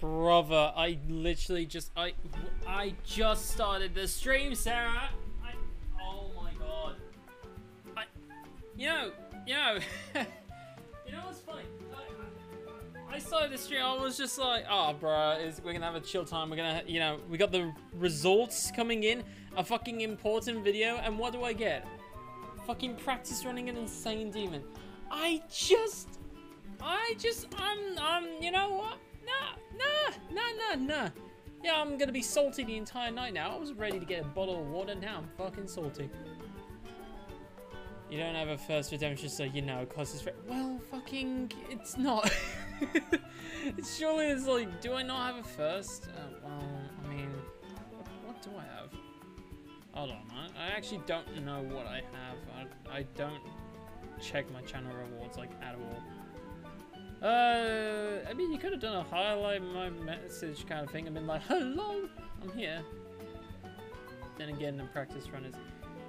Brother, I literally just I I just started the stream, Sarah. I, oh my god. I you know, you know, you know what's funny? I, started the stream. I was just like, ah, oh, bro, is we're gonna have a chill time. We're gonna, you know, we got the results coming in, a fucking important video, and what do I get? Fucking practice running an insane demon. I just, I just, I'm, I'm gonna be salty the entire night now. I was ready to get a bottle of water, now I'm fucking salty. You don't have a first redemption, so you know, cause it's well, fucking, it's not. it's surely it's like, do I not have a first? Uh, well, I mean, what, what, do I have? Hold on, I, I actually don't know what I have. I, I don't check my channel rewards like at all. Uh, I mean, you could have done a highlight my message kind of thing and been like, hello, I'm here. Then again, the practice run is...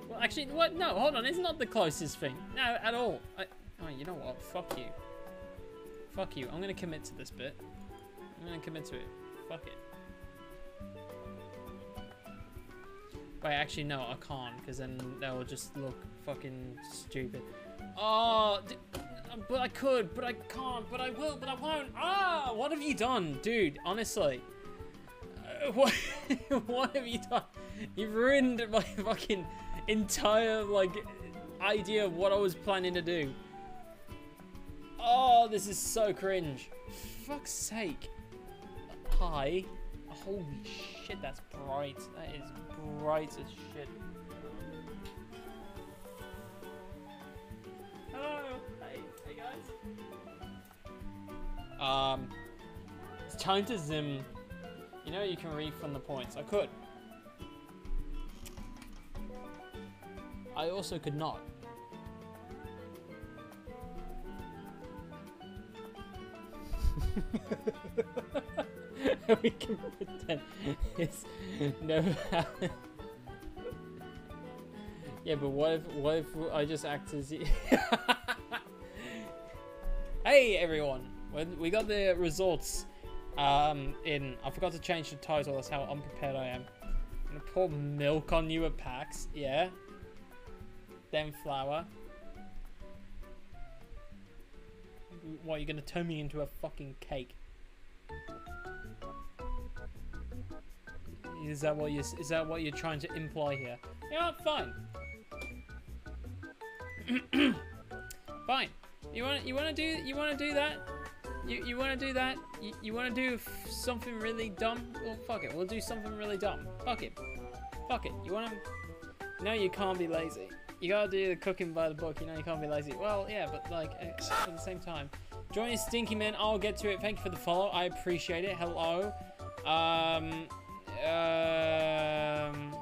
Well, actually, what? No, hold on, it's not the closest thing. No, at all. I, oh, you know what? Fuck you. Fuck you. I'm gonna commit to this bit. I'm gonna commit to it. Fuck it. Wait, actually, no, I can't, because then that will just look fucking stupid. Oh, but I could, but I can't, but I will, but I won't. Ah, what have you done, dude? Honestly, uh, what, what have you done? You've ruined my fucking entire like idea of what I was planning to do. Oh, this is so cringe. fuck's sake. Hi. Holy shit, that's bright. That is bright as shit. Um, it's time to zim. You know you can refund the points. I could. I also could not. we can pretend it's happened. Yeah, but what if what if I just act as Hey everyone! We got the results um, in. I forgot to change the title. That's how unprepared I am. I'm gonna pour milk on you at PAX. Yeah. Then flour. What? You're gonna turn me into a fucking cake? Is that what you is that what you're trying to imply here? Yeah, fine. fine. You want you want to do you want to do that? You you want to do that? You, you want to do something really dumb? Well, fuck it. We'll do something really dumb. Fuck it. Fuck it. You want to? No, you can't be lazy. You gotta do the cooking by the book. You know you can't be lazy. Well, yeah, but like at the same time, join us, Stinky Man. I'll get to it. Thank you for the follow. I appreciate it. Hello. Um. Um.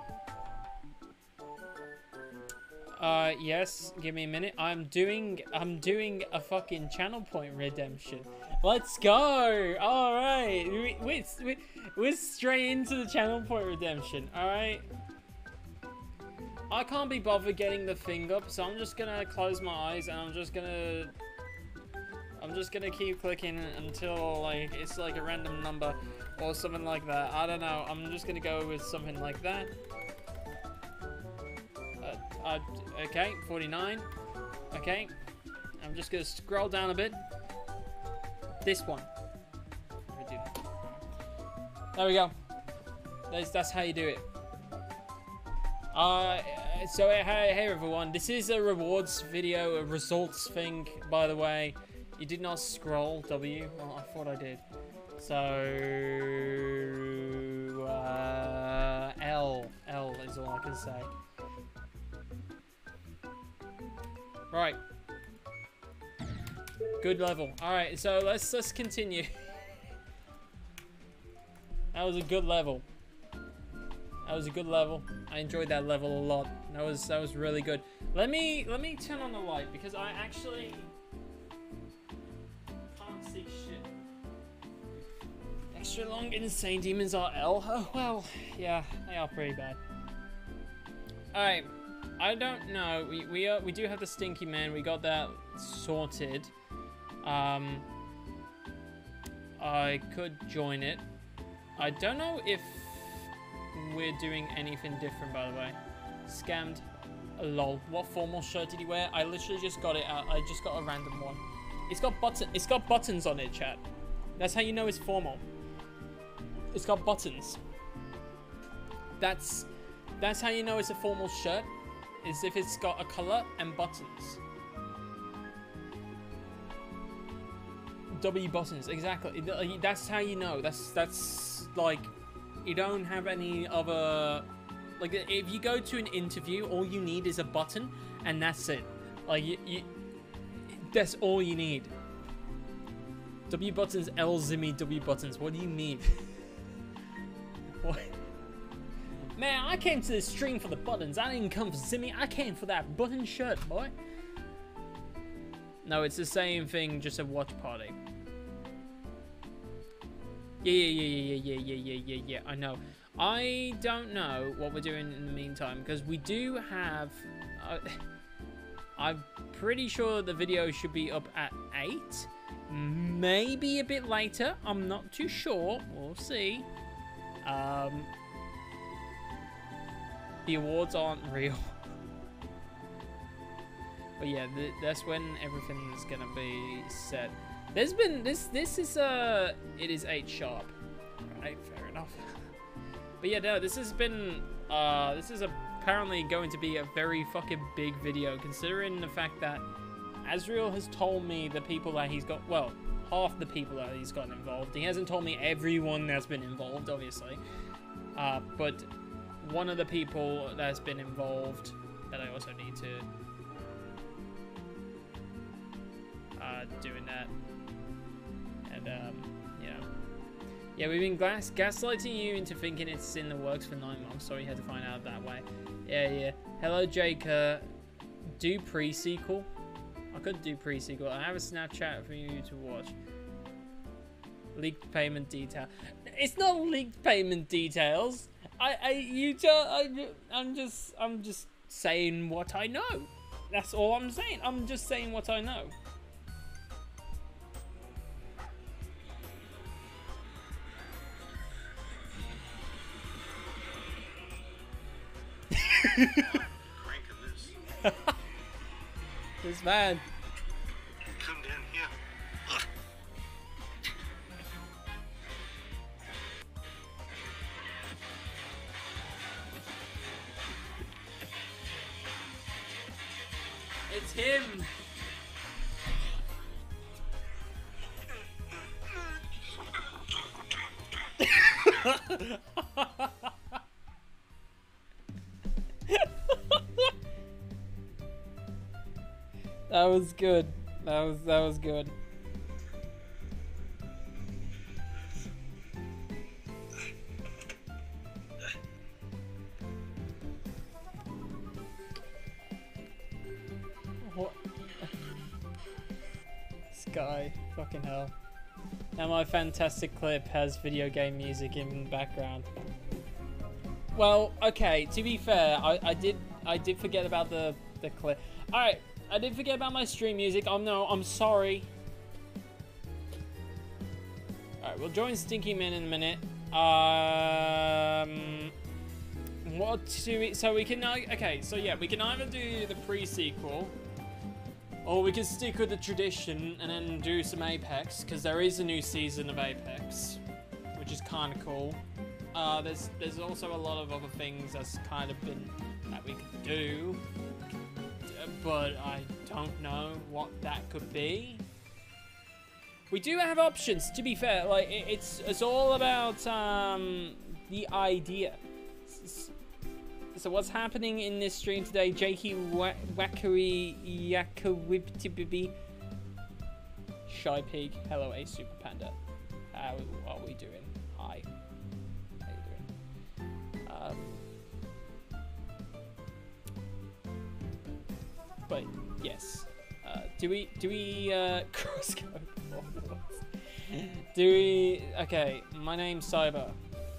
Uh, yes, give me a minute. I'm doing, I'm doing a fucking channel point redemption. Let's go! Alright, we, we, we, we're straight into the channel point redemption, alright? I can't be bothered getting the thing up, so I'm just gonna close my eyes and I'm just gonna... I'm just gonna keep clicking until, like, it's like a random number or something like that. I don't know. I'm just gonna go with something like that. Uh, uh, okay, 49. Okay. I'm just gonna scroll down a bit. This one. There we go. That's, that's how you do it. Uh, so hey, hey everyone, this is a rewards video, a results thing, by the way. You did not scroll W. Well, I thought I did. So uh, L, L is all I can say. Right. Good level. All right, so let's let's continue. that was a good level. That was a good level. I enjoyed that level a lot. That was that was really good. Let me let me turn on the light because I actually can't see shit. Extra long insane demons are L. Oh well, yeah, they are pretty bad. All right, I don't know. We we are we do have the stinky man. We got that sorted. Um. I could join it. I don't know if we're doing anything different, by the way. Scammed. Lol. What formal shirt did he wear? I literally just got it out. I just got a random one. It's got button. It's got buttons on it, chat. That's how you know it's formal. It's got buttons. That's that's how you know it's a formal shirt. Is if it's got a color and buttons. W buttons, exactly. Uh, that's how you know. That's that's like you don't have any other like if you go to an interview, all you need is a button, and that's it. Like you, you that's all you need. W buttons, L Zimmy W buttons. What do you mean? what? Man, I came to this stream for the buttons. I didn't come for Zimmy. I came for that button shirt, boy. No, it's the same thing, just a watch party. Yeah, yeah, yeah, yeah, yeah, yeah, yeah, yeah, yeah. I know. I don't know what we're doing in the meantime because we do have. Uh, I'm pretty sure the video should be up at eight, maybe a bit later. I'm not too sure. We'll see. Um, the awards aren't real. but yeah, th that's when everything's gonna be set. There's been this. This is uh, it is eight sharp. Right, fair enough. But yeah, no, this has been, uh, this is apparently going to be a very fucking big video, considering the fact that Azriel has told me the people that he's got, well, half the people that he's gotten involved. He hasn't told me everyone that's been involved, obviously. Uh, but one of the people that's been involved that I also need to uh, doing that. Um, yeah, we've been gas gaslighting you into thinking it's in the works for nine months. Sorry you had to find out that way. Yeah, yeah. Hello, Jake. Uh, do pre-sequel. I could do pre-sequel. I have a Snapchat for you to watch. Leaked payment detail. It's not leaked payment details. I, I, you just, I, I'm just, I'm just saying what I know. That's all I'm saying. I'm just saying what I know. this man. Come down here. It's him. that was good. That was that was good. What? Sky, fucking hell. Now my fantastic clip has video game music in the background. Well, okay, to be fair, I, I did I did forget about the, the clip. Alright, I did forget about my stream music. I'm no, I'm sorry. Alright, we'll join Stinky Man in a minute. Um what do we so we can now okay, so yeah, we can either do the pre-sequel or we can stick with the tradition and then do some Apex, because there is a new season of Apex, which is kind of cool. Uh, there's there's also a lot of other things that's kind of been that we could do, but I don't know what that could be. We do have options, to be fair. Like it's it's all about um, the idea. So what's happening in this stream today? Jakey Wakari Yakawibtibibi Shy Pig. Hello, A Super Panda. How are we doing? Hi. But yes. Uh, do we do we uh, cross Do we? Okay. My name's Cyber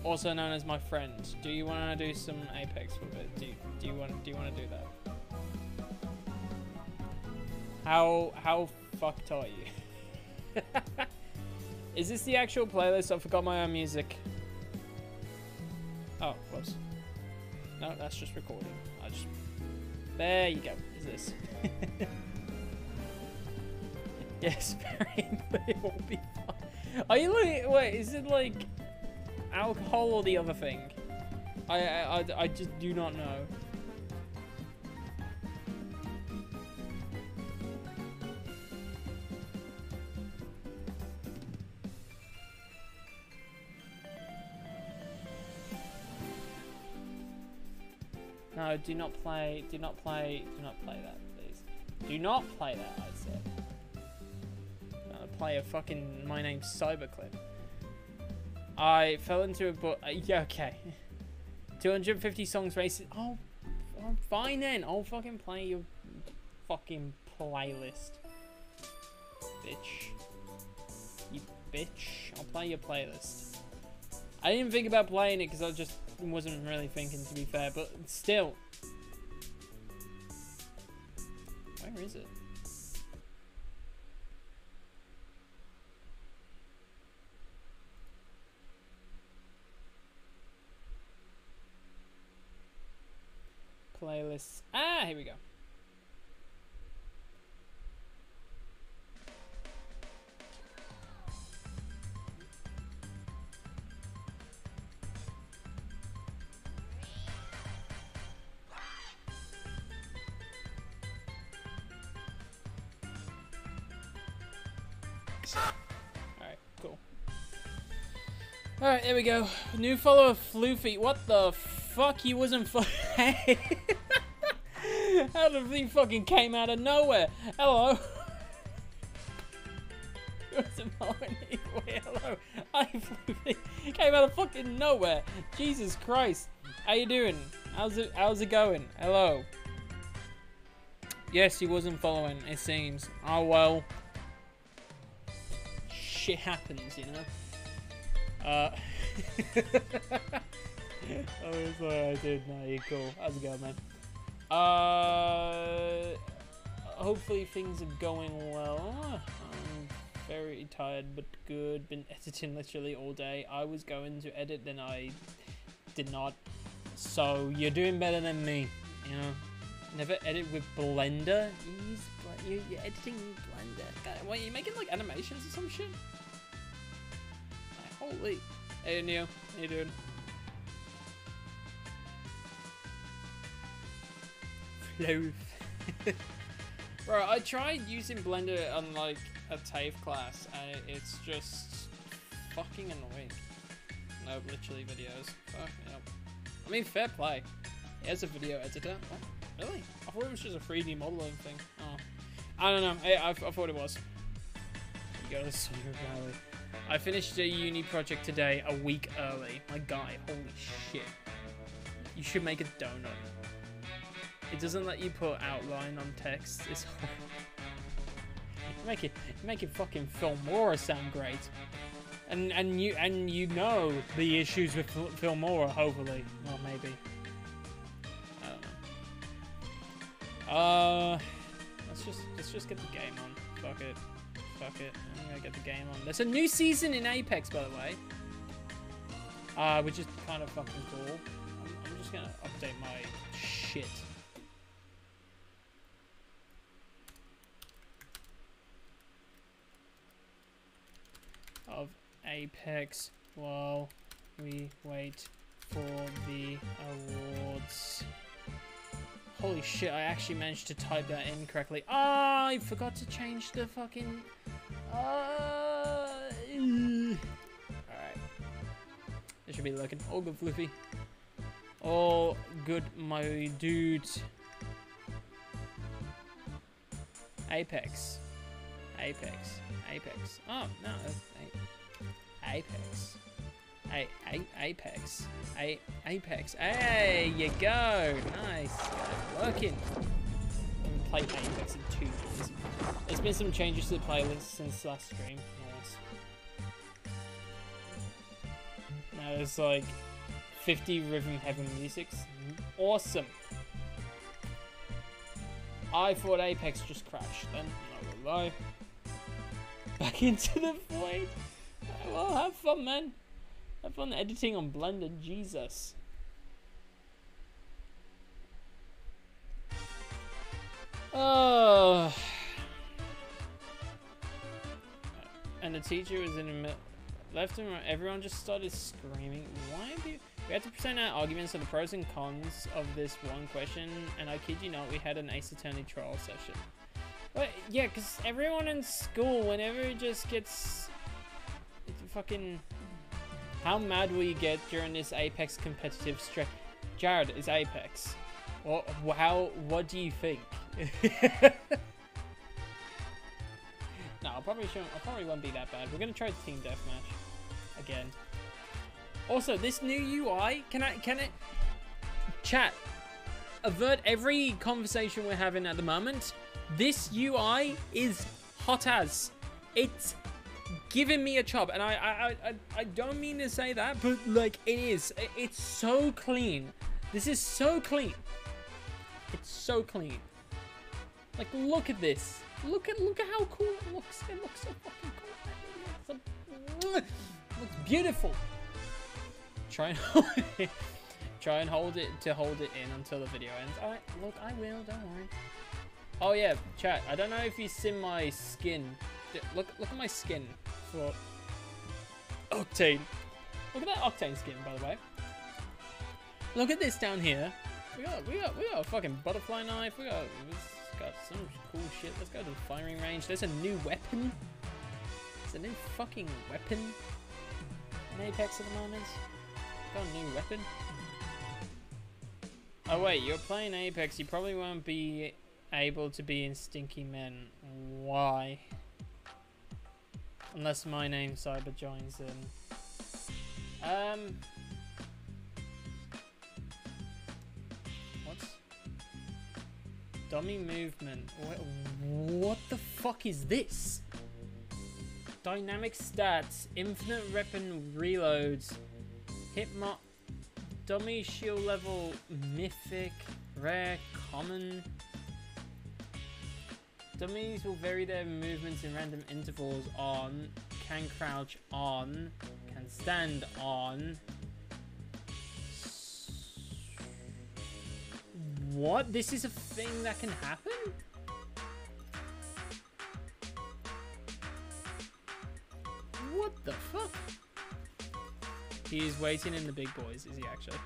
also known as my friend. Do you want to do some Apex with it? Do you, do you want do you want to do that? How how fucked are you? Is this the actual playlist? I forgot my own music. Oh, whoops. No, that's just recording. I just. There you go. Is this? yes, very. It will be fine. Are you like? Wait, is it like alcohol or the other thing? I, I, I just do not know. No, do not play, do not play, do not play that, please. Do not play that, I said. Uh, play a fucking My Name's Cyberclip. I fell into a book. Uh, yeah, okay. 250 songs races. Oh, oh, fine then. I'll fucking play your fucking playlist. Bitch. You bitch. I'll play your playlist. I didn't think about playing it because I just wasn't really thinking to be fair, but still. Where is it? Playlists. Ah, here we go. Alright, cool. Alright, there we go. New follower Floofy. What the fuck? He wasn't fu- Hey! How the thing fucking came out of nowhere? Hello? He wasn't. Hello? Hi, Floofy. Came out of fucking nowhere. Jesus Christ. How you doing? How's it, how's it going? Hello? Yes, he wasn't following, it seems. Oh well shit happens, you know? Uh. oh, sorry, I did. No, you're cool. How's it going, man? Uh. Hopefully things are going well. I'm very tired, but good. Been editing literally all day. I was going to edit, then I did not. So you're doing better than me, you know? Never edit with Blender. Use Bl- you're, you're editing in Blender. God, what, are you making like animations or some shit? Holy. Hey Neil, how you doing? Floof. Bro, I tried using Blender on like a TAFE class and it's just fucking annoying. No, literally videos. Fuck, yep. I mean, fair play. He has a video editor. What? Really? I thought it was just a 3D modeling thing. Oh. I don't know. I, I, I thought it was. Go, Sawyer Valley. I finished a uni project today a week early. My guy, holy shit. You should make a donut. It doesn't let you put outline on text. It's you make it make it fucking Filmora sound great. And and you and you know the issues with Filmora, hopefully. Well maybe. Uh let's just let's just get the game on. Fuck it. Fuck it. I'm gonna get the game on. There's a new season in Apex by the way. Uh which is kind of fucking cool. I'm, I'm just gonna update my shit. of Apex while we wait for the awards. Holy shit, I actually managed to type that in correctly. Ah, I forgot to change the fucking... Uh... Alright. It should be looking all good, Floofy. All good, my dude. Apex. Apex. Apex. Oh, no. Apex. A A Apex. A Apex. Hey, you go. Nice. Working. I haven't played Apex in two years. There's been some changes to the playlist since last stream. Nice. Now there's like 50 rhythm Heaven musics. Awesome. I thought Apex just crashed then. Not gonna lie. Back into the void. well, have fun, man. Have fun editing on Blender, Jesus. Oh. And the teacher was in the middle. Left and right, everyone just started screaming. Why have you? We had to present our arguments on the pros and cons of this one question, and I kid you not, we had an Ace Attorney trial session. But yeah, because everyone in school, whenever it just gets fucking. How mad will you get during this Apex competitive stretch? Jared, is Apex. What? How? What do you think? no, I probably shouldn't. I probably won't be that bad. We're gonna try team deathmatch again. Also, this new UI, can I? Can it? Chat. Avert every conversation we're having at the moment. This UI is hot as. It's giving me a chub, and I, I, I, I don't mean to say that, but like it is. It's so clean. This is so clean. It's so clean. Like, look at this. Look at look at how cool it looks. It looks so fucking cool. It looks, so, looks beautiful. Try and hold it. Try and hold it to hold it in until the video ends. Alright, look, I will. Don't worry. Oh yeah, chat. I don't know if you've seen my skin. Look, look at my skin for Octane. Look at that Octane skin, by the way. Look at this down here. We got, we got, we got a fucking butterfly knife. We got, we got some cool shit. Let's go to the firing range. There's a new weapon. It's a new fucking weapon in Apex at the moment. Got a new weapon. Oh wait, you're playing Apex. You probably won't be able to be in Stinky Men. Why? Unless my name Cyber joins in. Um. What's dummy movement? What, what the fuck is this? Dynamic stats, infinite weapon reloads, hit mark, dummy shield level, mythic, rare, common. Dummies will vary their movements in random intervals on, can crouch on, can stand on. What? This is a thing that can happen? What the fuck? He is waiting in the big boys, is he actually?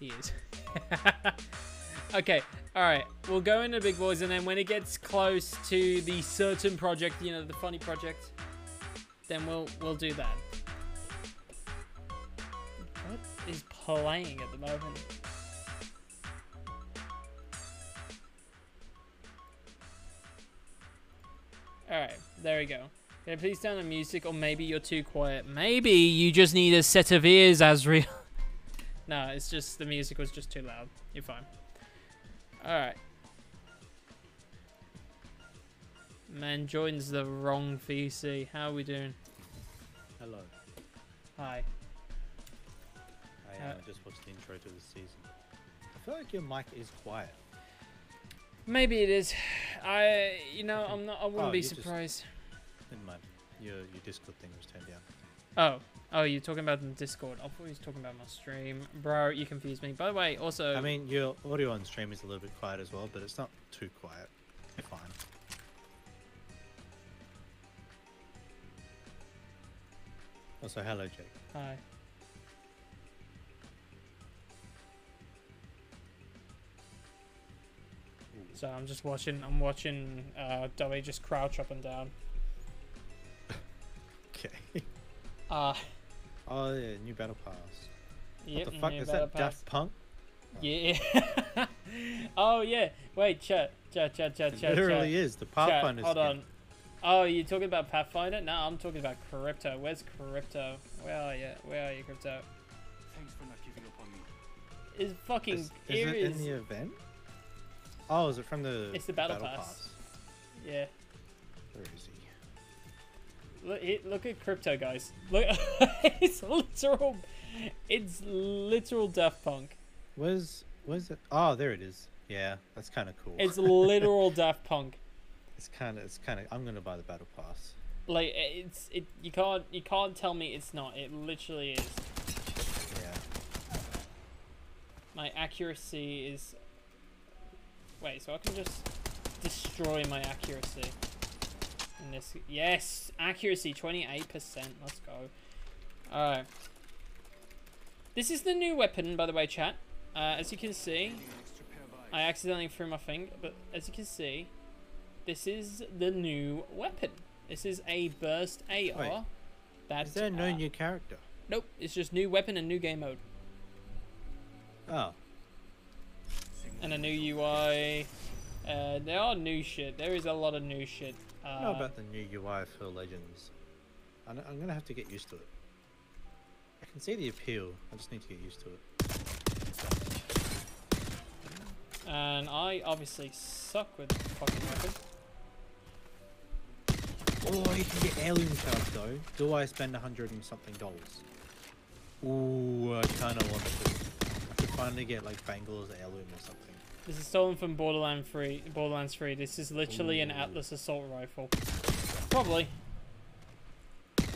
He is. okay, alright. We'll go into big boys and then when it gets close to the certain project, you know, the funny project, then we'll we'll do that. What is playing at the moment? Alright, there we go. Can I please turn the music, or maybe you're too quiet. Maybe you just need a set of ears, Asriel. no, it's just the music was just too loud. You're fine. Alright. Man joins the wrong VC. How are we doing? Hello. Hi. I uh, just watched the intro to the season. I feel like your mic is quiet. Maybe it is. I, you know, I'm not. I wouldn't Oh, be you just- surprised. Never mind. Your your Discord thing was turned down. Oh, oh, you're talking about in Discord. I thought you was talking about my stream, bro. You confused me. By the way, also, I mean, your audio on stream is a little bit quiet as well, but it's not too quiet. You're fine. Also, hello, Jake. hi. So I'm just watching. I'm watching uh, Dolly just crouch up and down. Okay. Uh, Oh yeah, new battle pass. yep, what the fuck is that? pass. Daft Punk? Yeah. oh yeah. Wait, chat, chat, chat, chat, It chat. literally chat. is the Chat, Pathfinder. hold skin. on. Oh, you talking about Pathfinder? No, I'm talking about Crypto. Where's Crypto? Where are you? Where are you, Crypto? Thanks for not giving up on me. Is fucking Is, here is it is in the event? Oh, is it from the? It's the battle pass. yeah. Where is he? Look, look at Crypto, guys. Look, it's literal. It's literal Daft Punk. Where's where's it? Oh, there it is. Yeah, that's kind of cool. It's literal Daft Punk. It's kind of, it's kind of. I'm gonna buy the battle pass. Like eh, it's it. You can't you can't tell me it's not. It literally is. Yeah. My accuracy is. Wait, so I can just destroy my accuracy. In this, yes, accuracy twenty eight percent. Let's go. All right. This is the new weapon, by the way, chat. Uh, as you can see, An extra pair of eyes. I accidentally threw my thing, but as you can see, this is the new weapon. This is a burst AR. Wait, That Is there no uh, new character? Nope, it's just new weapon and new game mode Oh. and a new UI. Uh, there are new shit. There is a lot of new shit. Uh, know about the new UI for Legends. I'm, I'm gonna have to get used to it. I can see the appeal. I just need to get used to it. and I obviously suck with fucking weapon. Oh, you can get heirloom cards though. Do I spend a hundred and something dollars? Ooh, I kind of want to. I could finally get like Bangles heirloom or something. This is stolen from Borderlands 3. Borderlands 3. This is literally an Atlas assault rifle. Probably. Can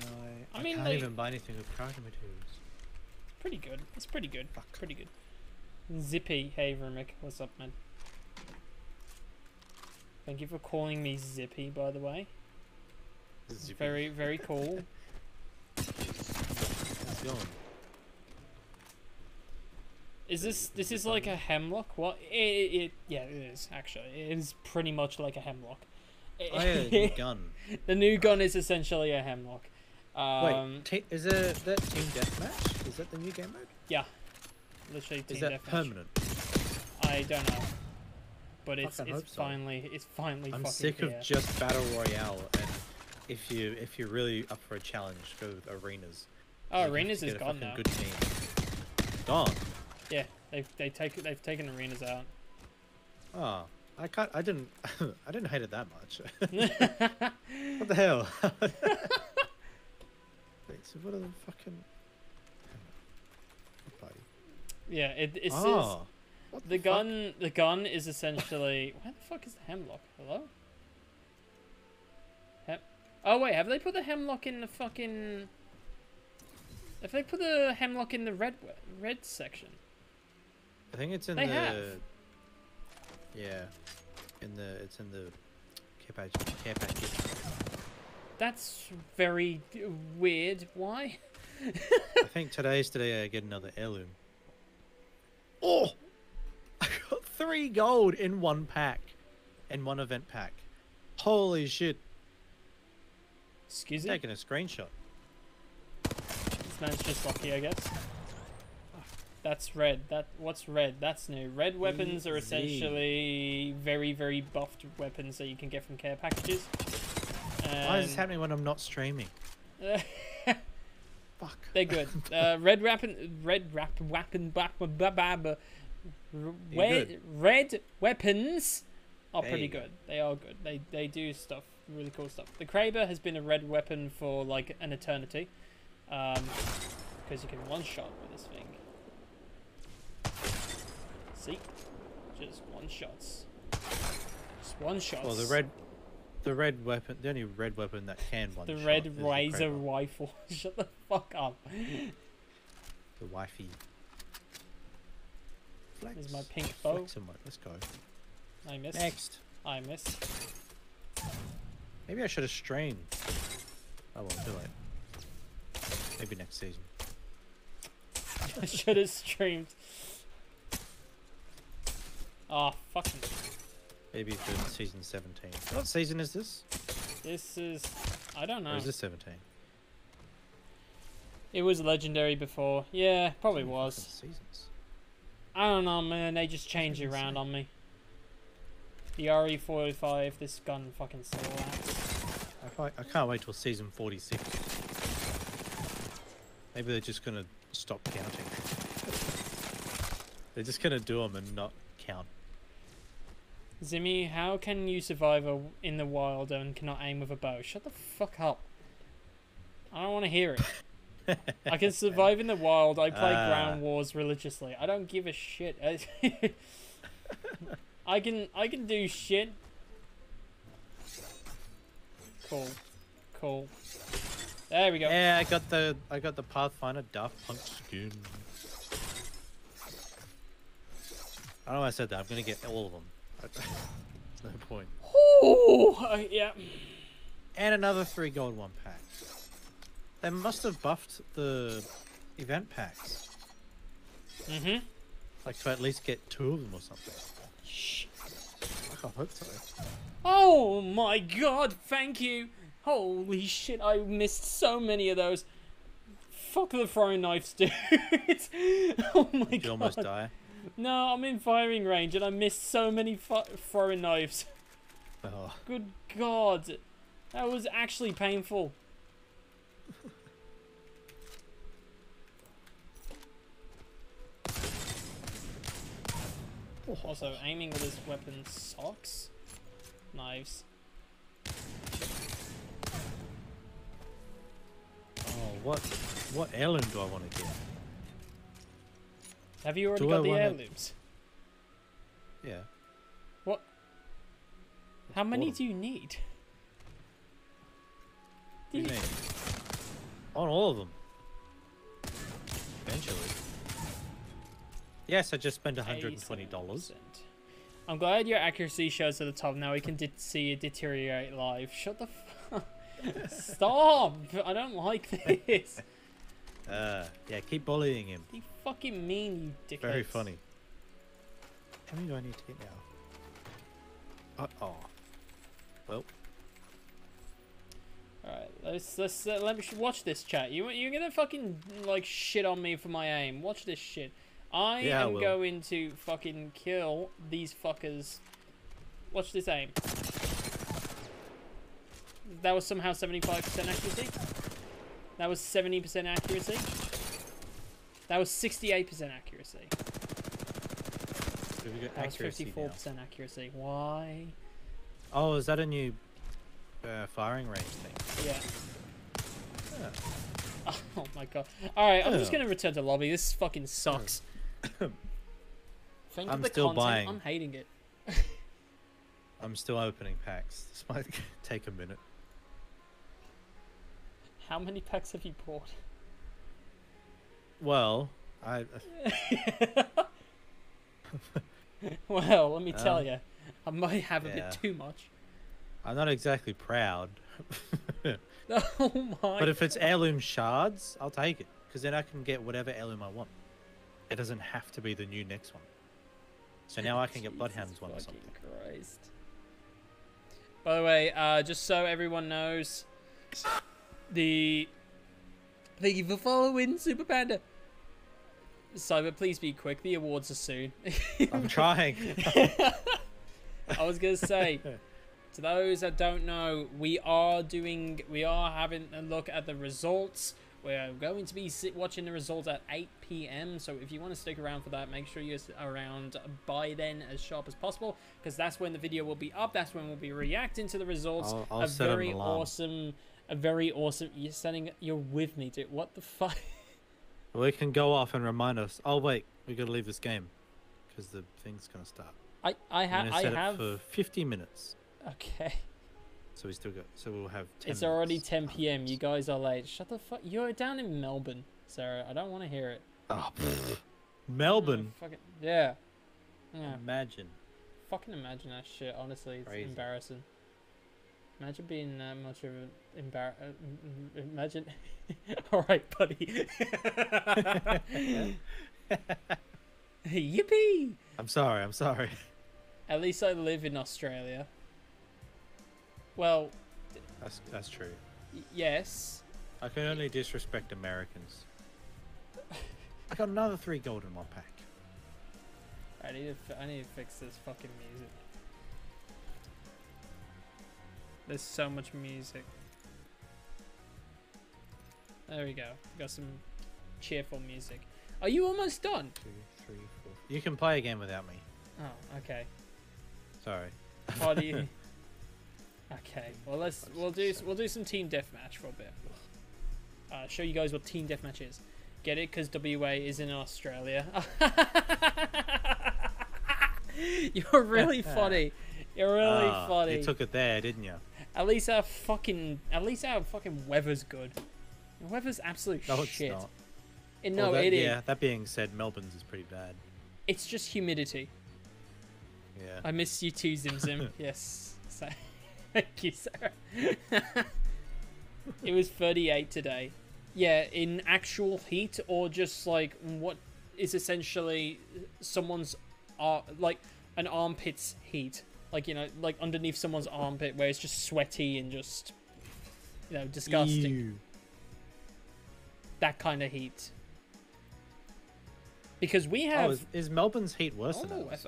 I? I mean, can't they- even buy anything with character materials. Pretty good. It's pretty good. Fuck. Pretty good. Zippy, hey Rumic, what's up, man? Thank you for calling me Zippy, by the way. Zippy. very, very cool. How's it going? Is this this is like a Hemlok? What? It, it, yeah, it is actually. It is pretty much like a Hemlok. Oh yeah, new gun. the new gun is essentially a Hemlok. Um, Wait, is it that team deathmatch? Is that the new game mode? Yeah, literally Is that deathmatch. permanent? I don't know, but it's it's so. finally it's finally I'm sick here. of just battle royale, and if you if you're really up for a challenge, go with arenas. oh, arenas is gone now. Good team. Gone. Yeah, they've they take they've taken arenas out. Oh, I can't. I didn't. I didn't hate it that much. what the hell? Wait, so what are the fucking? Yeah, it it oh, the fuck? gun the gun is essentially where the fuck is the Hemlok? Hello. Hem- oh wait, have they put the Hemlok in the fucking? Have they put the Hemlok in the red red section? I think it's in They the. have. Yeah, in the it's in the care package. Care package. That's very weird. Why? I think today's today I get another heirloom. Oh! I got three gold in one pack. In one event pack. Holy shit. Excuse me. Taking a screenshot. This man's just lucky, I guess. That's red. That what's red? That's new. Red weapons are essentially very, very buffed weapons that you can get from care packages. Why is this happening when I'm not streaming? Fuck. They're good. Uh, red weapon, red wrap weapon, ba- ba- ba- ba- ba- r- They're we- red weapons are pretty good. They are good. They they do stuff, really cool stuff. The Kraber has been a red weapon for like an eternity, um, because you can one shot with this thing. See, just one shots, just one shots. Well, the red, the red weapon, the only red weapon that can one the red the razor Kraber, rifle. Shut the fuck up. the wifey. Flex. My pink bow. Flex him. Let's go. I missed. Next. I missed. Maybe I should have streamed. I oh, won't do it. Maybe next season. I should have streamed. Oh, fucking. Maybe for season 17. What season is this? This is. I don't Or know. is this 17? It was legendary before. Yeah, probably was. Seasons. I don't know, man. They just change it around on me. The RE45, this gun fucking slaps. I, I can't wait till season 46. Maybe they're just gonna stop counting. they're just gonna do them and not count. Zimmy, how can you survive a, in the wild and cannot aim with a bow? Shut the fuck up. I don't want to hear it. I can survive in the wild. I play Ah. ground wars religiously. I don't give a shit. I can I can do shit. Cool. Cool. There we go. Yeah, I got the I got the Pathfinder Daft Punk skin. I don't know why I said that. I'm gonna get all of them. There's no point. Ooh, uh, yeah. And another three gold one pack. They must have buffed the event packs, Mm-hmm. like to at least get two of them or something. Shh. I hope so. Oh my god, thank you. Holy shit, I missed so many of those. Fuck the throwing knives, dude. oh my Did god. you almost die? No, I'm in firing range and I missed so many throwing knives. Oh, Good god. That was actually painful. Oh, also, aiming with this weapon sucks. Knives. oh, what what heirloom do I want to get? Have you already Do I got the wanna- heirlooms? Yeah. What? How many do you need? Do you Do mean? On all of them. Eventually. Yes, I just spent $120. I'm glad your accuracy shows at the top. Now we can de- see it deteriorate live. Shut the fuck. Stop! I don't like this. Uh, yeah, keep bullying him. You fucking mean, you dickhead. Very funny. How many do I need to get now? Uh, oh. Well, Alright, let's let's uh, let me sh- watch this chat. You you're gonna fucking like shit on me for my aim. Watch this shit. I Yeah, am will. going to fucking kill these fuckers. Watch this aim. That was somehow 75% accuracy. That was 70% accuracy. That was 68% accuracy. have we got That was accuracy now? 54% accuracy. Why? Oh, is that a new uh, firing range thing? Yeah. Yeah. Oh my god. Alright, I'm just gonna return to lobby. This fucking sucks. Think I'm the still content. buying. I'm hating it. I'm still opening packs. This might take a minute. How many packs have you bought? Well, I well, let me tell Um, you, I might have a yeah. bit too much. I'm not exactly proud. Oh my! but if it's heirloom shards, I'll take it because then I can get whatever heirloom I want. It doesn't have to be the new next one. So now I can get Bloodhounds one or something. Christ. By the way, uh, just so everyone knows, the thank you for following Super Panda. Cyber, please be quick. The awards are soon. I'm trying. I was gonna say, to those that don't know, we are doing, we are having a look at the results. We're going to be sit- watching the results at 8 p.m. So if you want to stick around for that, make sure you're around by then as sharp as possible, because that's when the video will be up. That's when we'll be reacting to the results. I'll- I'll a set an very alarm. awesome, a very awesome. You're setting. You're with me, dude. What the fuck? we can go off and remind us. Oh wait, we gotta leave this game because the thing's gonna start. I I have I have. for 50 minutes. Okay. So we still got. So we'll have. 10 It's already 10 Oh, p.m. You guys are late. Shut the fuck. You're down in Melbourne, Sarah. I don't want to hear it. Oh, pfft. Melbourne. Oh, fucking, yeah. Yeah. Imagine. Fucking imagine that shit. Honestly, it's Crazy. embarrassing. Imagine being that much of an embar. Uh, imagine. All right, buddy. Yippee! I'm sorry. I'm sorry. At least I live in Australia. Well, That's that's true. y- yes. I can only disrespect Americans. I got another three gold in my pack. I need to. I need to fix this fucking music. There's so much music. There we go. Got some cheerful music. Are you almost done? Two, three, four. You can play a game without me. Oh, okay. Sorry. What do you? Okay. Well, let's we'll do we'll do some team deathmatch for a bit. Uh, show you guys what team deathmatch is. Get it? Because WA is in Australia. You're really funny. You're really Ah, funny. You took it there, didn't you? At least our fucking, at least our fucking weather's good. The weather's absolute No, it's shit. not. Eh, Well, no, it is. Yeah, that being said, Melbourne's is pretty bad. It's just humidity. Yeah. I miss you too, Zim Zim. yes. So, thank you, Sarah. it was 38 today. Yeah, in actual heat or just like what is essentially someone's ar- like an armpit's heat. Like, you know, like underneath someone's armpit where it's just sweaty and just you know, disgusting. Ew. That kind of heat. Because we have Oh, is, is Melbourne's heat worse than Oh, ours?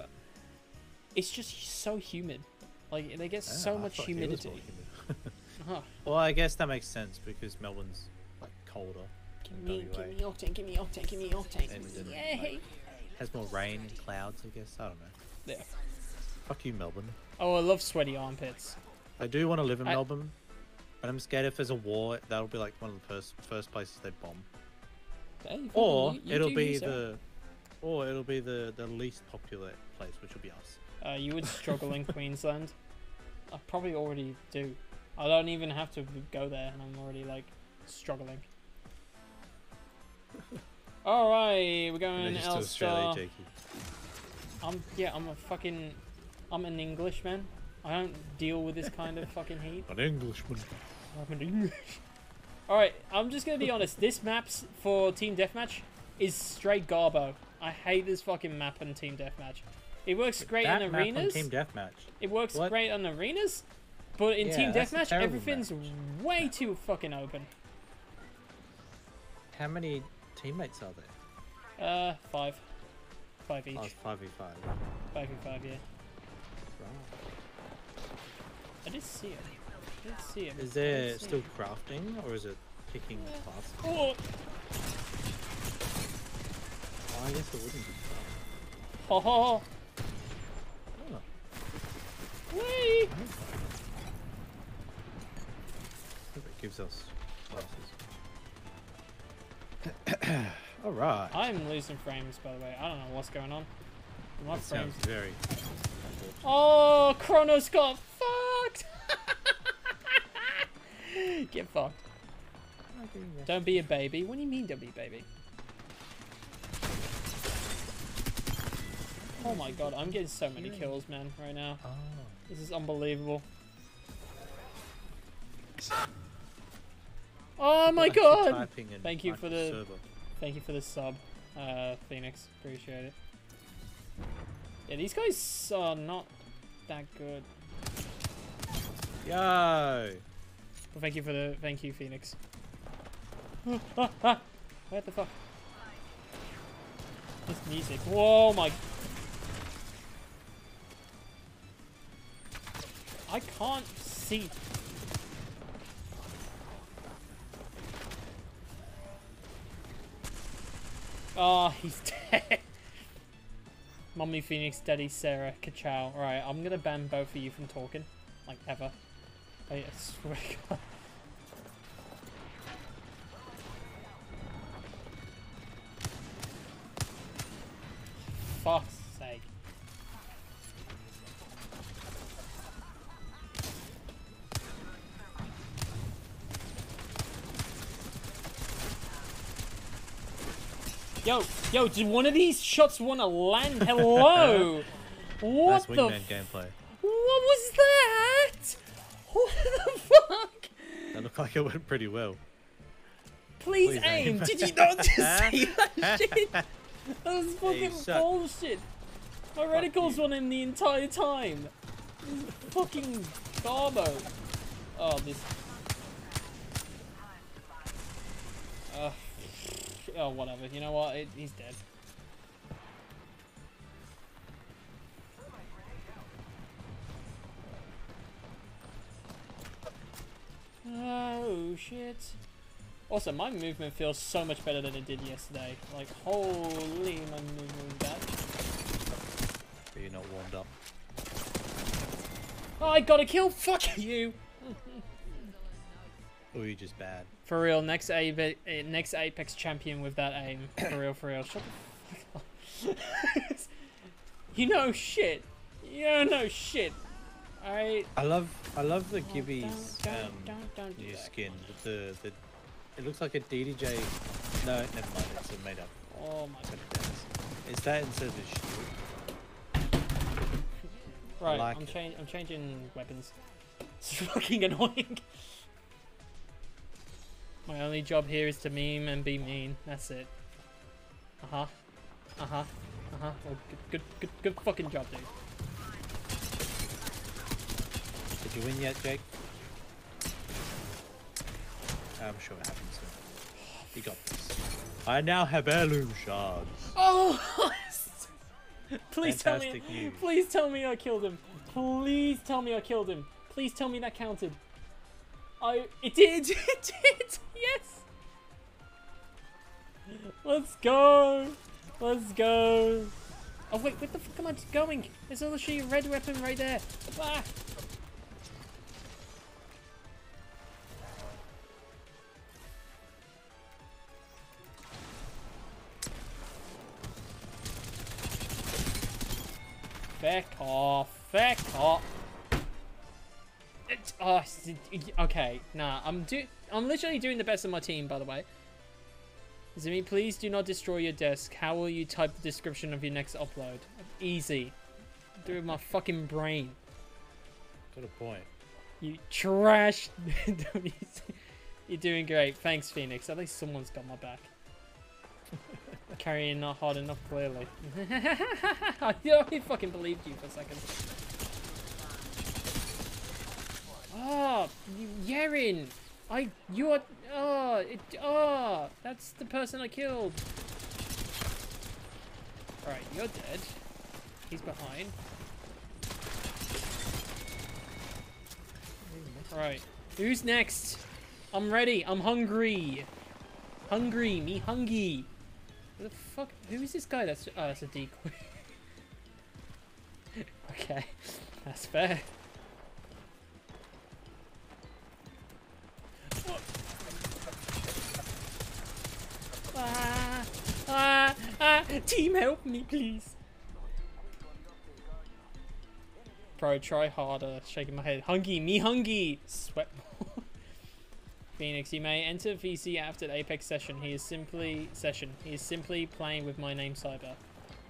It's just so humid. Like they get Ah, so I much thought it was humidity. more humid. Huh. well, I guess that makes sense because Melbourne's like colder, Give me, give me octane, give me octane, give me octane. And Yay! has more rain and clouds. I guess I don't know. Yeah. Fuck you, Melbourne. Oh, I love sweaty armpits. I do want to live in I- Melbourne, but I'm scared if there's a war, that'll be like one of the first first places they bomb. Hey, Or you- you it'll be you, sir. the, or it'll be the the least popular place, which will be us. Uh, you would struggle in Queensland. I probably already do. I don't even have to go there, and I'm already like struggling. All right, we're going to Australia, Jakey. I'm yeah, I'm a fucking, I'm an Englishman. I don't deal with this kind of fucking heat. An Englishman. I'm an English. All right, I'm just gonna be honest. This map's for team deathmatch is straight garbo. I hate this fucking map on team deathmatch. It works great that in arenas. Team Deathmatch. It works What? great on arenas, but in Yeah, team deathmatch, everything's way too fucking open. How many teammates are there? Uh, five, five each, Oh, five v five. five v five. Yeah, Right. I did see it. Did see it. Is there still crafting or is it picking classes? Oh, Oh, I guess it wouldn't be crafting. ho ho! Oh, Whee! Hope it gives us classes. All right. I'm losing frames, by the way. I don't know what's going on. My That frames. sounds very. Oh, Kronos got fucked. Get fucked. Don't be a baby. What do you mean, don't be a baby? Oh my god, I'm getting so many kills, man, right now. Oh. This is unbelievable. Oh my god! Thank you for the- server. Thank you for the sub, uh, Phoenix. Appreciate it. Yeah, these guys are not that good. Yo. Well, thank you for the thank you, Phoenix. Ah, ah, what the fuck? This music. Whoa, my. I can't see. Oh, he's dead. Mommy Phoenix, Daddy Sarah, Kachow. Alright, I'm gonna ban both of you from talking. Like, ever. I swear to God. Fuck's sake. Yo, yo, did one of these shots want to land? Hello? what That's the wingman gameplay. What was that? What the fuck? That looked like it went pretty well. Please, Please aim. aim. Did you not just see that shit? That was fucking suck. bullshit. My reticles on him the entire time. Fucking garbo. Oh, this. Uh, oh, whatever. You know what? It, he's dead. Oh shit. Also, my movement feels so much better than it did yesterday. Like, holy, my movement that. But you're not warmed up. Oh, I got a kill. Fuck you. oh, you're just bad. For real, next Ape, uh, next Apex champion with that aim. For real, for real. Shut the fuck up. you know shit. You know shit. Alright. I love I love the Don't- Gibby's um, don't- don't do new skin. with The the it looks like a DDJ. No, never mind. It's a made up. Oh my But it is. That instead of his shield. Right, like I'm, change I'm changing weapons. It's fucking annoying. My only job here is to meme and be mean. That's it. Uh huh. Uh huh. Uh huh. Well, good, good, good, good fucking job, dude. Did you win yet, Jake? I'm sure it happens soon. You got this. I now have heirloom shards. Oh! please tell me. Fantastic news. Please tell me I killed him. Please tell me I killed him. Please tell me that counted. I. It did. It did. Yes. Let's go. Let's go. Oh wait, where the fuck am I going? There's literally a red weapon right there. Ah. Feck off. Feck off. It's, oh, okay. Nah, I'm do. I'm literally doing the best of my team, by the way. Zimmy, please do not destroy your desk. How will you type the description of your next upload? Easy. Do it with my fucking brain. Got a point. You trash. You're doing great. Thanks, Phoenix. At least someone's got my back. Carrying not hard enough, clearly. I only fucking believed you for a second. Oh, Yerin! I, you are, oh, it, oh, that's the person I killed. Alright, you're dead. He's behind. Right. Who's next? I'm ready. I'm hungry. Hungry. Me hungry. The fuck? Who is this guy? That's oh, that's a decoy. okay, that's fair. Ah, ah, ah, team help me please. Bro, try harder. Shaking my head. Hungry, me hungry. Sweat. Phoenix, you may enter VC after the Apex session. He is simply session. He is simply playing with my name Cyber.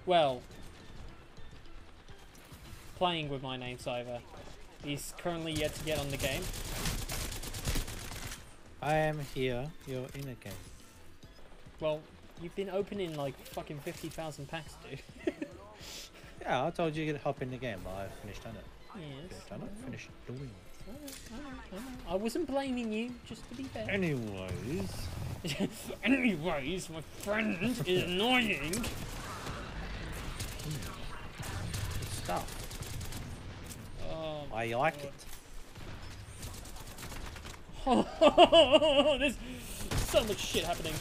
Well, playing with my name Cyber. He's currently yet to get on the game. I am here. You're in a game. Well, you've been opening like fucking fifty thousand packs, dude. Yeah, I told you to hop in the game. but I finished done it. yes. Finished done it. Finished doing. I wasn't blaming you, just to be fair. Anyways, Anyways, my friend is annoying. good stuff. Oh, I like it. Oh, there's so much shit happening.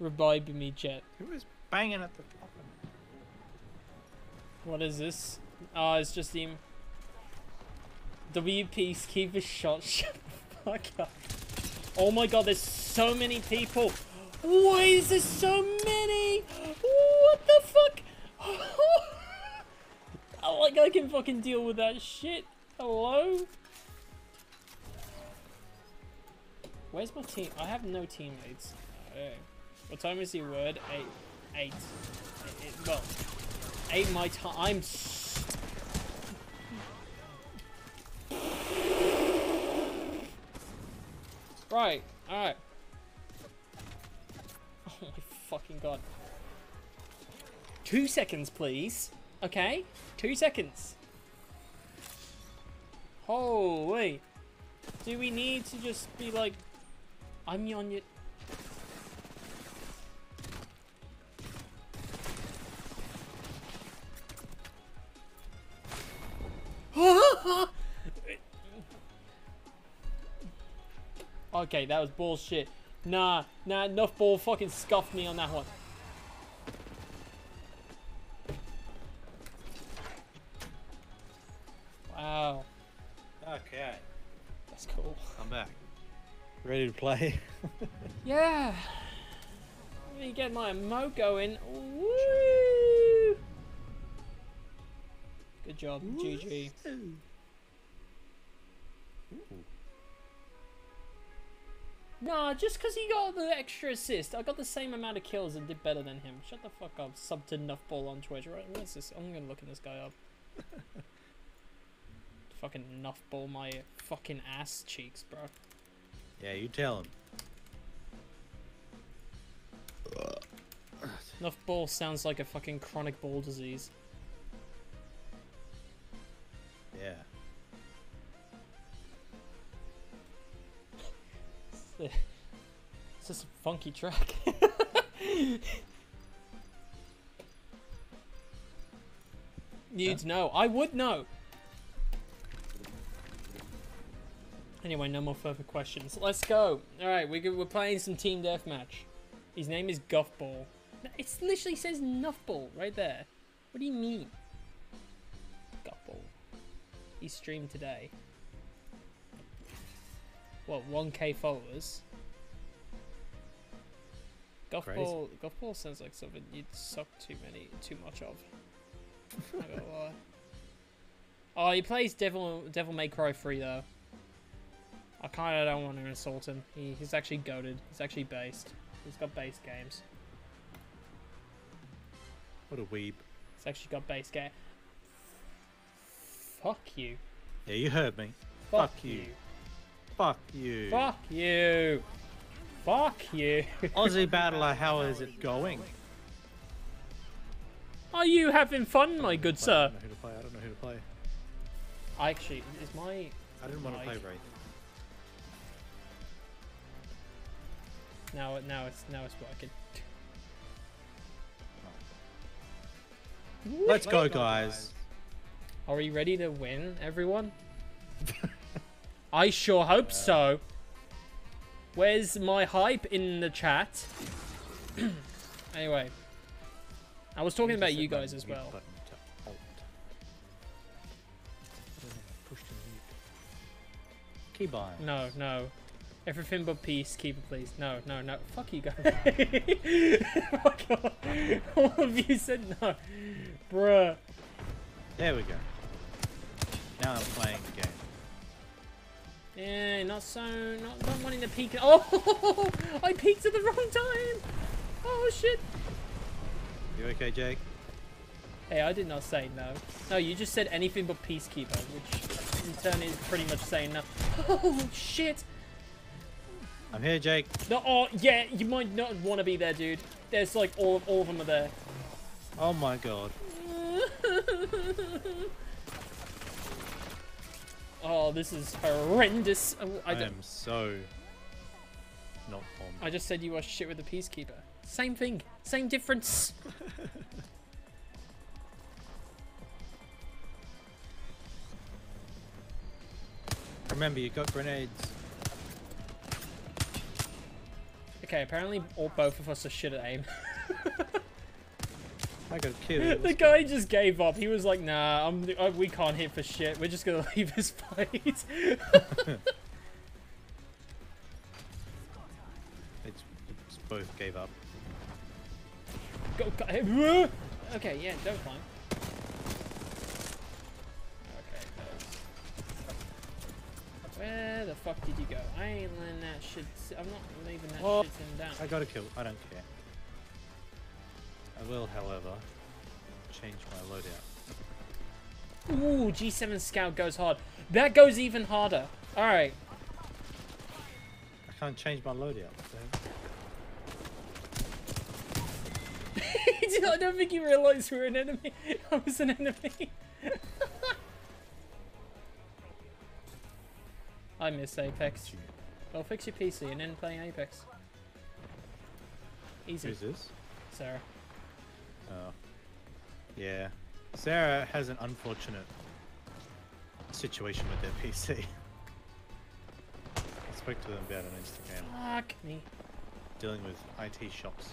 Revive me, Jet. Who is banging at the fucking? What is this? Oh, it's just him. WP keep a shot. Shut the fuck up. Oh my god, there's so many people. Why is there so many? What the fuck? I like I can fucking deal with that shit. Hello? Where's my team? I have no teammates. Oh. What time is your word? Eight. Eight. Eight- eight- well, eight my time. I'm. Right. All right. Oh my fucking god. Two seconds, please. Okay. Two seconds. Holy. Do we need to just be like, I'm on your. okay, that was bullshit. Nah, nah, enough ball fucking scuffed me on that one. Wow, Okay, that's cool. I'm back. Ready to play? Yeah. Let me get my mo going. Woo! Good job, GG. Nah, just because he got the extra assist, I got the same amount of kills and did better than him. Shut the fuck up. Sub to Nuffball on Twitch. Right, what's this? I'm gonna look in this guy up. fucking Nuffball my fucking ass cheeks, bro. Yeah, you tell him. Nuffball sounds like a fucking chronic ball disease. Yeah. It's just a funky track. You'd know. I would know. Anyway, no more further questions. Let's go. All right, we go- we're playing some team deathmatch. His name is Guffball. It literally says Nuffball right there. What do you mean? He streamed today. What, 1k followers? Golf ball. Golf ball sounds like something you'd suck too many, too much of. Oh, he plays Devil, Devil May Cry 3 though. I kind of don't want to insult him. He, he's actually goaded. He's actually based. He's got base games. What a weeb. He's actually got base game. Fuck you. Yeah, you heard me. Fuck, Fuck you. you. Fuck you. Fuck you. Fuck you. Aussie Battler, how is it going? Are you having fun, my good sir? I don't know who to play. I don't know who to play. I actually, is my I didn't want to play. Wraith. now now it's now it's working. Let's go, guys. Are we ready to win, everyone? I sure hope uh. so. Where's my hype in the chat? anyway, I was talking about you guys as well. Keybind. No, no. Everything but peace, keep it please. No, no, no. Fuck you guys. Fuck off. All of you said no. Bruh. There we go. Now I'm playing the game. Yeah, not so, not, not wanting to peek. Oh, I peeked at the wrong time. Oh shit. You okay, Jake? Hey, I did not say no. No, you just said anything but peacekeeper, which in turn is pretty much saying no. Oh shit. I'm here, Jake. No, oh yeah, you might not want to be there, dude. There's like all of all of them are there. Oh my god. oh, this is horrendous. Oh, I I, am so not bombed. I just said you are shit with the peacekeeper. Same thing, same difference. Remember, you got grenades. Okay, apparently all both of us are shit at aim. I got killed. the guy just gave up. He was like, "Nah, I'm, uh, we can't hit for shit. We're just gonna leave this fight." It's, it's both gave up. go, go, okay, yeah, don't climb. Where the fuck did you go? I ain't letting that shit. I'm not leaving that Oh. shit down. I got a kill. I don't care. I will, however, change my loadout. Ooh, G7 Scout goes hard. That goes even harder. All right. I can't change my loadout. So. I don't think you realized we were an enemy. I was an enemy. I miss Apex. Well, fix your PC and then play Apex. Easy, Who's this? Sarah. Oh. Yeah. Sarah has an unfortunate situation with their PC. I spoke to them about it on Instagram, Fuck me. dealing with IT shops.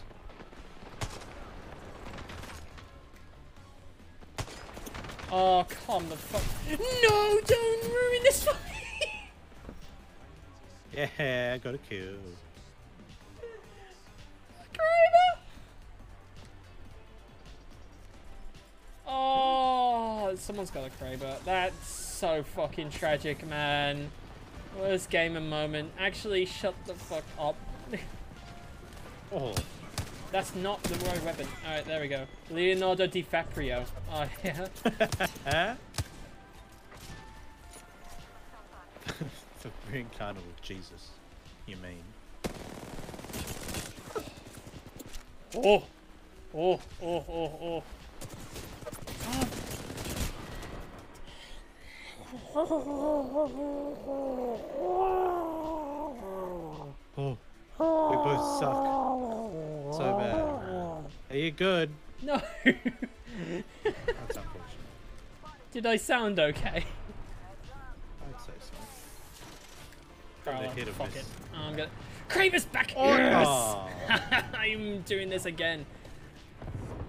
Oh, come the fuck. No, don't ruin this for me. Yeah, I got a kill. Someone's got a Kraber. That's so fucking tragic, man. Worst gamer moment. Actually, shut the fuck up. Oh, That's not the right weapon. Alright, there we go. Leonardo DiCaprio. Oh, yeah. huh? the reincarnate of Jesus. You mean? Oh! Oh, oh, oh, oh. Oh, we both suck so bad. Are you good? No! Did I sound okay? I'd say so. Probably hit fuck miss. it. Oh, I'm gonna. Kraber's back! Oh, Yes! I'm doing this again.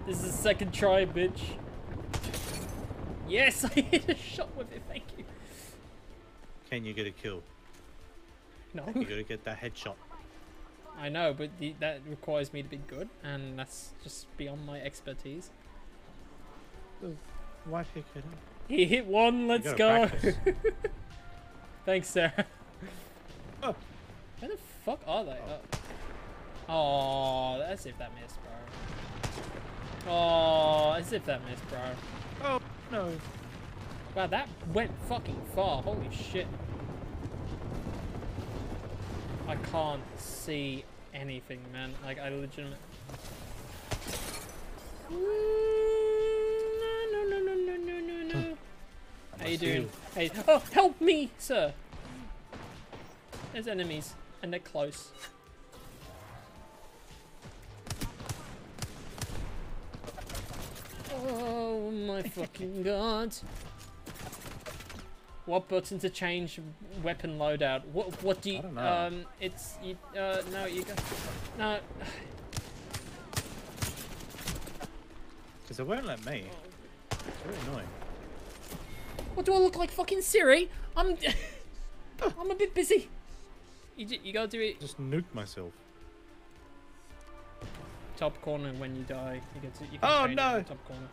This is the second try, bitch. Yes, I hit a shot with it. Thank you. Can you get a kill? No, You gotta get that headshot. I know, but the, that requires me to be good, and that's just beyond my expertise. Why pick it up? He hit one. Let's go. Thanks, Sarah. Oh. Where the fuck are they? Oh, oh, oh as if that missed, bro. Oh, as if that missed, bro. Oh, no. Wow, that went fucking far. Holy shit. I can't see anything, man. Like, I legitimately... No, no, no, no, no, no, no. How you doing? Hey, oh, help me, sir. There's enemies, and they're close. Oh my fucking god. What button to change weapon loadout? What what do you I don't know. um it's you uh no you go no Because it won't let me. It's very annoying. what do I look like fucking Siri? I'm I'm a bit busy. You you gotta do it Just nuke myself. top corner when you die. You get to you can Oh, change it in no. top corner.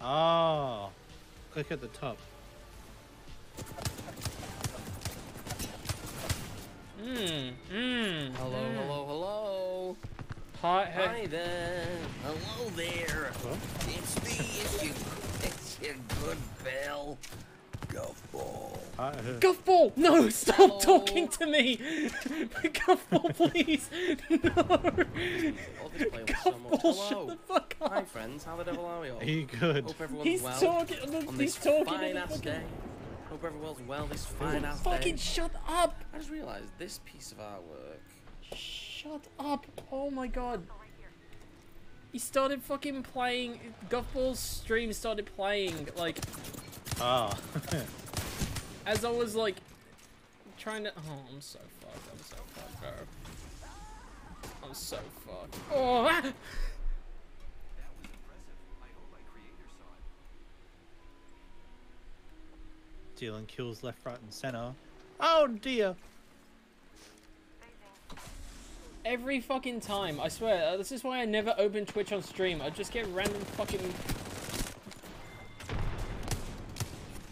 Ah. Click at the top. Mmm, mmm. Hello, hmm. hello, hello. Hi, Hi there. Hello there. What? It's me, it's your, it's your good pal, Guffball. I, uh, Guffball! No, stop Hello. talking to me! Guffball, please! No! Oh, this so much. Guffball, shut the fuck up! Hi, friends. How the devil are we all? are you good? Hope everyone's He's well talking, on he's this talking fine ass fucking... day. Hope everyone's well this fine ass Fucking day. shut up! I just realised this piece of artwork. Shut up! Oh my god. He started fucking playing, Guffball's stream started playing, like, Ah. as I was like, trying to, oh, I'm so fucked, I'm so fucked, bro. I'm so fucked. Oh, ah! Dealing kills left, right, and center. Oh dear. Every fucking time, I swear. uh, This is why I never open Twitch on stream. I just get random fucking.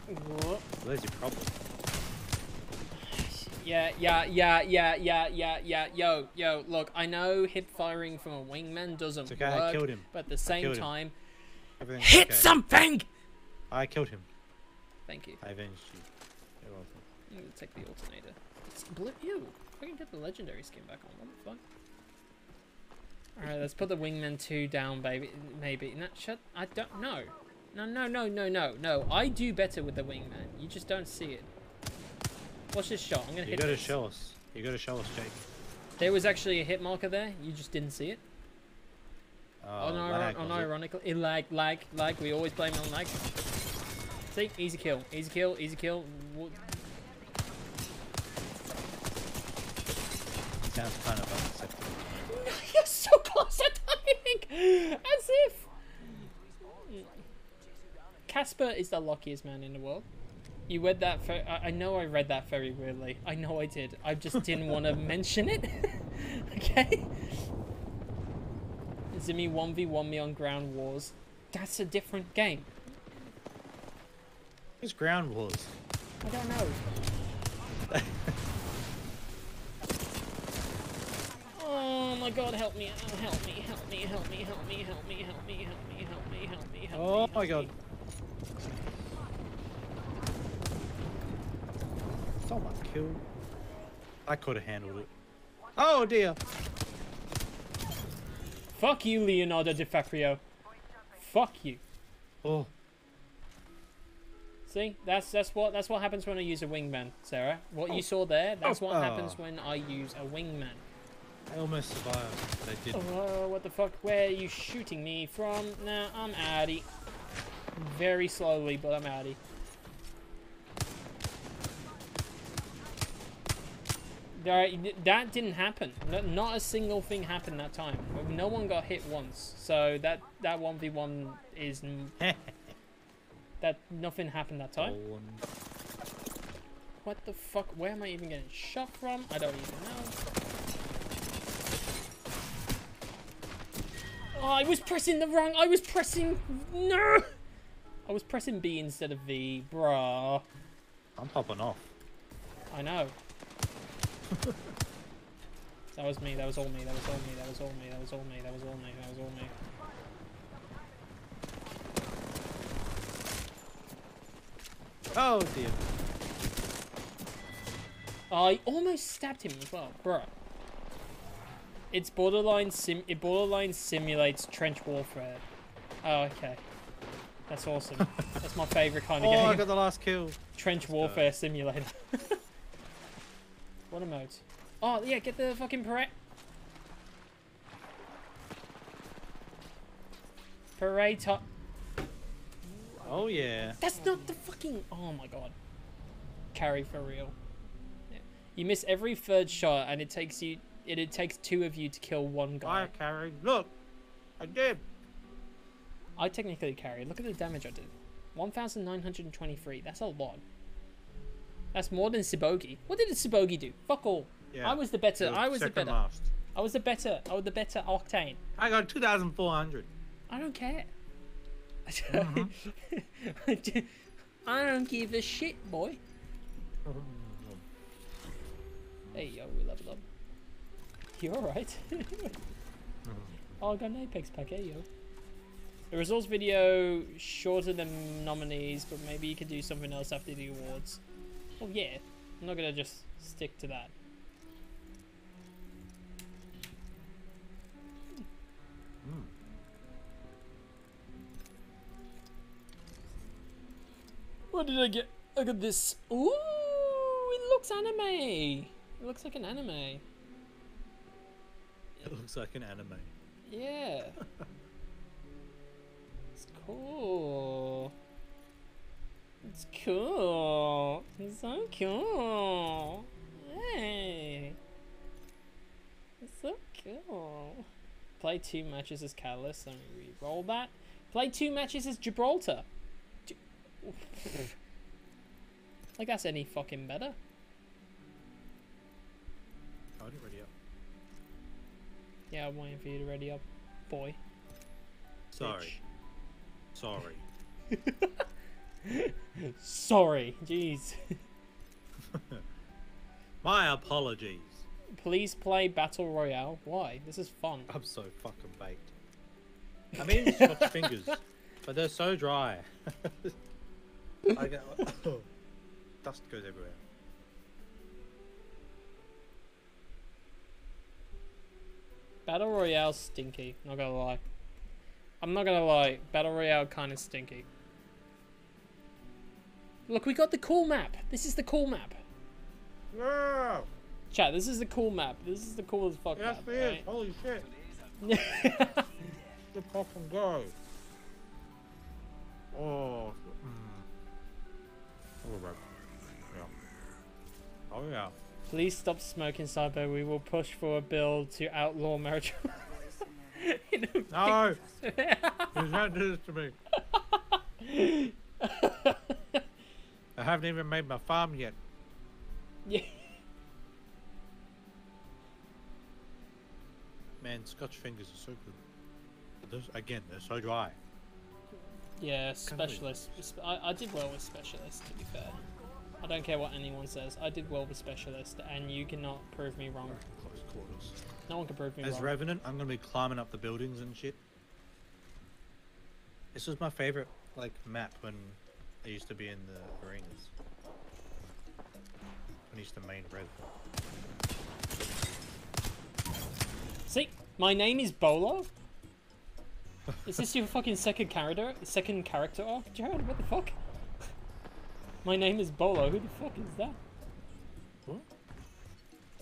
What? There's your problem. Yeah, yeah, yeah, yeah, yeah, yeah, yeah. Yo, yo, look, I know hip firing from a wingman doesn't It's okay, I work, killed him. but at the same time, hit okay. something. I killed him. Thank you. I avenged you. You're welcome. I'm gonna take the alternator. It's blue. Ew. I can get the legendary skin back on. What the fuck? Alright, let's put the Wingman 2 down, baby. Maybe. No, shut. I don't know. No, no, no, no, no, no. I do better with the Wingman. You just don't see it. Watch this shot. I'm gonna You hit You gotta this. show us. You gotta show us, Jake. There was actually a hit marker there. You just didn't see it. Oh, no, lag, oh, no, ironically. It lag, lag, lag. We always blame it on lag. See? Easy kill. Easy kill, easy kill. Wo- Sounds kind of unacceptable. You're so close to dying! As if! Casper is the luckiest man in the world. You read that. Fe- I I know I read that very weirdly. I know I did. I just didn't want to mention it. okay. Zimmy one v one me on Ground Wars. That's a different game. It's Ground Wars. I don't know. oh my god, help me, uh, help me, help me, help me, help me, help me, help me, help me, help me, help me, help me. Oh my god. Someone killed. I could have handled it. Oh dear. Fuck you, Leonardo DiCaprio. Fuck you. Oh. See, that's that's what that's what happens when I use a wingman, Sarah. What you oh. saw there, that's what oh. happens Oh. when I use a wingman. I almost survived, but I didn't. Oh, what the fuck? Where are you shooting me from? Nah, I'm outie. Very slowly, but I'm outie. There, that didn't happen. No, not a single thing happened that time. No one got hit once. So that that one v one is that nothing happened that time. What the fuck? Where am I even getting shot from? I don't even know. Oh, I was pressing the wrong. I was pressing. No! I was pressing B instead of V. Bruh. I'm popping off. I know. that was me. That was all me. That was all me. That was all me. That was all me. That was all me. That was all me. Oh dear. I almost stabbed him as well, bruh. It's borderline sim. It borderline simulates trench warfare. Oh, okay. That's awesome. That's my favorite kind of game. Oh, I got the last kill. Trench warfare simulator. what emote? Oh yeah, get the fucking parade. Parade top. Oh yeah. That's not the fucking. Oh my god. Carry for real. Yeah. You miss every third shot, and it takes you. It, it takes two of you to kill one guy. I carried. Look, I did. I technically carried. Look at the damage I did. 1,923. That's a lot. That's more than Sibogi. What did Sibogi do? Fuck all. Yeah. I was the better. You're I was the better. last. I was the better. I was the better octane. I got 2,400. I don't care. I uh-huh. don't- I don't give a shit, boy. Hey, yo, we leveled up. You alright? oh, I got an Apex pack, hey, yo. The results video shorter than nominees, but maybe you could do something else after the awards. Oh, yeah. I'm not gonna just stick to that. Hmm. What did I get? Look at this. Ooh, it looks anime. It looks like an anime. It looks like an anime. Yeah. it's cool. It's cool. It's so cool. Hey. It's so cool. Play two matches as Catalyst. Let me re-roll that. Play two matches as Gibraltar. Like that's any fucking better. I didn't ready up. Yeah, I'm waiting for you to ready up, boy. Sorry. Sorry. bitch. Sorry. Sorry, jeez. My apologies. Please play Battle Royale. Why? This is fun. I'm so fucking baked. I mean, switch fingers, but they're so dry. I get dust goes everywhere. Battle Royale stinky. Not gonna lie. I'm not gonna lie. Battle Royale kind of stinky. Look, we got the cool map. This is the cool map. Yeah, Chat, this is the cool map. This is the coolest fuck yes, map. it is. Holy shit! right? The pop and go. Oh. Mm. Oh, right. Yeah. Oh yeah. Please stop smoking, Cyber. We will push for a bill to outlaw marijuana. A No! Can't do this to me. I haven't even made my farm yet. Yeah. Man, Scotch fingers are so good. Those, again, they're so dry. Yeah, specialist. I, I did well with specialist, to be fair. I don't care what anyone says. I did well with specialist, and you cannot prove me wrong. Close quarters. No one can prove me As wrong. Revenant, I'm gonna be climbing up the buildings and shit. This was my favorite like map when I used to be in the arenas. When I used to main red. See, my name is Bolo. Is this your fucking second character? Second character arc, Jared? What the fuck? My name is Bolo. Who the fuck is that? What?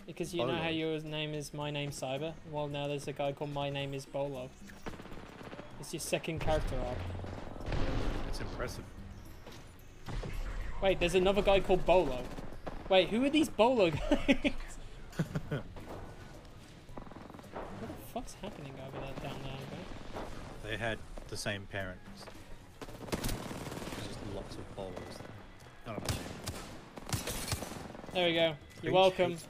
Because you know how your name is My Name Cyber. Well, now there's a guy called My Name is Bolo. It's your second character arc. It's impressive. Wait, there's another guy called Bolo. Wait, who are these Bolo guys? what the fuck's happening over there down there? Okay? They had the same parents. Just lots of followers. I don't. There we go. You're welcome.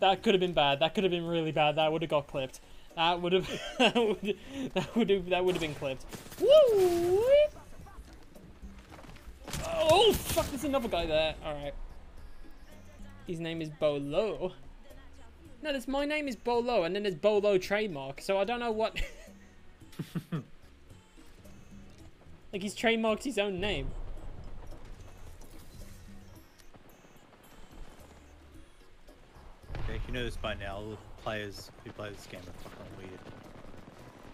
That could have been bad. That could have been really bad. That would have got clipped. That would have. That would. That would have. That would have been clipped. Woo! Oh fuck! There's another guy there. All right. His name is Bolo. No, there's my name is Bolo, and then there's Bolo trademark. So I don't know what. like he's trademarked his own name. You know this by now. Players who play this game.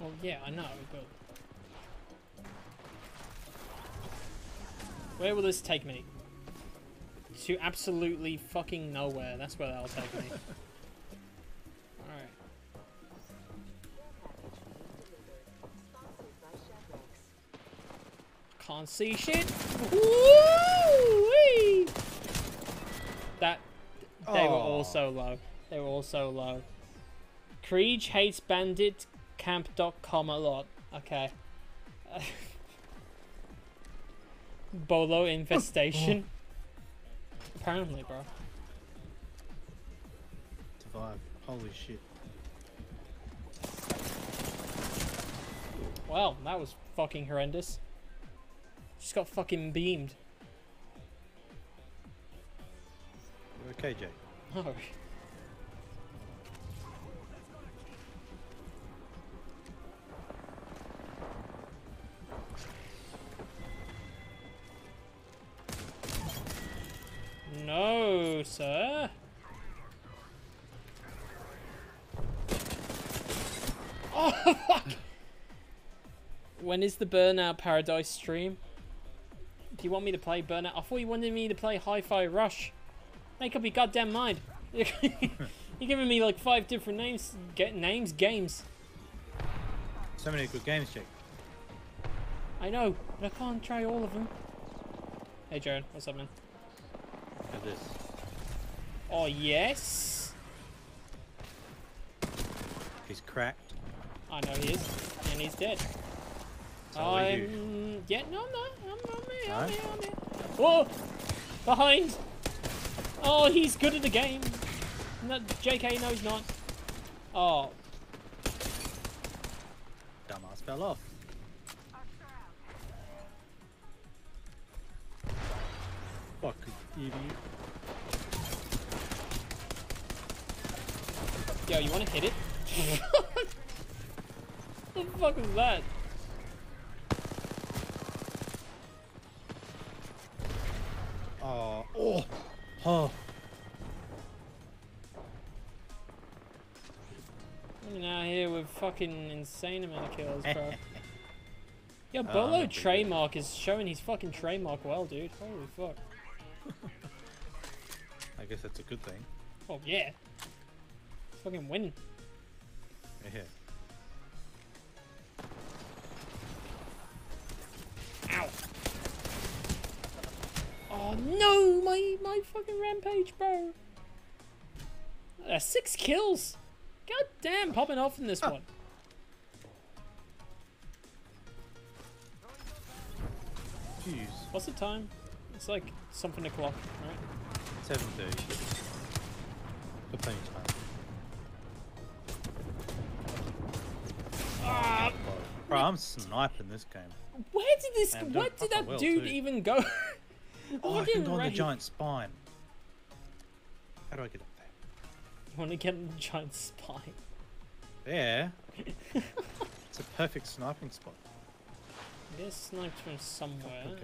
Well, yeah, I know, but where will this take me? To absolutely fucking nowhere. That's where that'll take me. Alright. Can't see shit. Woo-wee! That they were all so low. They were all so low. Krieg hates banditcamp.com a lot. Okay. Bolo infestation. Apparently, bro. Survive. Holy shit. Well, that was fucking horrendous. Just got fucking beamed. You okay, Jake? Oh. No, sir. Oh, fuck. When is the Burnout Paradise stream? Do you want me to play Burnout? I thought you wanted me to play Hi-Fi Rush. Make up your goddamn mind. You're giving me like five different names, get names, games. So many good games, Jake. I know, but I can't try all of them. Hey Jared, what's up, man? At this. Oh yes, He's cracked. I know he is, and he's dead. So. I'm um, yeah, no, no, I'm, I'm here, I'm No? here, I'm here. Whoa, behind. Oh, he's good at the game. No, JK, no, he's not. Oh, Dumbass fell off. Fuck, idiot. Yo, you want to hit it? what the fuck is that? Uh, oh, oh, oh. Coming out here with fucking insane amount of kills, bro. Yo, oh, I'm Bolo trademark is showing his fucking trademark well, dude. Holy fuck. I guess that's a good thing. Oh yeah fucking win. Ow. Oh no, my, my fucking rampage, bro. Uh, six kills. God damn, popping off in this one. Jeez. What's the time? It's like something o'clock, right? 7.30. Good playing time. Bro, I'm sniping this game. where did this? And Where did that well, dude too. even go? Oh, I can go on the giant spine. How do I get up there? You want to get in the giant spine? There. it's a perfect sniping spot. Get sniped from somewhere.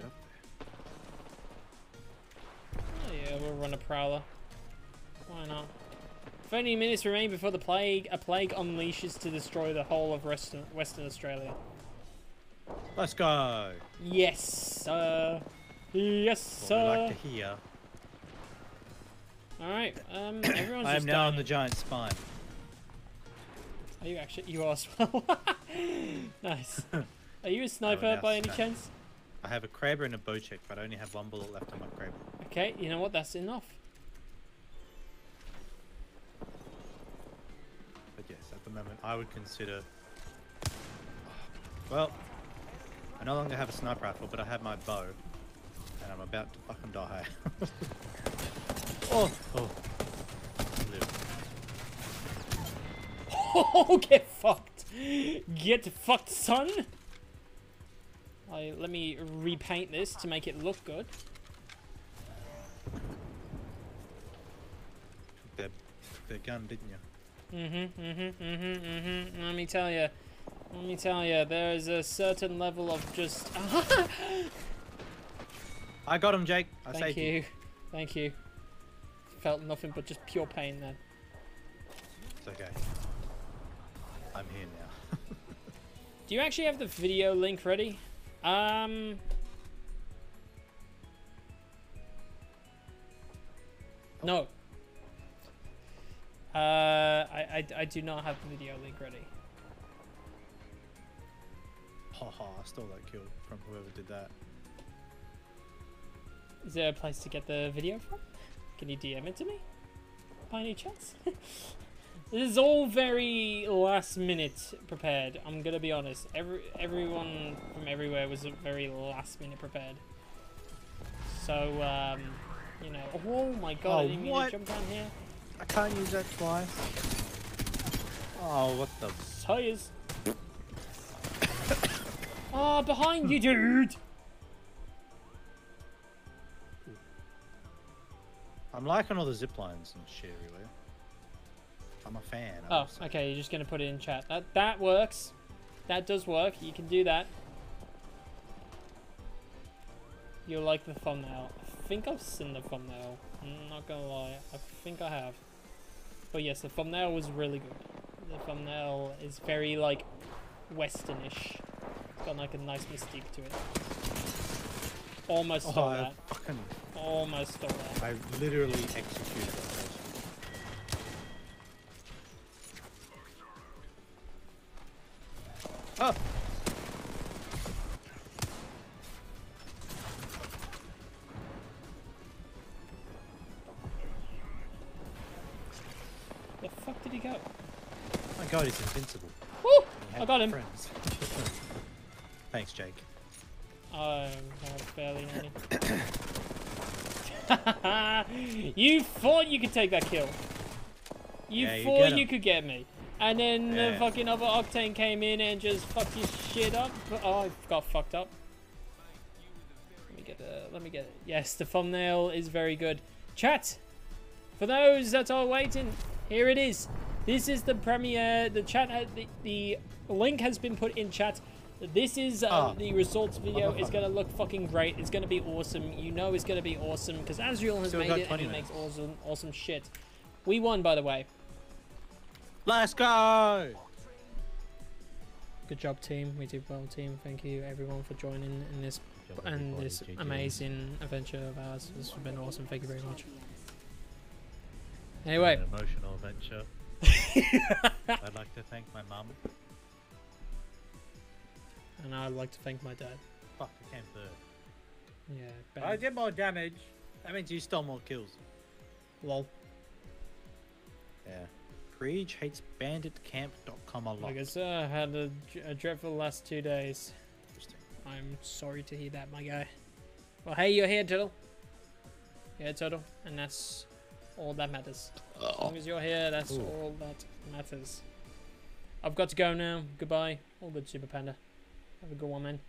Oh yeah, we'll run a prowler. Why not? 30 minutes remain before the plague a plague unleashes to destroy the whole of Western Western Australia. Let's go. Yes, sir. Yes, What we sir. like to hear. All right. Um, everyone's I am now on the giant spine. Are you actually? You are as well. nice. Are you a sniper by any chance? I have a Kraber and a Bocek, but I only have one bullet left on my Kraber. Okay. You know what? That's enough. Moment, I would consider. Well, I no longer have a sniper rifle, but I have my bow, and I'm about to fucking die. oh, oh. Live. Oh, get fucked. Get fucked, son. I, let me repaint this to make it look good. Their gun, didn't you? Mm-hmm, mm-hmm, mm-hmm, mm-hmm. Let me tell you. Let me tell you, there is a certain level of just... I got him, Jake. I Thank saved you. Thank you. Felt nothing but just pure pain then. It's okay. I'm here now. Do you actually have the video link ready? Um... No. Uh, I, I, I do not have the video link ready. Ha ha, I stole that kill from whoever did that. Is there a place to get the video from? Can you DM it to me? By any chance? this is all very last minute prepared. I'm gonna be honest. Every everyone from everywhere was very last minute prepared. So um, you know. Oh my god! I Oh, didn't mean what? to jump down here. I can't use that twice. Oh, what the? Tires. Ah, behind you, dude. I'm liking all the zip lines and shit everywhere. I'm a fan. I Oh, would okay. You're just gonna put it in chat. That that works. That does work. You can do that. You'll like the thumbnail. I think I've seen the thumbnail. Not gonna lie. I think I have. But yes, the thumbnail was really good. The thumbnail is very like westernish. It's got like a nice mystique to it. Almost Oh, stole I that. fucking. Almost stole that. I literally executed that. Oh! Go? My god, he's invincible. Woo! I got him. Friends. Thanks, Jake. Oh, I have barely any. you thought you could take that kill. You Yeah, thought 'em. you could get me. And then the fucking other Octane came in and just fucked your shit up. Oh, I got fucked up. Let me get the. Let me get it. Yes, the thumbnail is very good. Chat. For those that are waiting, here it is. This is the premiere. The chat. ha- The, the link has been put in chat. This is uh, Ah. the results video. It's gonna look fucking great. It's gonna be awesome. You know it's gonna be awesome because Azriel has made it and 20 he makes awesome, awesome shit. We won, by the way. Let's go! Good job, team. We did well, team. Thank you, everyone, for joining in this and this amazing adventure of ours. This has been awesome. Thank you very much. Anyway, An emotional adventure. I'd like to thank my mum. and I'd like to thank my dad. Fuck, I came third. Yeah, I did more damage. That means you stole more kills. Lol. Yeah. Preach hates banditcamp.com a lot. Like I said, I had a, a dreadful last two days. Interesting. I'm sorry to hear that, my guy. Well, hey, you're here, Turtle. You're Turtle, and that's all that matters. As long as you're here, that's Ooh. all that matters. I've got to go now. Goodbye. All good, Super Panda. Have a good one, man.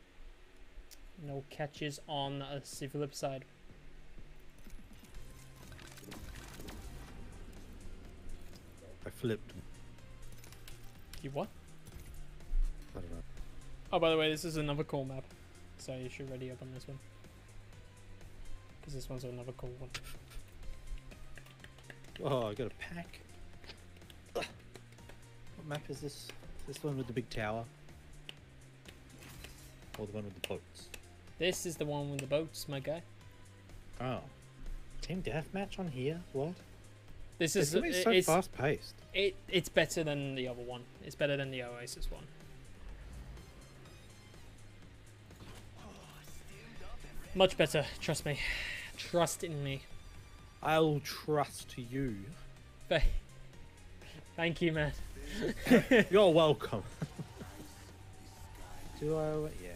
No catches on the flip side. I flipped. You what? I don't know. Oh, by the way, this is another cool map, so you should ready up on this one. Because this one's another cool one. Oh, I got a pack. What map is this? This one with the big tower? Or the one with the boats? This is the one with the boats, my guy. Oh. Team deathmatch on here? What? This is gonna be so it's fast paced. it, it's better than the other one. It's better than the Oasis one. Much better, trust me. Trust in me. I'll trust you. Th- Thank you, man. You're welcome. Do I? Yeah.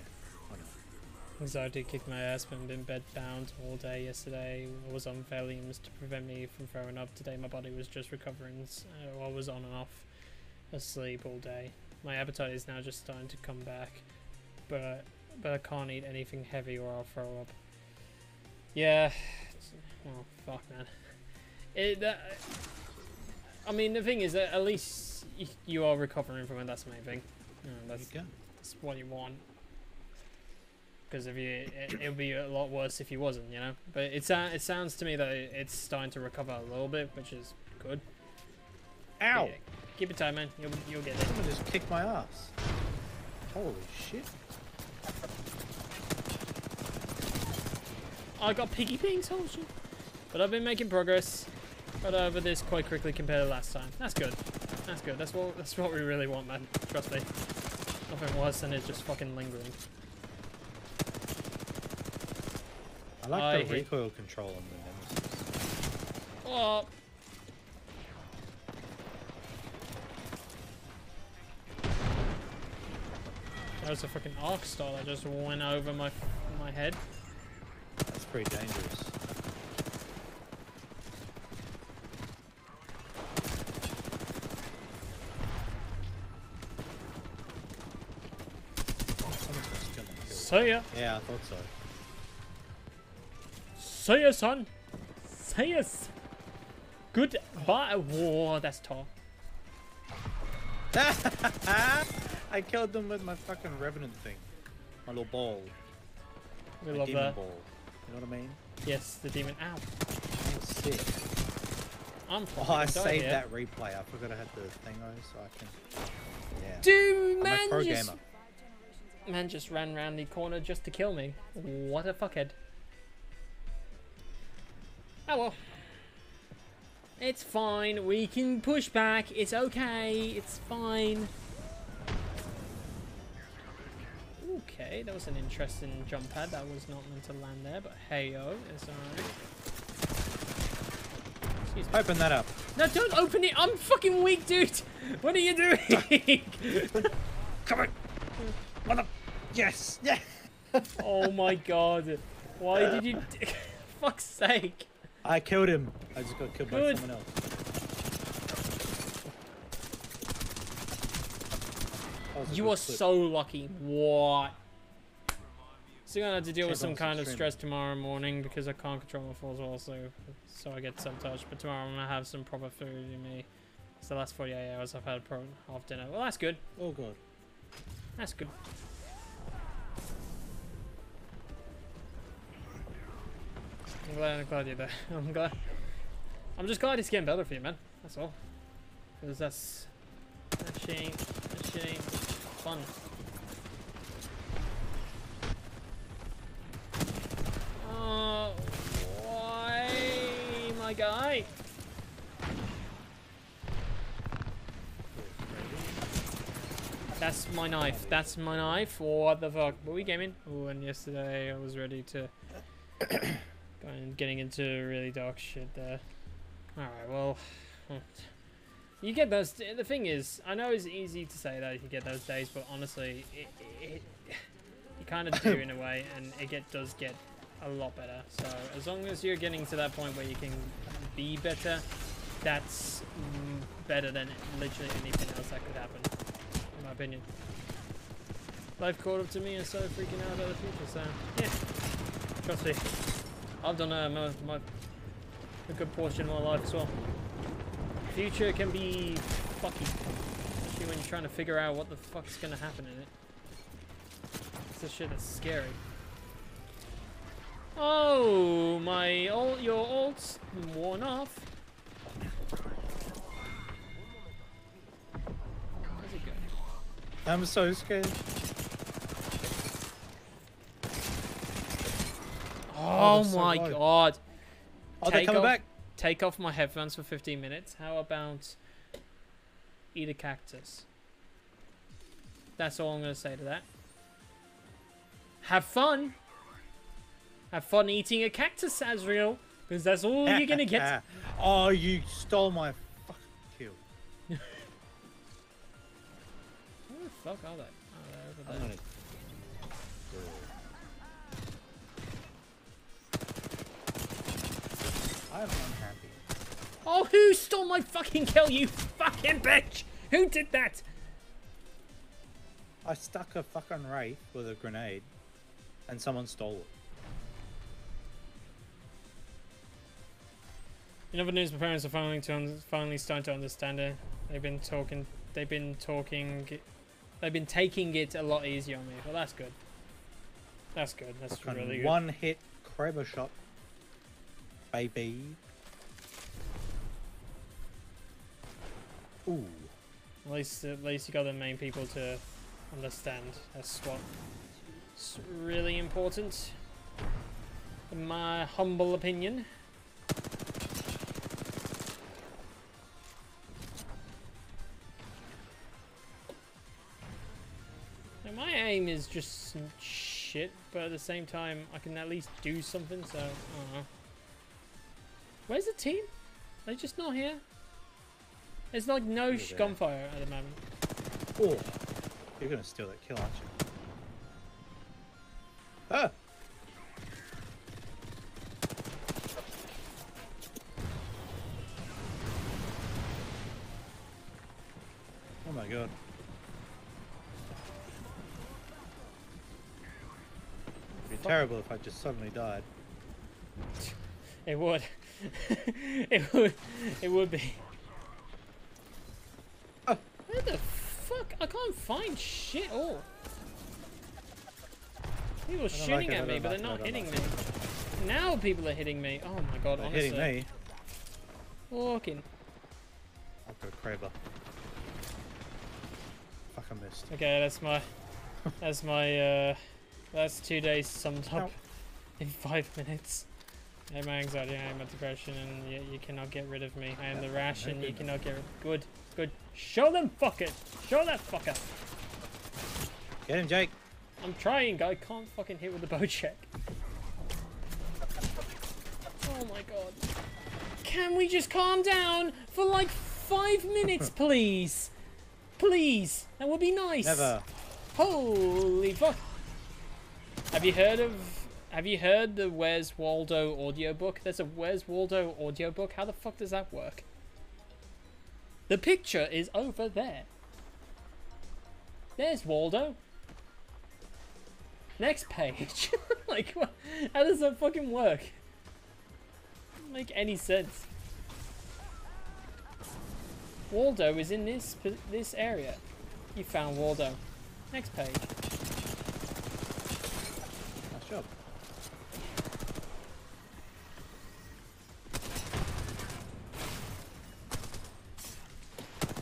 Why not? Anxiety kicked my ass, but been bed bound all day yesterday. I was on Valiums to prevent me from throwing up. Today my body was just recovering. s- Uh, I was on and off asleep all day. My appetite is now just starting to come back, but but I can't eat anything heavy or I'll throw up. Yeah. It's- Oh fuck, man. It. Uh, I mean, the thing is that at least you are recovering from it. That's the main thing. There that's that's what you want. Because if you, it, would be a lot worse if you wasn't, you know. But it sounds it sounds to me that it's starting to recover a little bit, which is good. Ow! yeah, keep it tight, man. You'll you'll get it. Someone just kicked my ass. Holy shit. I got piggy pings, holy shit. But I've been making progress. Got over uh, this quite quickly compared to last time. That's good. That's good. That's what that's what we really want, man. Trust me. Nothing worse than it just fucking lingering. I like I the hate- recoil control on the Nemesis. Oh. That was a freaking arc star that just went over my my head. That's pretty dangerous. Someone's gonna steal my kill. See ya. Yeah, I thought so. See ya, son. See ya. Goodbye. Whoa, that's tall. I killed them with my fucking revenant thing. My little ball. We my love demon that. ball. You know what I mean? Yes, the demon. Ow. Was sick. I'm Oh, I saved here. that replay. I forgot I had the thing on so I can. Yeah. Dude, I'm a man, pro gamer. Man just ran round the corner just to kill me. What a fuckhead. Oh well. It's fine. We can push back. It's okay. It's fine. Okay, that was an interesting jump pad. That was not meant to land there, but hey yo, it's alright. Open that up. No, don't open it. I'm fucking weak, dude. What are you doing? Come on. Mother. Yes. Yeah. oh my god. Why did you... Fuck's sake. I killed him. I just got killed Good. by someone else. That was a You are clip. so lucky. What? So I'm gonna have to deal with some kind of stress tomorrow morning because I can't control my falls also, so I get some touch. But tomorrow I'm gonna have some proper food in me. It's the last 48 hours I've had half dinner. Well, that's good. Oh god. That's good. I'm glad, I'm glad you're there. I'm glad. I'm just glad it's getting better for you, man. That's all. Because that's that shit ain't that shit fun. Oh, why, my guy? That's my knife. That's my knife. What the fuck? Were we gaming? Oh, and yesterday I was ready to going getting into really dark shit there. All right. Well, you get those. The thing is, I know it's easy to say that you get those days, but honestly, it, it, you kind of do in a way, and it get does get a lot better. So as long as you're getting to that point where you can be better, that's mm, better than literally anything else that could happen, my opinion. Life caught up to me and started freaking out about the future. So yeah, trust me, I've done uh, my, my, a good portion of my life as well. Future can be fucky, especially when you're trying to figure out what the fuck's gonna happen in it. It's shit that's scary. Oh, my ult, your ult's worn off. I'm so scared. Oh, oh so my god. Oh, they're Take coming off- back. Take off my headphones for 15 minutes. How about eat a cactus? That's all I'm going to say to that. Have fun. Have fun eating a cactus, Azrael. Because that's all you're going to get. oh, you stole my fuck are they? Oh, I'm gonna. I'm unhappy. Oh, who stole my fucking kill, you fucking bitch? Who did that? I stuck a fucking wraith with a grenade, and someone stole it. In other news, my parents are finally to un- finally starting to understand it. They've been talking. They've been talking. They've been taking it a lot easier on me. Well, that's good. That's good. That's Fucking really good. one hit Kraber shot. Baby. Ooh. At least, at least you got the main people to understand. That's what's really important, in my humble opinion. Aim is just shit, but at the same time, I can at least do something. So, I don't know. Where's the team? Are they just not here? There's like no gunfire at the moment. Oh. You're gonna steal that kill, aren't you? Ah! Oh my god. Be terrible if I just suddenly died. It would. it would. It would be. Oh. Where the fuck? I can't find shit all. People are don't like shooting at me, but they're like it, I not hitting like me. Now people are hitting me. Oh my god, They're honestly. hitting me. Walking. I'll go Kraber. Fuck, I missed. Okay, that's my. That's my. uh That's two days summed up Ow. in five minutes. I have my anxiety, I have my depression, and yet you cannot get rid of me. I am the rash, and you cannot get rid. Good, good. Show them, fuck it. Show that fucker. Get him, Jake. I'm trying. I can't fucking hit with the Bocek. Oh my god. Can we just calm down for like five minutes, please? Please. That would be nice. Never. Holy fuck. Have you heard of have you heard the Where's Waldo audiobook? There's a Where's Waldo audiobook. How the fuck does that work? The picture is over there. There's Waldo. Next page. like what? How does that fucking work? Doesn't make any sense. Waldo is in this this area. You found Waldo. Next page. Job.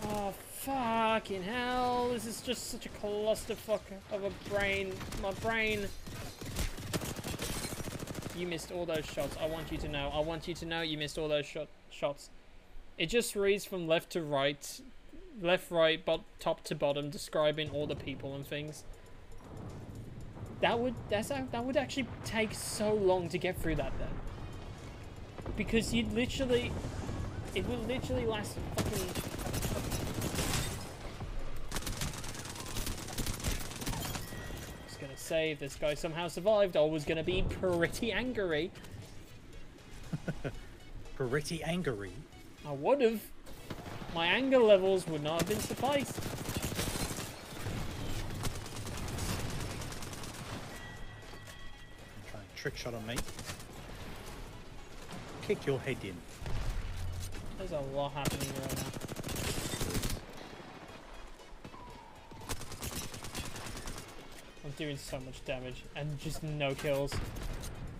Oh fucking hell! This is just such a clusterfuck of a brain. My brain. You missed all those shots. I want you to know. I want you to know you missed all those shot shots. It just reads from left to right, left, right, but top to bottom, describing all the people and things. That would that's that would actually take so long to get through that then. Because you'd literally, it would literally last fucking. Just gonna say if this guy somehow survived, I was gonna be pretty angry. Pretty angry. I would have. My anger levels would not have been sufficed. Trick shot on me. Kick your head in. There's a lot happening right now. I'm doing so much damage and just no kills.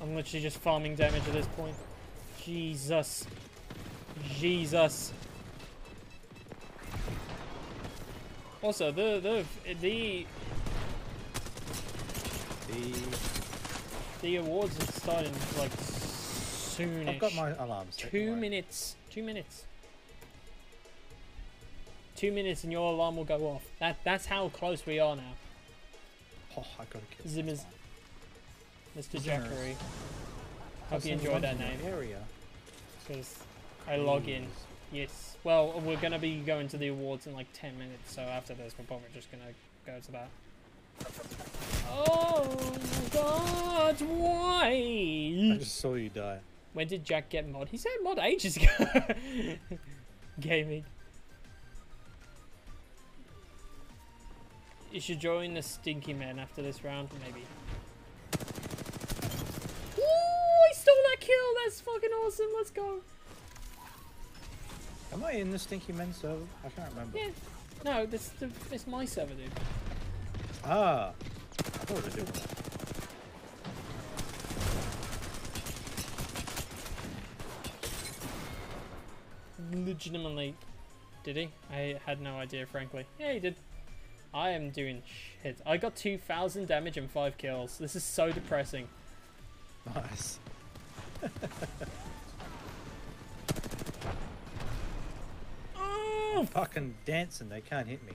I'm literally just farming damage at this point. Jesus. Jesus. Also, the the the The... the awards are starting like soon. I've got my alarms. Two minutes. Two minutes. Two minutes and your alarm will go off. That that's how close we are now, Oh, I gotta kill Zimmers. Mr. Jackery. Hope you enjoyed that name. Area. Because I log in. Yes. Well, we're gonna be going to the awards in like ten minutes, so after this, we're probably just gonna go to that. Oh my God! Why? I just saw you die. When did Jack get mod? He said mod ages ago. Gaming. You should join the Stinky Man after this round, maybe. Ooh, I stole that kill! That's fucking awesome, let's go! Am I in the Stinky Men server? I can't remember. Yeah. No, this the, it's my server, dude. Ah. Thought it was a different one. Legitimately. Did he? I had no idea, frankly. Yeah, he did. I am doing shit. I got 2,000 damage and 5 kills. This is so depressing. Nice. Oh, Fucking dancing, they can't hit me.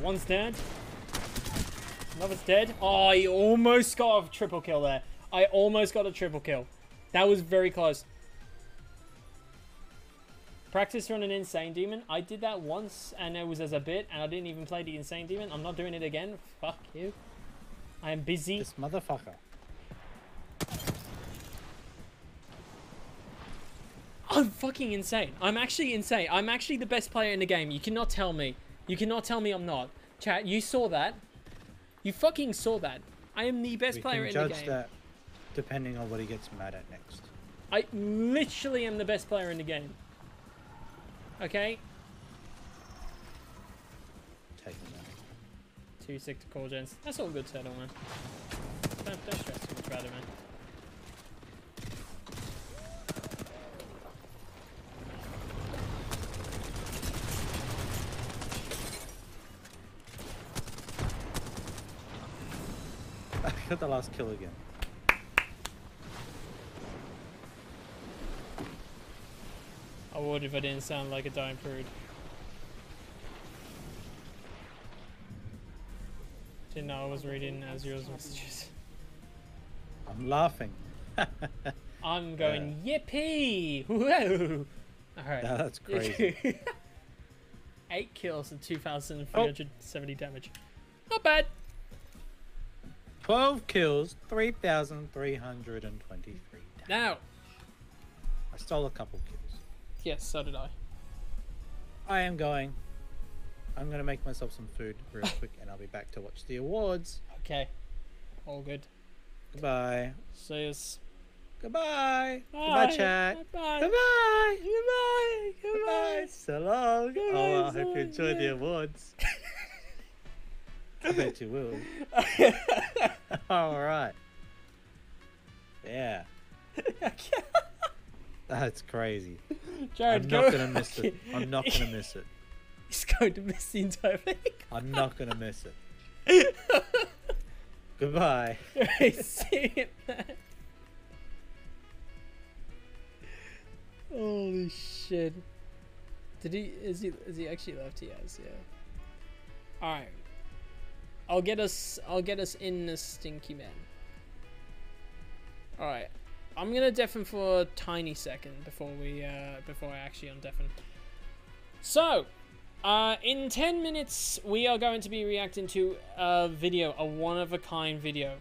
One's dead. Another's dead. Oh, I almost got a triple kill there. I almost got a triple kill. That was very close. Practice run an insane demon. I did that once and it was as a bit and I didn't even play the insane demon. I'm not doing it again. Fuck you. I am busy. This motherfucker. I'm fucking insane. I'm actually insane. I'm actually the best player in the game. You cannot tell me. You cannot tell me I'm not. Chat, you saw that. You fucking saw that. I am the best we player in the game. judge that depending on what he gets mad at next. I literally am the best player in the game. Okay? Taking that. Too sick to call gens. That's all good, Settle, man. Don't, don't stress too much about it, man. Got the last kill again. I would if I didn't sound like a dying prude. Didn't know I was reading Azur's messages. I'm laughing. I'm going, yippee! Whoa! Alright. Now that's crazy. Eight kills and 2,370 damage. Not bad. 12 kills, 3,323 damage. Now, I stole a couple kills. yes, so did I. I am going. I'm going to make myself some food real quick and I'll be back to watch the awards. Okay. All good. Goodbye. See us. Goodbye. Goodbye, chat. Bye. Goodbye. Goodbye. Goodbye. Goodbye. So long. Goodbye, Oh, I hope you enjoyed the awards. I bet you will. All right. Yeah. That's crazy. Jared, I'm go. not gonna miss it. I'm not gonna miss it. He's going to miss the entire thing. I'm not gonna miss it. Goodbye. See it, man. Holy shit. Did he is he is he actually left? He has, yeah. Alright. I'll get us I'll get us in the stinky man. Alright. I'm gonna deafen for a tiny second before we uh, before I actually undeafen. So, uh, in 10 minutes, we are going to be reacting to a video, a one of a kind video.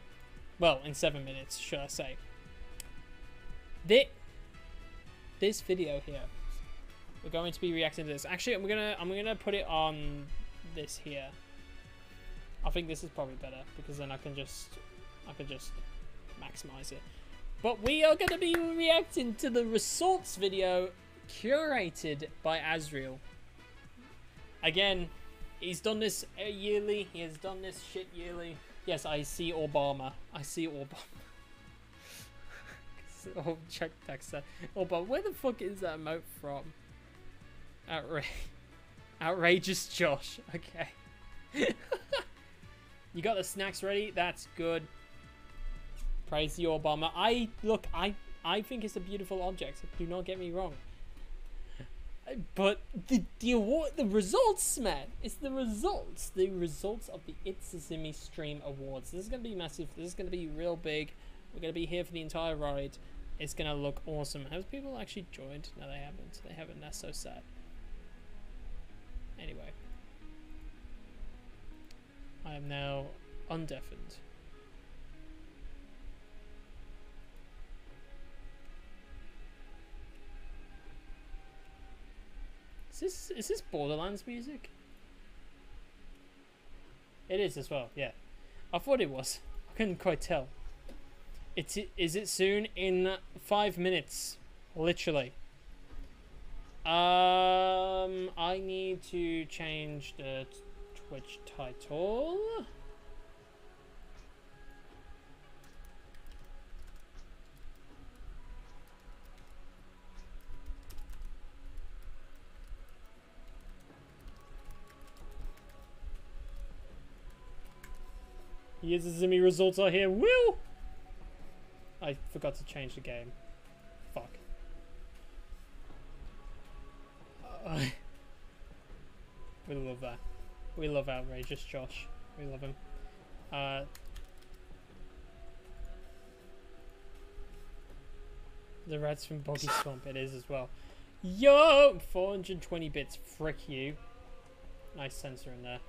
Well, in 7 minutes, should I say. This, this video here, we're going to be reacting to this. Actually, I'm gonna I'm gonna put it on this here. I think this is probably better because then I can just I can just maximize it. But we are going to be reacting to the results video curated by Azriel. Again, he's done this yearly. He has done this shit yearly. Yes, I see Obama. I see Obama. oh, check Dexter. Obama, where the fuck is that emote from? Outra- outrageous Josh. Okay. you got the snacks ready? That's good. Praise the Obama. I look. I I think it's a beautiful object. Do not get me wrong. But the the award, the results, man. It's the results. The results of the It's a Zimmy Stream Awards. This is gonna be massive. This is gonna be real big. We're gonna be here for the entire ride. It's gonna look awesome. Have people actually joined? No, they haven't. They haven't. That's so sad. Anyway, I am now undeafened. Is this is this Borderlands music? It is as well. Yeah, I thought it was. I couldn't quite tell. It's is it soon in five minutes, literally. Um, I need to change the Twitch title. Zimmy results are here. Will! I forgot to change the game. Fuck. Uh, we love that. We love outrageous Josh. We love him. Uh, the rats from Boggy Swamp. It is as well. Yo, 420 bits. Frick you. Nice sensor in there.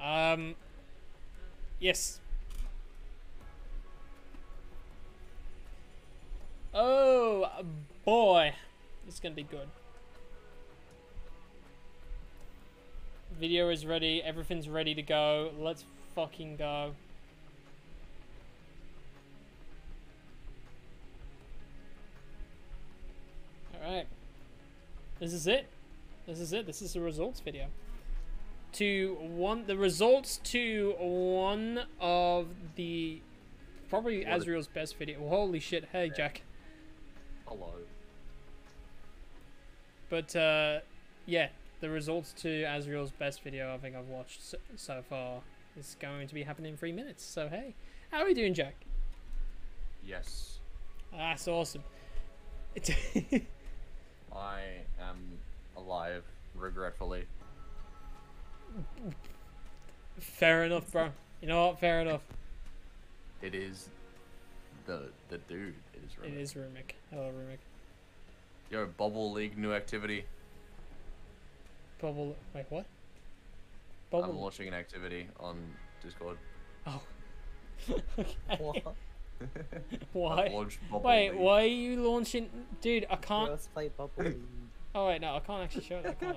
Um, yes. Oh boy, it's gonna be good. Video is ready. Everything's ready to go. Let's fucking go. Alright. This is it. This is it. This is the results video. To one, the results to one of the probably What? Azriel's best video. Holy shit! Hey Jack. Hello. But uh, yeah, the results to Azriel's best video I think I've watched so, so far is going to be happening in three minutes. So hey, how are we doing, Jack? Yes, That's awesome. I am alive, regretfully. Fair enough, bro. You know what? Fair enough. It is the the dude. It is. It Remick. is Rumik. Hello, Rumik. Yo, Bubble League new activity. Bubble. Wait, what? I'm launching an activity on Discord. Oh. okay. I've Why? Bubble Wait, League. why are you launching? Dude, I can't. let's play Bubble League. Oh wait, no, I can't actually show that, can I?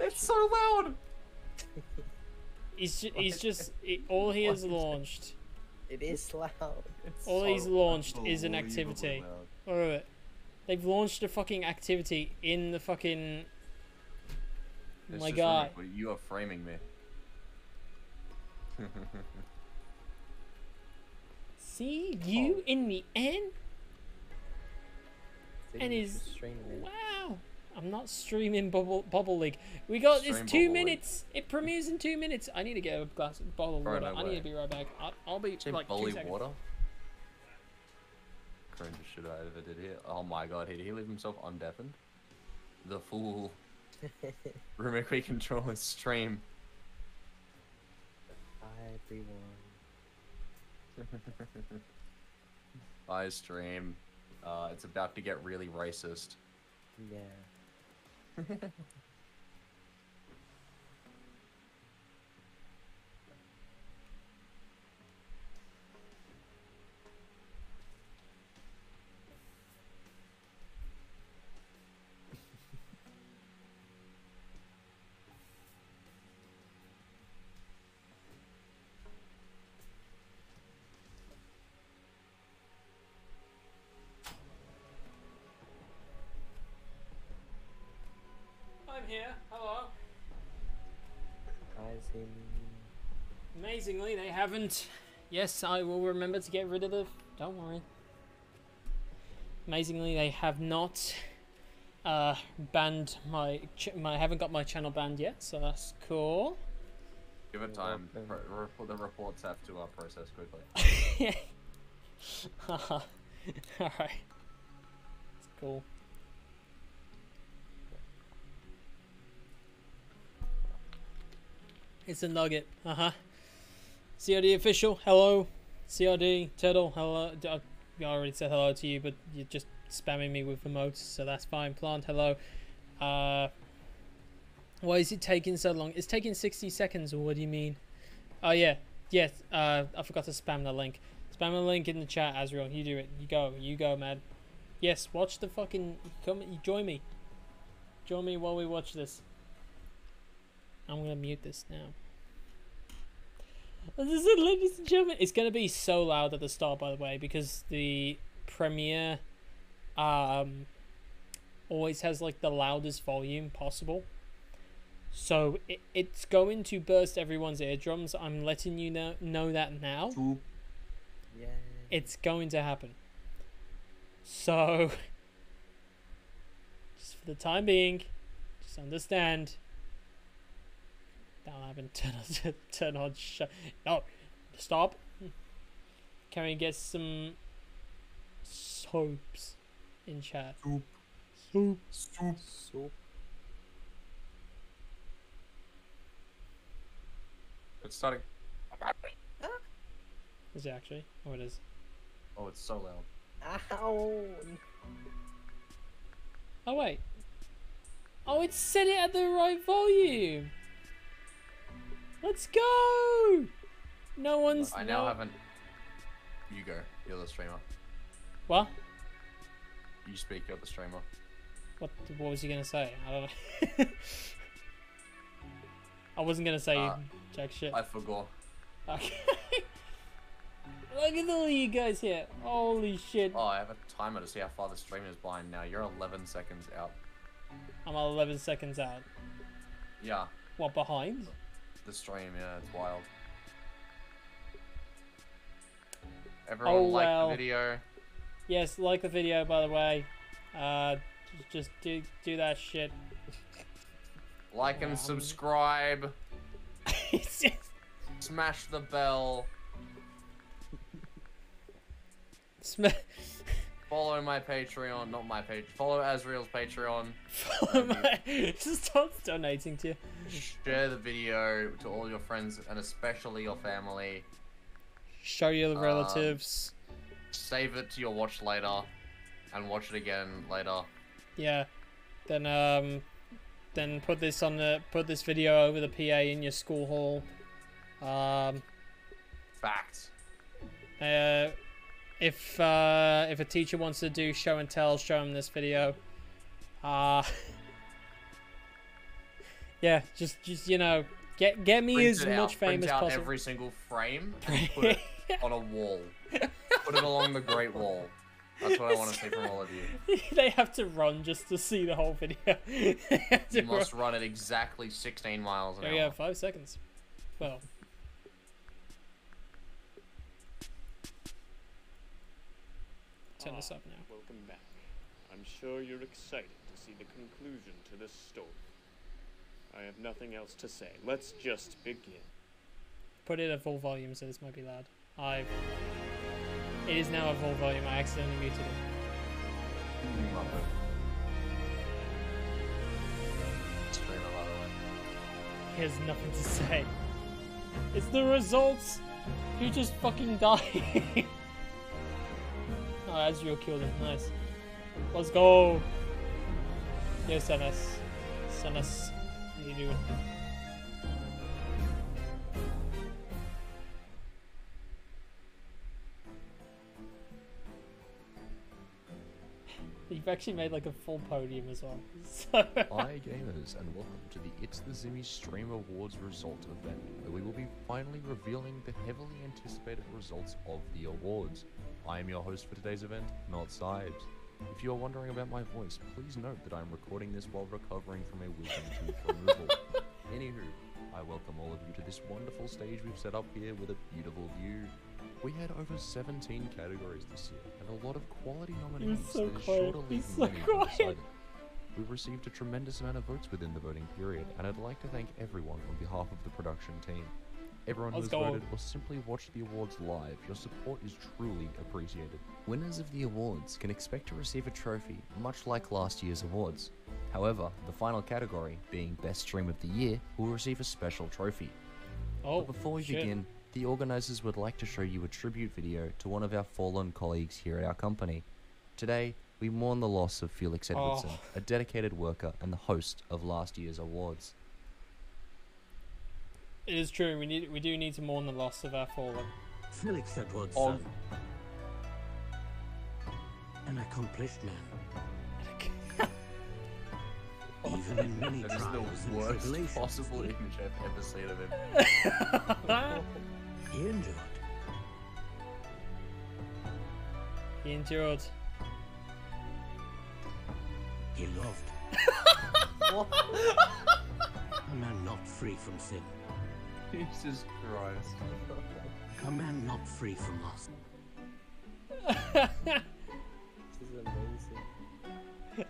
It's so loud. He's ju- he's just he, all he has launched. It is loud. It's All he's launched is an activity. loud. Wait, wait, wait. They've launched a fucking activity in the fucking. It's My just God. Remick, you are framing me. See you oh. in the end. Didn't And is- stream? Wow. I'm not streaming Bubble Bubble League. We got Stream it's Bubble two League. minutes. It premieres in two minutes. I need to get a glass of bottle of water. no I need to be right back. I'll, I'll be Say like two bully seconds. water. Cringe shit I ever did here. Oh my god, did he leave himself undeafened? The fool. We control his stream. Hi everyone. I stream. Uh, it's about to get really racist. Yeah. Amazingly, they haven't. Yes, I will remember to get rid of the. Don't worry. Amazingly, they have not uh, banned my. Ch- my. I haven't got my channel banned yet, so that's cool. Give it time. welcome. Pro- report- the reports have to uh, process quickly. yeah. All right. It's cool. It's a nugget. Uh huh. CRD official. Hello. CRD Turtle. Hello. D- I already said hello to you, but you're just spamming me with emotes, so that's fine. Plant. Hello. Uh. Why is it taking so long? It's taking 60 seconds, what do you mean? Oh, yeah. Yes. Uh, I forgot to spam the link. Spam the link in the chat, Azrael. You do it. You go. You go, man. Yes, watch the fucking. Come, join me. Join me while we watch this. I'm gonna mute this now. This is, ladies and gentlemen, it's gonna be so loud at the start, by the way, because the premiere um always has like the loudest volume possible. So it, it's going to burst everyone's eardrums. I'm letting you know know that now. Yeah. It's going to happen. So, just for the time being, just understand. That'll happen. Turn on, turn on. Sh- no, stop. Can we get some soaps in chat? Soup. Soup. Soup. Soup. It's starting. Is it actually? Oh, it is. Oh, it's so loud. Ow! Oh wait. Oh, it set it at the right volume. Let's go. No one's. I now no- haven't. You go. You're the streamer. What? You speak. You're the streamer. What? What was he gonna say? I don't know. I wasn't gonna say Uh, jack shit. I forgot. Okay. Look at all you guys here. Holy shit. Oh, I have a timer to see how far the stream is behind now. You're 11 seconds out. I'm 11 seconds out. Yeah, What behind? The stream. Yeah, it's wild. Everyone Oh, like the video. Yes, like the video by the way. Uh, just, do do that shit. Like and Um, subscribe. just. Smash the bell. Sm- Follow my Patreon, not my page. Follow Azriel's Patreon. follow my- Stop donating to you. Share the video to all your friends and especially your family. Show your Um, relatives. Save it to your watch later, and watch it again later. Yeah. Then um, then put this on the put this video over the PA in your school hall. Um, Facts. uh, if uh, if a teacher wants to do show and tell, show them this video. Uh, yeah, just just you know, get get me Print as it out. much fame Print as out possible. every single frame and put it on a wall. Put it along the Great Wall. That's what I want to see from all of you. they have to run just to see the whole video. They have to You must run at exactly 16 miles an There hour. we go, five seconds. Well, turn this Ah, up now. Welcome back. I'm sure you're excited to see the conclusion to this story. I have nothing else to say. Let's just begin. Put it at full volume, so this might be loud. I've. It is now at full volume. I accidentally muted it. He has nothing to say. It's the results. You just fucking die. oh, Azrael killed him. Nice. Let's go. Yes, Sanas. Sanas. How you doing? You've actually made like a full podium as well. So Hi gamers and welcome to the It's the Zimmy Stream Awards result event where we will be finally revealing the heavily anticipated results of the awards. I am your host for today's event, not Sibes. If you are wondering about my voice, please note that I am recording this while recovering from a wisdom tooth removal. Anywho, I welcome all of you to this wonderful stage we've set up here with a beautiful view. We had over 17 categories this year and a lot of quality nominees so that is quiet, sure to he's so many quiet. undecided. We received a tremendous amount of votes within the voting period, and I'd like to thank everyone on behalf of the production team. Everyone who has voted or simply watch the awards live, your support is truly appreciated. Winners of the awards can expect to receive a trophy, much like last year's awards. However, the final category, being Best Stream of the Year, will receive a special trophy. Oh, But before we shit. begin, the organisers would like to show you a tribute video to one of our fallen colleagues here at our company. Today, we mourn the loss of Felix Edwardson, Oh. a dedicated worker and the host of last year's awards. It is true. We need we do need to mourn the loss of our fallen. Felix Edwardson. Oh. An accomplished man. Even in many That is the trials and worst possible image I've ever seen of him. he endured. he endured. He loved. A man not free from sin. Jesus Christ. A man not free from us. This is amazing.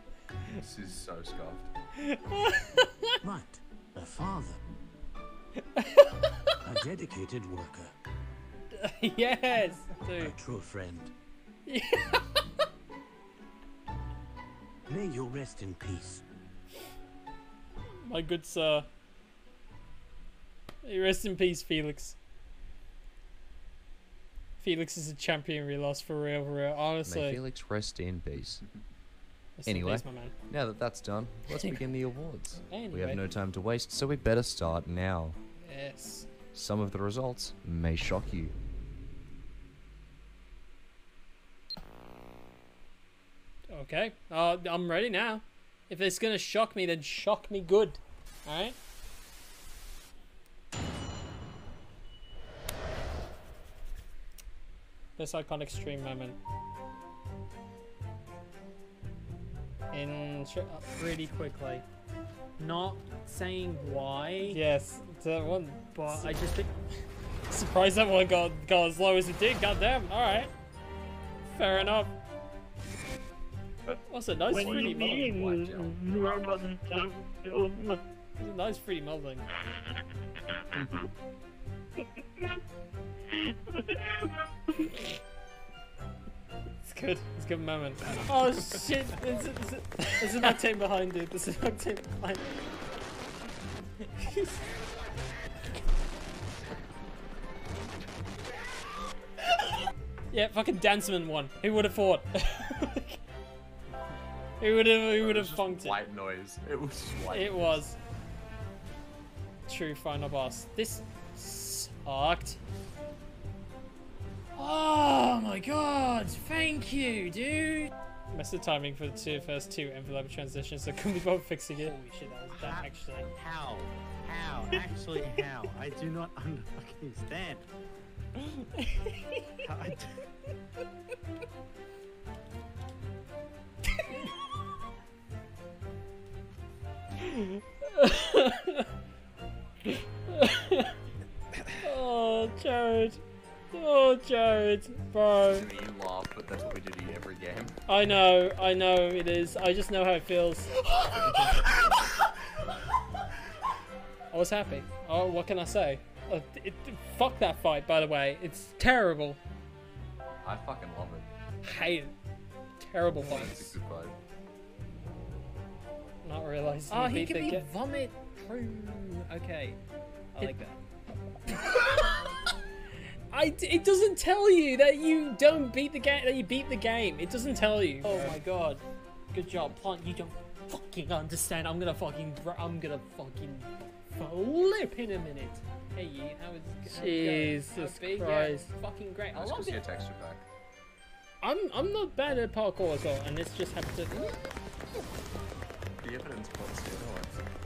This is so scuffed. But a father. a dedicated worker. yes, A true friend. May you rest in peace. My good sir. Hey, Rest in peace, Felix. Felix is a champion we lost for real, for real. Honestly. May Honestly. Felix rest in peace. Rest in Anyway. peace, my man. Now that that's done, let's begin the awards. We have no time to waste, so we better start now. Yes. Some of the results may shock you. Okay. Uh, I'm ready now. If it's gonna shock me, then shock me good. Alright? This iconic stream moment. In uh, Really quickly. Not saying why, yes, that one. but I just think Surprised that one got got as low as it did. Goddamn. All right. Fair enough. What's a nice 3D modeling. It's a nice 3D modeling. It's good. It's a good moment. Oh shit! There's, there's, there's an octane behind it. There's an octane behind. yeah, fucking Danceman won. Who would have thought? who would have? Who would have Just funked it? White noise. It was just white. It was. True final boss. This sucked. Oh my god! Thank you, dude. Messed the timing for the two first two envelope transitions, so couldn't be bothered fixing it. Holy shit, that was that actually. how? How? Actually, how? I do not understand. I d- Oh, Jared. Oh, Jared, bro. You laugh, but that's what we do to you every game. I know, I know it is. I just know how it feels. I was happy. Oh, what can I say? Uh, it, fuck that fight, by the way. It's terrible. I fucking love it. Hate it. Terrible It's a fights. good fight. Not realizing Oh, you he beat can the be ga- vomit. True. Okay. I It- like that. I, it doesn't tell you that you don't beat the game. That you beat the game. It doesn't tell you. Oh my god. Good job, Plant. You don't fucking understand. I'm gonna fucking. br- I'm gonna fucking flip in a minute. Hey, you. How is? how's it going? Jesus How big? Yeah, Christ. fucking great. I That's love because your it. texture pack. I'm I'm not bad at parkour as well, and this just happened to. The evidence points to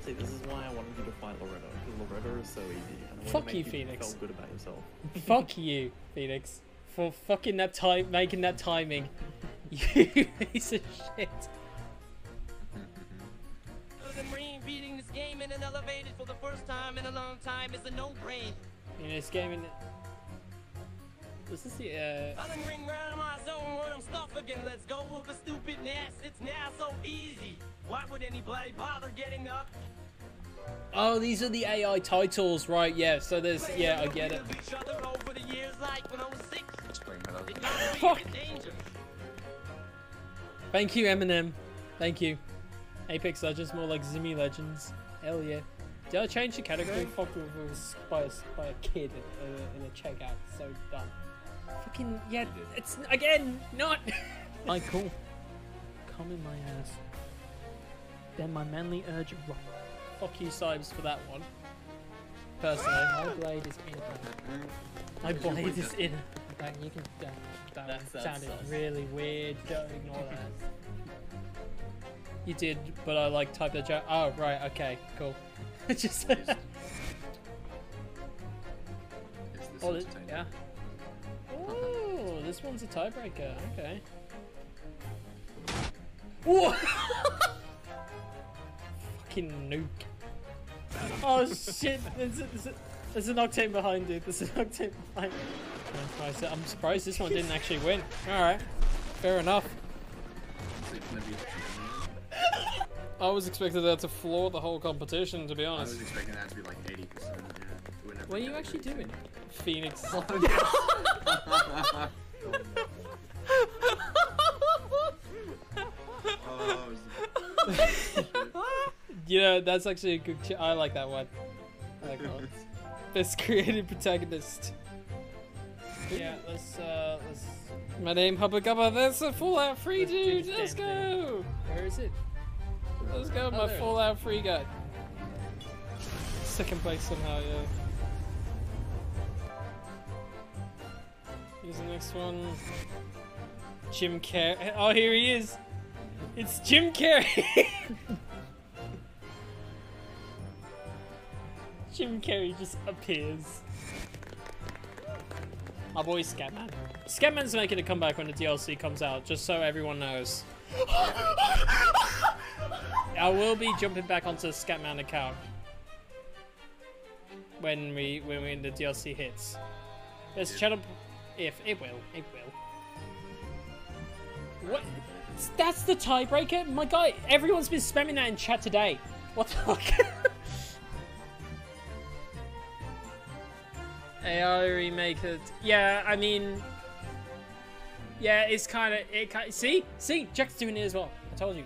See, this is why I wanted you to fight Loretta, because Loretta is so easy. And I wanted Fuck you, Phoenix. Feel good about yourself. Fuck you, Phoenix, for fucking that time, making that timing. You piece of shit. The Marine beating this game in an elevated for the first time in a long time is a no-brain. In this game, in this the uh. I've been ring round my zone where I'm stuck again. Let's go with the stupidness. It's now so easy. Why would anybody bother getting up? Oh, these are the AI titles, right? Yeah. So there's yeah, I get it. Each other over the years like when I was six. Explain how that It got to Fuck. be in danger. Thank you, Eminem. Thank you. Apex Legends, more like Zimmy Legends. Hell yeah. Did I change the category? Fuck with it was by a, by a kid in a, in a checkout. So dumb. Fucking yeah. It's again not. Michael, come in my ass. Then my manly urge. Fuck you, Sibes, for that one. Personally, my blade is in. My blade is in. Bang, you can. Uh, that That's- one that's sounded sus. really weird. Don't ignore that. You did, but I like typed the joke. Oh right, okay, cool. Just. Is this oh, it- yeah. Oh, this one's a tiebreaker. Okay. Whoa! Fucking nuke. Oh shit! There's, a, there's, a, there's an octane behind it. There's an octane behind. Oh, Christ, I'm surprised this one didn't actually win. All right, fair enough. Is it gonna be- I was expecting that to floor the whole competition, to be I honest. was expecting that to be like 80%. Yeah. What are you actually category. doing? Phoenix. Oh, it was- You know, that's actually a good. Ch- I like that one. I like that one. Best creative protagonist. Yeah, let's. uh let's. My name Hubba Gubba. That's a Fallout Free dude. Let's go. Where is it? Let's go, my Oh, there. Fallout Free guy. Second place somehow, yeah. Here's the next one. Jim Carrey. Oh, here he is. It's Jim Carrey. Jim Carrey just appears. My boy Scatman. Scatman's making a comeback when the DLC comes out, just so everyone knows. I will be jumping back onto the Scatman account when we when we the DLC hits. There's channel if it will, it will. What? That's the tiebreaker, my guy. Everyone's been spamming that in chat today. What the fuck? AI remake it. Yeah, I mean, yeah, it's kind of it. Kind see, see, Jack's doing it as well. I told you.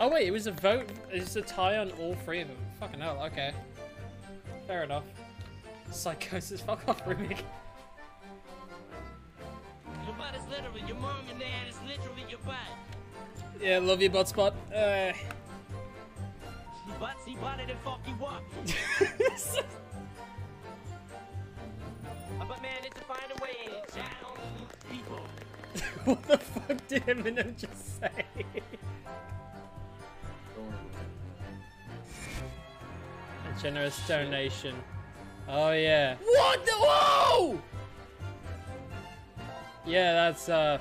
Oh wait, it was a vote. It's a tie on all three of them. Fucking hell. Okay, fair enough. Psychosis. Fuck off, remake. Your butt is literally your mom and dad is literally your butt. Yeah, love you, butt spot. Uh, She butt, she butted fuck you up. Uh, But man, it's to find a way and chat people. what the fuck did Eminem just say? A generous donation. Oh yeah. What the? Whoa! Yeah, that's uh.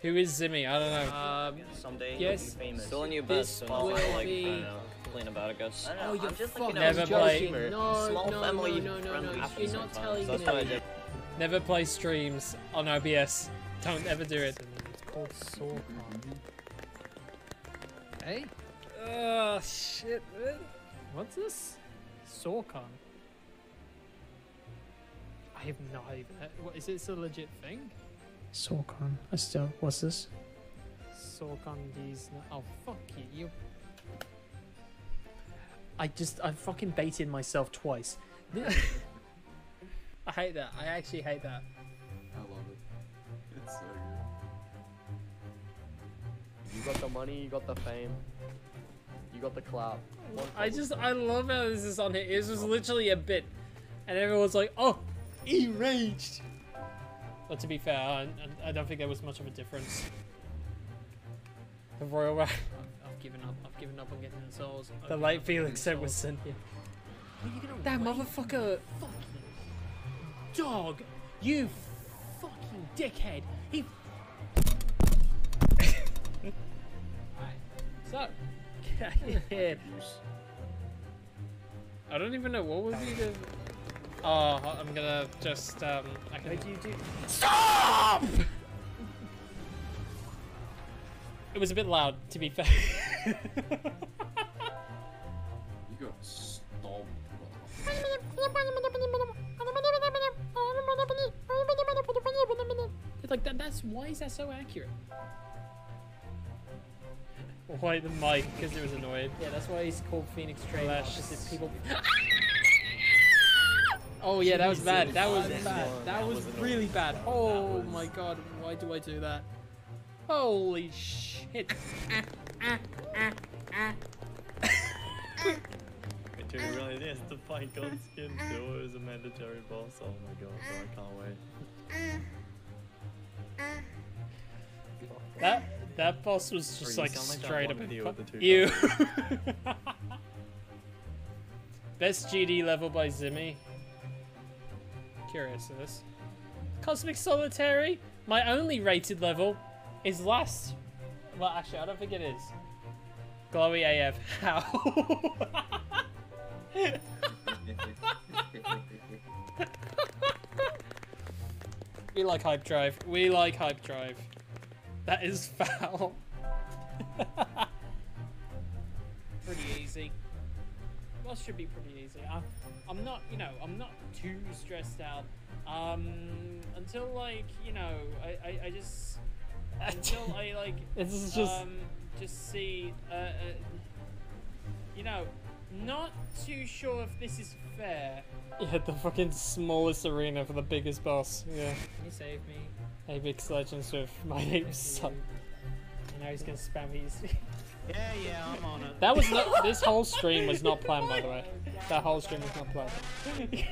Who is Zimmy? I don't know. Um, Someday Yes. you'll be famous. still on your This best, so will like, be- I don't know, complain about it, guys. I don't know, Oh, you I'm just fuck- like, you know, Never joking. play- No, Small no, family no, no, no, friendly no, happens you're not telling me. what Never play streams on OBS. Don't ever do it. It's called Sawcon. Hey? Oh shit. man. What's this? Sawcon. I have no idea. What is this a legit thing? Sorcon. I still. What's this? Sawcon these. Oh fuck you. You. I just I fucking baited myself twice. I hate that. I actually hate that. I love it. It's so good. You got the money, you got the fame, you got the clap. I just. I love how this is on here. It was literally a bit, and everyone's like, "Oh, enraged." But to be fair, I, I don't think there was much of a difference. The royal Ra- I've, I've given up. I've given up on getting the souls. The late Felix said was sent here. That motherfucker, fucking dog, you fucking dickhead. He. so, yeah. I don't even know what would be the. Oh, I'm gonna just um. I can... What do you do? Stop! It was a bit loud, to be fair. You got stomped. It's like that. That's why is that so accurate? Why the mic? Because it was annoyed. Yeah, that's why he's called Phoenix Train. Because people. oh yeah, that was bad. That was bad. That That was was really bad. Oh my god, why do I do that? Holy shit. Do you realize he has to fight Godskin too as a mandatory boss? Oh my god, bro, I can't wait. That that boss was just Bro, like straight up with the two you. Best GD level by Zimmy. Curious of this. Cosmic Solitary. My only rated level is last. Well, actually, I don't think it is. Glowy AF. How? we like Hype Drive. We like Hype Drive. That is foul. pretty easy. Well, should be pretty easy. I'm, I'm not, you know, I'm not too stressed out. Um, until like, you know, I, I, I just, until I like, This is just- um, just see, uh, uh, you know, not too sure if this is fair. Yeah, the fucking smallest arena for the biggest boss. Yeah. Can you save me? Apex Legends with my name's son. And now he's gonna spam these. Yeah, yeah, I'm on it. That was not. This whole stream was not planned, by the way. That whole stream was not planned.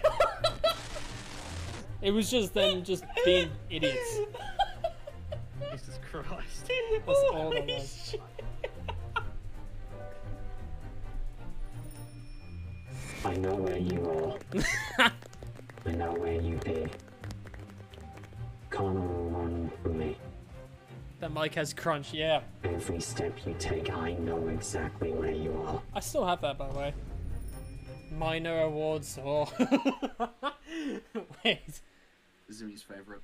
It was just them just being idiots. Jesus Christ. That's all that was. I know where you are. I know where you be. Can't run from me. That mic has crunch, yeah. Every step you take, I know exactly where you are. I still have that, by the way. Minor awards or. Wait. Zimmy's favorite.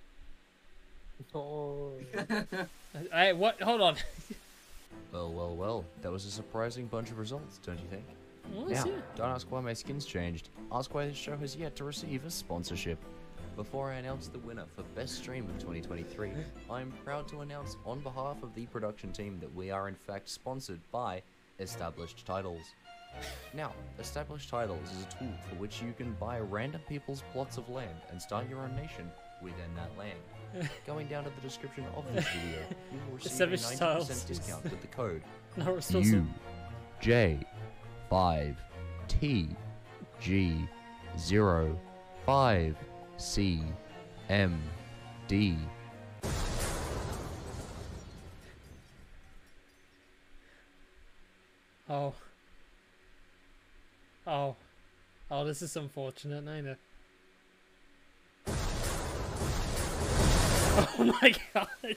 Oh. Hey, what? Hold on. Well, well, well. That was a surprising bunch of results, don't you think? Well, now, yeah. don't ask why my skin's changed. Ask why this show has yet to receive a sponsorship. Before I announce the winner for Best Stream of 2023, I'm proud to announce on behalf of the production team that we are in fact sponsored by Established Titles. Now, Established Titles is a tool for which you can buy random people's plots of land and start your own nation within that land. Going down to the description of this video, you will receive a 90% Tiles. discount with the code No. U J five T G zero five C M D. Oh. Oh. Oh, this is unfortunate, ain't it? Oh my god.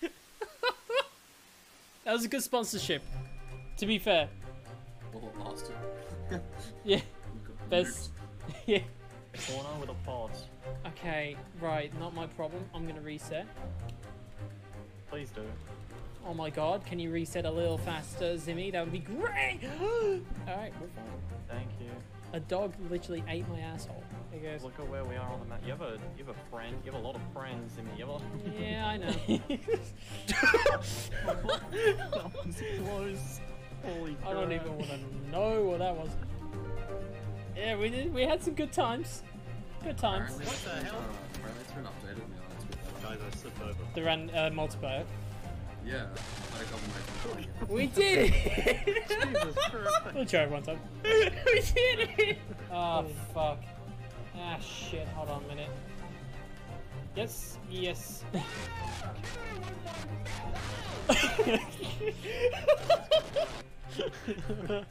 that was a good sponsorship. To be fair. Well. Yeah. Best. yeah. Corner with a pause. Okay, right, not my problem. I'm gonna reset. Please do. Oh my god, can you reset a little faster, Zimmy? That would be great! Alright, we're fine. Thank you. A dog literally ate my asshole. There you go. Look at where we are on the map. You have a you have a friend. You have a lot of friends in me. You have a. Yeah, I know. that was close. Holy I don't even want to know what that was. Yeah, we did. We had some good times. Good times. Apparently, what the hell? apparently it's been updated now. It's been Guys, I slipped over. The ran uh, multiplayer. Yeah, had a couple mates. We did it! Jesus Christ. We'll try it one time. we did it! Oh, fuck. Ah, shit. Hold on a minute. Yes, yes.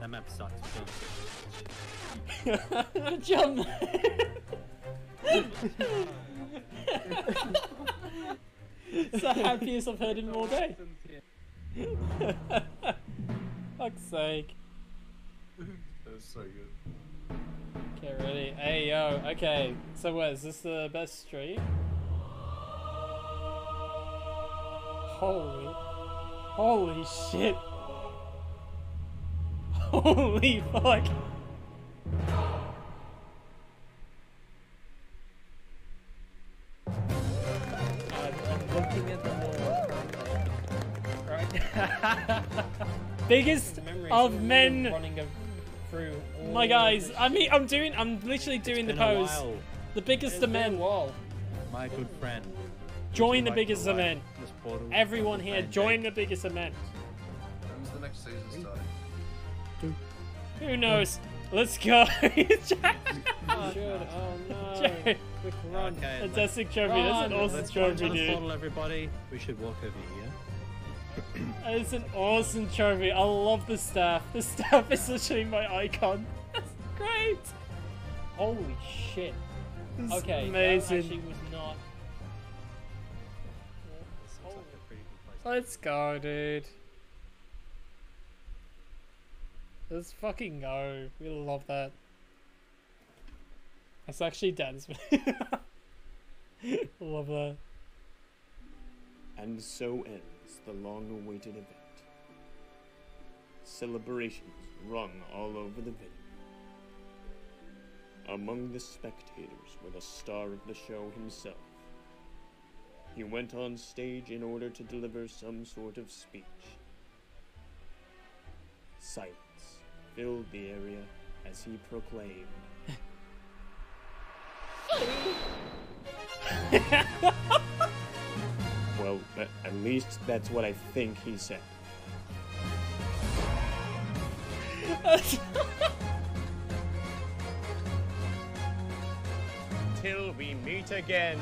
That map sucks. Jump! it's the happiest I've heard him all day. Fuck's sake. That's so good. Okay, ready? Hey, yo, okay. So, what, is this the best stream? Holy. Holy shit. Holy fuck. Looking at the wall Right. Biggest of men. running through. My guys, I mean, I'm doing, I'm literally doing the been a pose. while. The biggest It's of men. while. My good friend. Join the biggest of men. Everyone here, friend join Jake. the biggest of men. When's the next season starting? Who knows? Let's go. Jack. Oh, good. Oh no. Quick run. Okay, Fantastic trophy. That's an Run. awesome Let's run to trophy, the dude. portal, everybody. We should walk over here. It's an awesome trophy. I love the staff. The staff is literally my icon. That's great. Holy shit. This is Okay, amazing. that actually was not. This like a good place. Let's go, dude. Let's fucking go. We love that. That's actually Dan's. love that. And so ends the long awaited event. Celebrations rung all over the venue. Among the spectators were the star of the show himself. He went on stage in order to deliver some sort of speech. Silence filled the area as he proclaimed. Well, at, at least that's what I think he said. Till we meet again.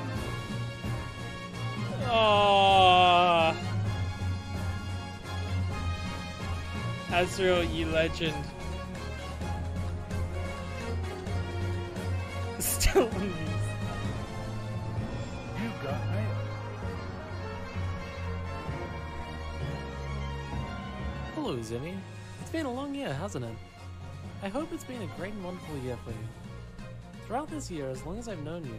Oh. Azrael, you legend. On these. Hello, Zimmy. It's been a long year, hasn't it? I hope it's been a great and wonderful year for you. Throughout this year, as long as I've known you,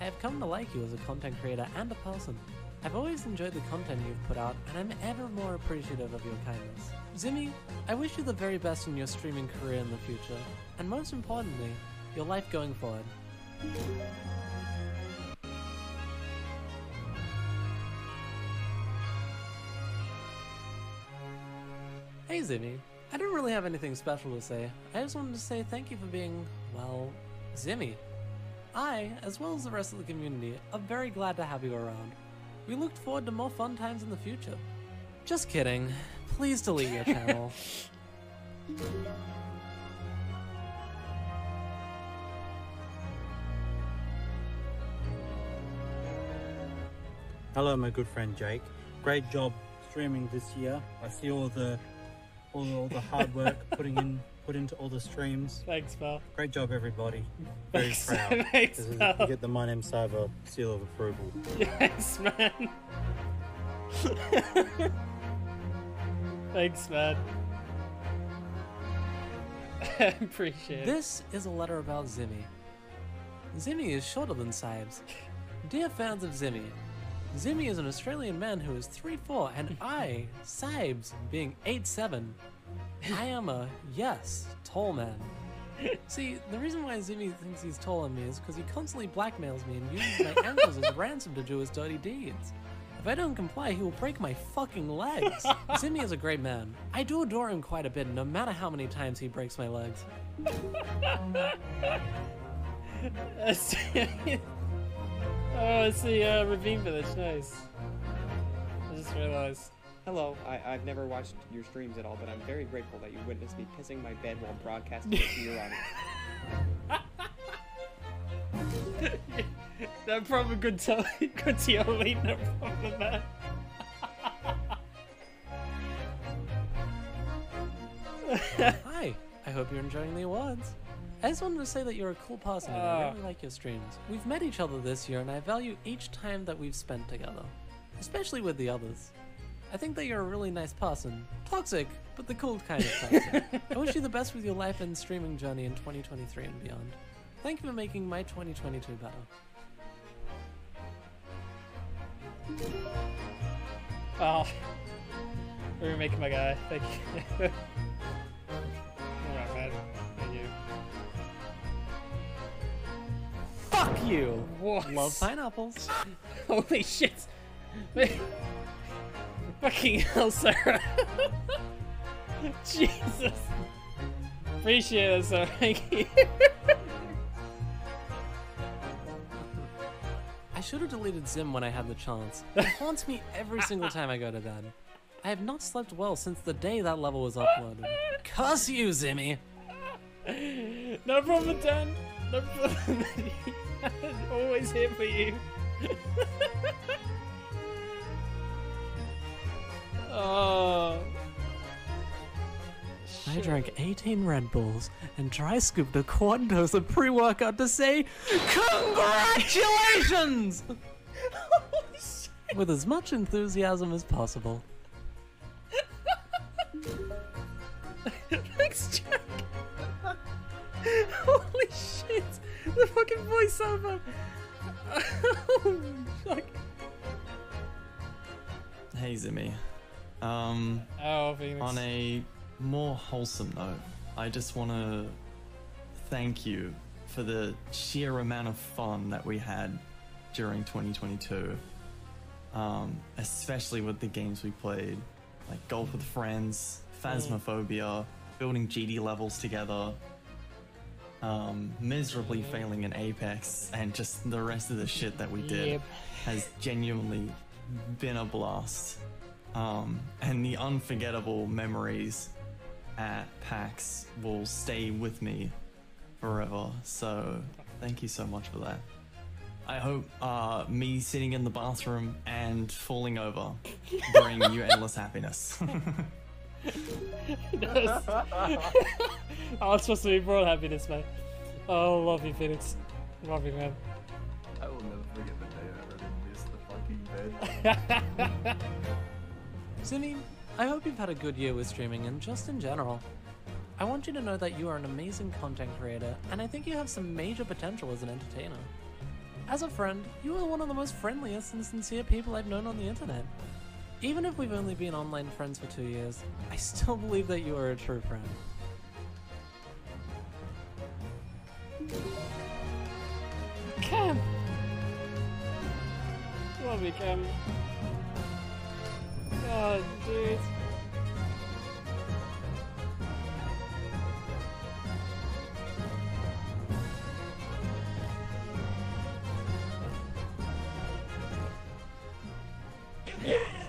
I have come to like you as a content creator and a person. I've always enjoyed the content you've put out, and I'm ever more appreciative of your kindness. Zimmy, I wish you the very best in your streaming career in the future, and most importantly, your life going forward. Hey Zimmy, I didn't really have anything special to say. I just wanted to say thank you for being, well, Zimmy. I, as well as the rest of the community, are very glad to have you around. We looked forward to more fun times in the future. Just kidding. Please delete your channel. Hello, my good friend Jake. Great job streaming this year. I see all the all, all the hard work putting in put into all the streams. Thanks, pal. Great job, everybody. Very Thanks, proud. thanks, This is- pal. you get the My Name Cyber seal of approval. Yes, man. Thanks, man. Appreciate it. This is a letter about Zimmy. Zimmy is shorter than Sibes. Dear fans of Zimmy, Zimmy is an Australian man who is 3'4 and I, Sibes, being 8'7, I am a, yes, tall man. See, the reason why Zimmy thinks he's taller than me is because he constantly blackmails me and uses my ankles as a ransom to do his dirty deeds. If I don't comply, he will break my fucking legs. Zimmy is a great man. I do adore him quite a bit, no matter how many times he breaks my legs. Oh, it's the uh, Ravine Village. Nice. I just realized. Hello, I, I've never watched your streams at all, but I'm very grateful that you witnessed me pissing my bed while broadcasting it to your audience. no problem, good to good to your lead, no problem there. Hi, I hope you're enjoying the awards. I just wanted to say that you're a cool person and I Ah. really like your streams. We've met each other this year and I value each time that we've spent together, especially with the others. I think that you're a really nice person. Toxic, but the cool kind of toxic. I wish you the best with your life and streaming journey in 2023 and beyond. Thank you for making my 2022 better. Oh, you're making my guy. Thank you. Fuck you! What? Love pineapples. Holy shit! Fucking hell, Sarah. Jesus. Appreciate it, Sarah. Thank you. I should have deleted Zim when I had the chance. It haunts me every single time I go to bed. I have not slept well since the day that level was uploaded. Curse you, Zimmy! No problem, Dan. No problem. Always here for you. oh. I drank 18 Red Bulls and dry scooped a quad dose of pre-workout to say congratulations with as much enthusiasm as possible. Thanks, Jack. Oh, Holy shit! The fucking voiceover. oh, fuck. Hey Zimmy. Um, Oh, Phoenix. on a more wholesome note, I just want to thank you for the sheer amount of fun that we had during 2022. Um, especially with the games we played, like Golf with Friends, Phasmophobia, building GD levels together, um, miserably failing in Apex, and just the rest of the shit that we did Yep. has genuinely been a blast. Um, and the unforgettable memories at PAX will stay with me forever. So thank you so much for that. I hope uh, me sitting in the bathroom and falling over bring you endless happiness. Oh, it's supposed to be broad happiness, man. Oh, love you, Phoenix. Love you, man. I will never forget the day I missed the fucking bed. Zimmy, I hope you've had a good year with streaming and just in general. I want you to know that you are an amazing content creator, and I think you have some major potential as an entertainer. As a friend, you are one of the most friendliest and sincere people I've known on the internet. Even if we've only been online friends for two years, I still believe that you are a true friend. Cam! Love you, Cam. God, dude.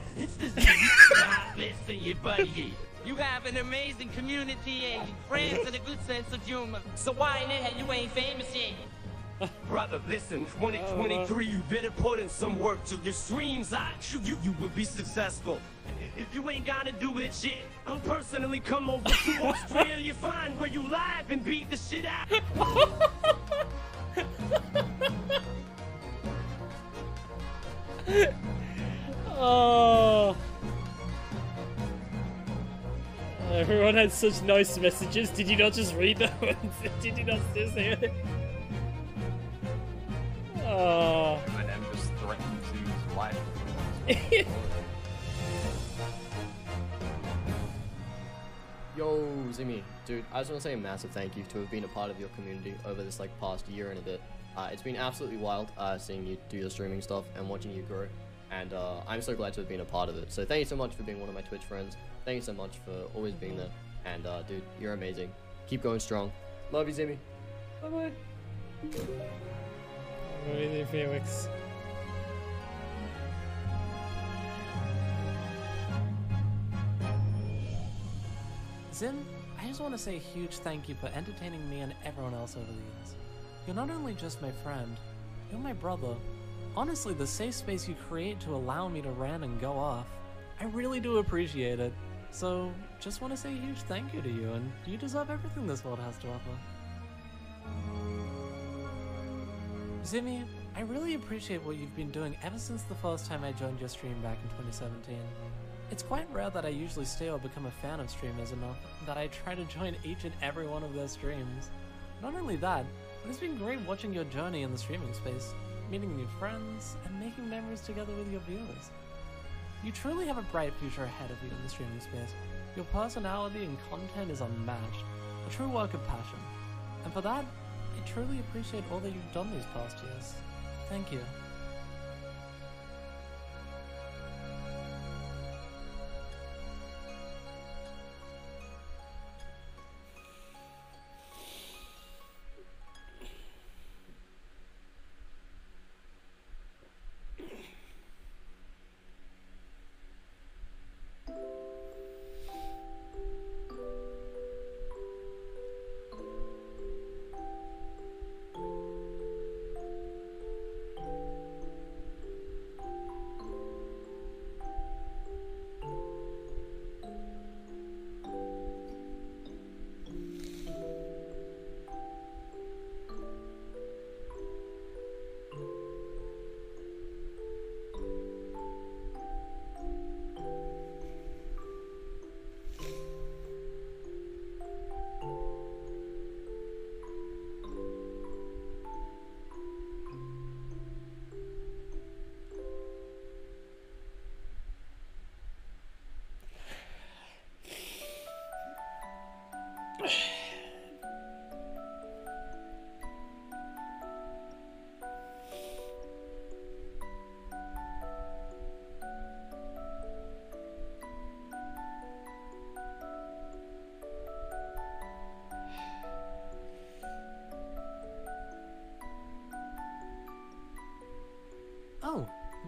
Listen, you buddy. You have an amazing community and friends and a good sense of humor. So why in the hell you ain't famous yet? Brother, listen, 2023, you better put in some work to your streams. I you, you, you will be successful. If you ain't gotta do it, shit, I'll personally come over to Australia, find where you live and beat the shit out. Oh. Everyone had such nice messages. Did you not just read them? Did you not just hear it? Oh. And then just threatened to life. Yo, Zimmy, dude, I just want to say a massive thank you to have been a part of your community over this like past year and a bit. Uh, it's been absolutely wild uh, seeing you do your streaming stuff and watching you grow. And uh, I'm so glad to have been a part of it. So thank you so much for being one of my Twitch friends. Thank you so much for always being there. And uh, dude, you're amazing. Keep going strong. Love you, Zimmy. Bye bye. Really, Felix. Zim, I just want to say a huge thank you for entertaining me and everyone else over the years. You're not only just my friend, you're my brother. Honestly, the safe space you create to allow me to rant and go off, I really do appreciate it. So, just want to say a huge thank you to you, and you deserve everything this world has to offer. Zimmy, I really appreciate what you've been doing ever since the first time I joined your stream back in 2017. It's quite rare that I usually stay or become a fan of streamers enough that I try to join each and every one of their streams. Not only that, but it's been great watching your journey in the streaming space, meeting new friends, and making memories together with your viewers. You truly have a bright future ahead of you in the streaming space. Your personality and content is unmatched, a true work of passion. And for that, I truly appreciate all that you've done these past years. Thank you.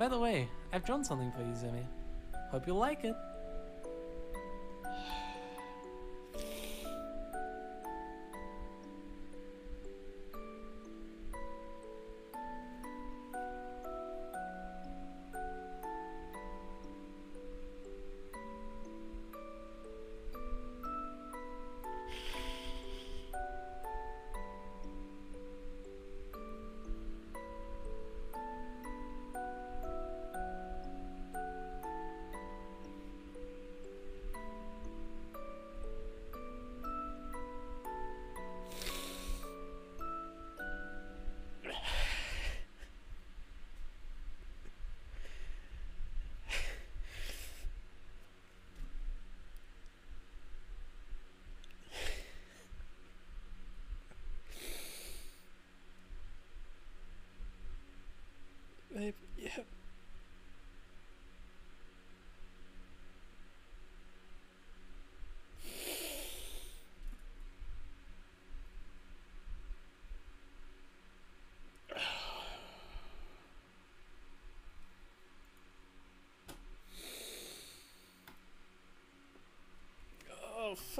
By the way, I've drawn something for you, Zimmy. Hope you'll like it.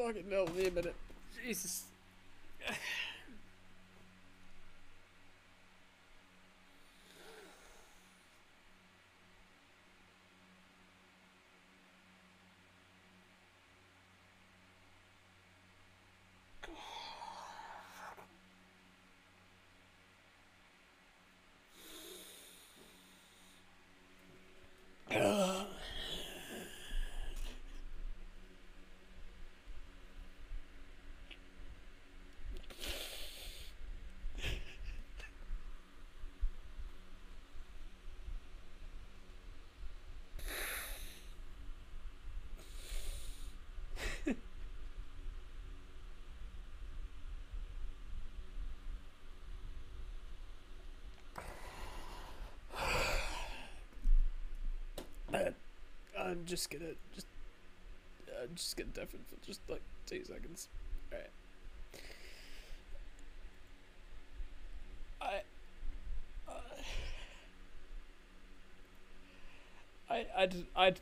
Fucking no, wait a minute. Jesus. Just gonna just I'm just gonna for just like two seconds. Alright. I I I'd I'd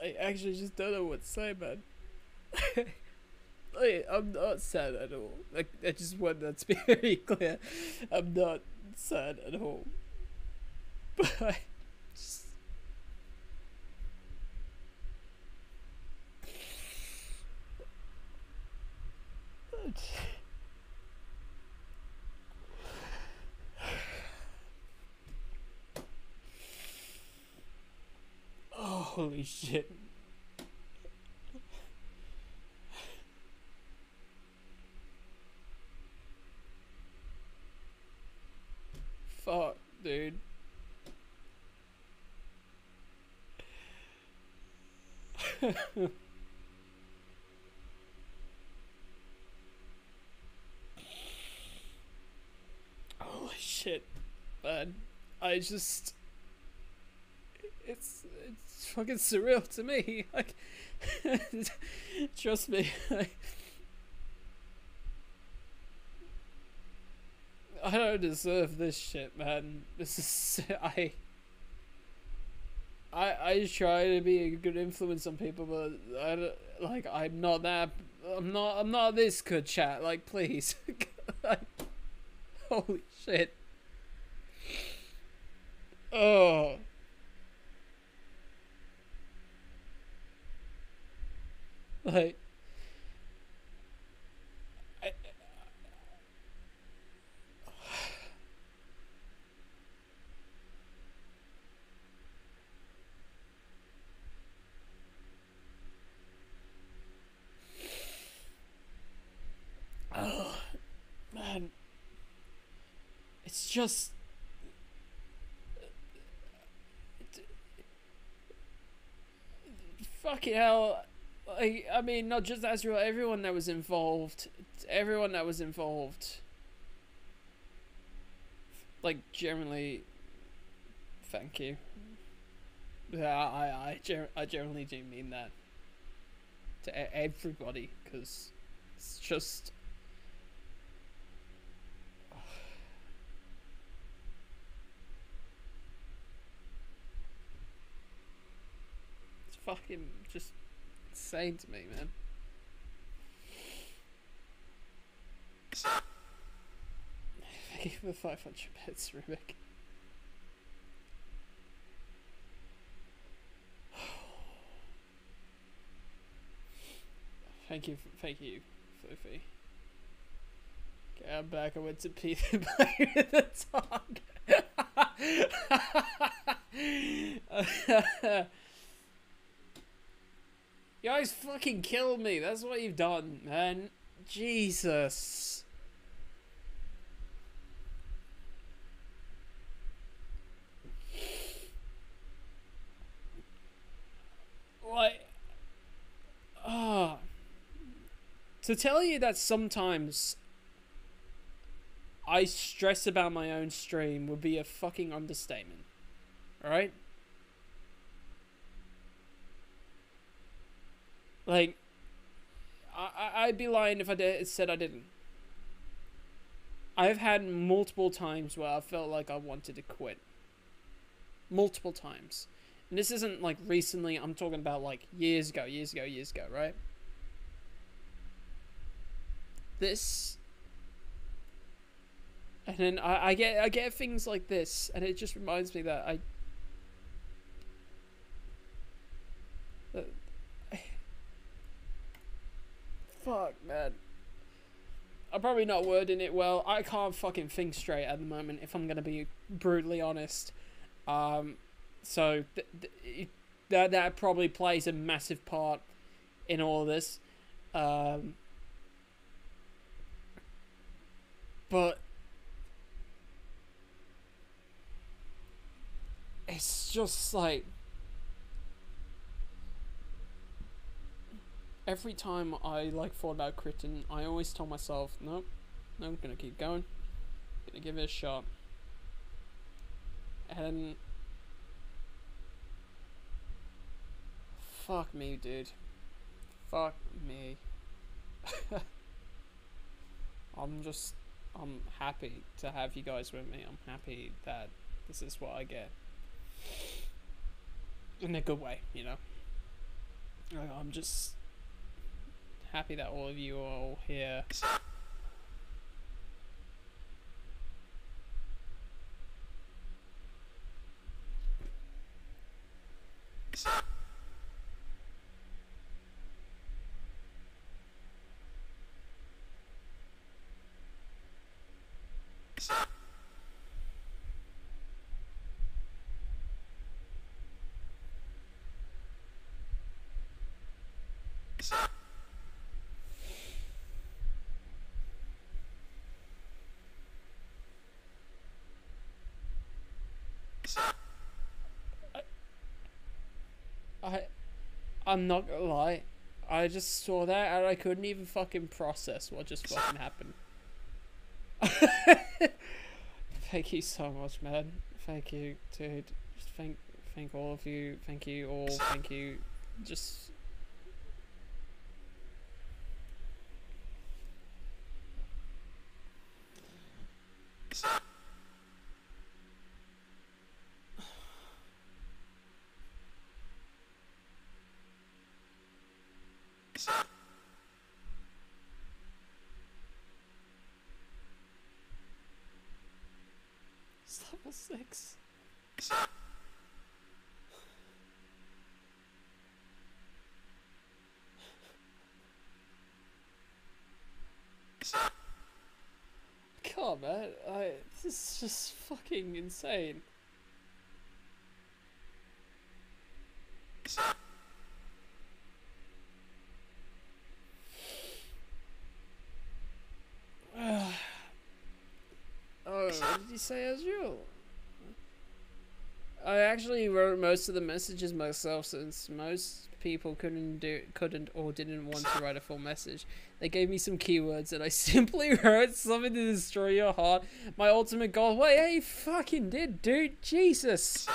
I actually just don't know what to say, man. I, I'm not sad at all. Like, I just want that to be very clear. I'm not sad at all. But I just. Oh, holy shit. Fuck, dude. Holy shit, man. I just. It's it's fucking surreal to me. Like, trust me. I, I don't deserve this shit, man. This is I. I I try to be a good influence on people, but I like I'm not that. I'm not. I'm not this good, chat. Like, please. holy shit. Oh. Like. I, Oh, man. It's just. Fucking hell. Like, I mean, not just Azrael, everyone that was involved. Everyone that was involved. Like, generally. Thank you. Yeah, I, I, I generally do mean that. To everybody, because it's just. Fucking just insane to me, man. Thank you for 500 bits, Rubik. Thank you, thank you, Floofy. Okay, I'm back. I went to pee the play with the dog. You guys fucking killed me. That's what you've done, man. Jesus. Like, ah. To tell you that sometimes I stress about my own stream would be a fucking understatement. Alright? Like, I, I'd be lying if I did, said I didn't. I've had multiple times where I felt like I wanted to quit. Multiple times. And this isn't like recently, I'm talking about like years ago, years ago, years ago, right? This and then I, I get I get things like this and it just reminds me that I that, fuck man. I'm probably not wording it well. I can't fucking think straight at the moment if I'm gonna be brutally honest. Um so th- th- that that probably plays a massive part in all this. Um but it's just like every time I like thought about quitting, I always tell myself, nope, no, I'm gonna keep going, gonna give it a shot, and fuck me, dude, fuck me. I'm just, I'm happy to have you guys with me. I'm happy that this is what I get. In a good way, you know. I'm just happy that all of you are all here. I, I'm not gonna lie. I just saw that and I couldn't even fucking process what just fucking happened. thank you so much, man. Thank you, dude. Just thank, thank all of you. Thank you all. Thank you. Just. It's level six. Come on, man. I, this is just fucking insane. oh, what did you say, Ezreal? I actually wrote most of the messages myself since most people couldn't do couldn't or didn't want to write a full message. They gave me some keywords and I simply wrote something to destroy your heart. My ultimate goal. Wait, yeah, you fucking did, dude. Jesus.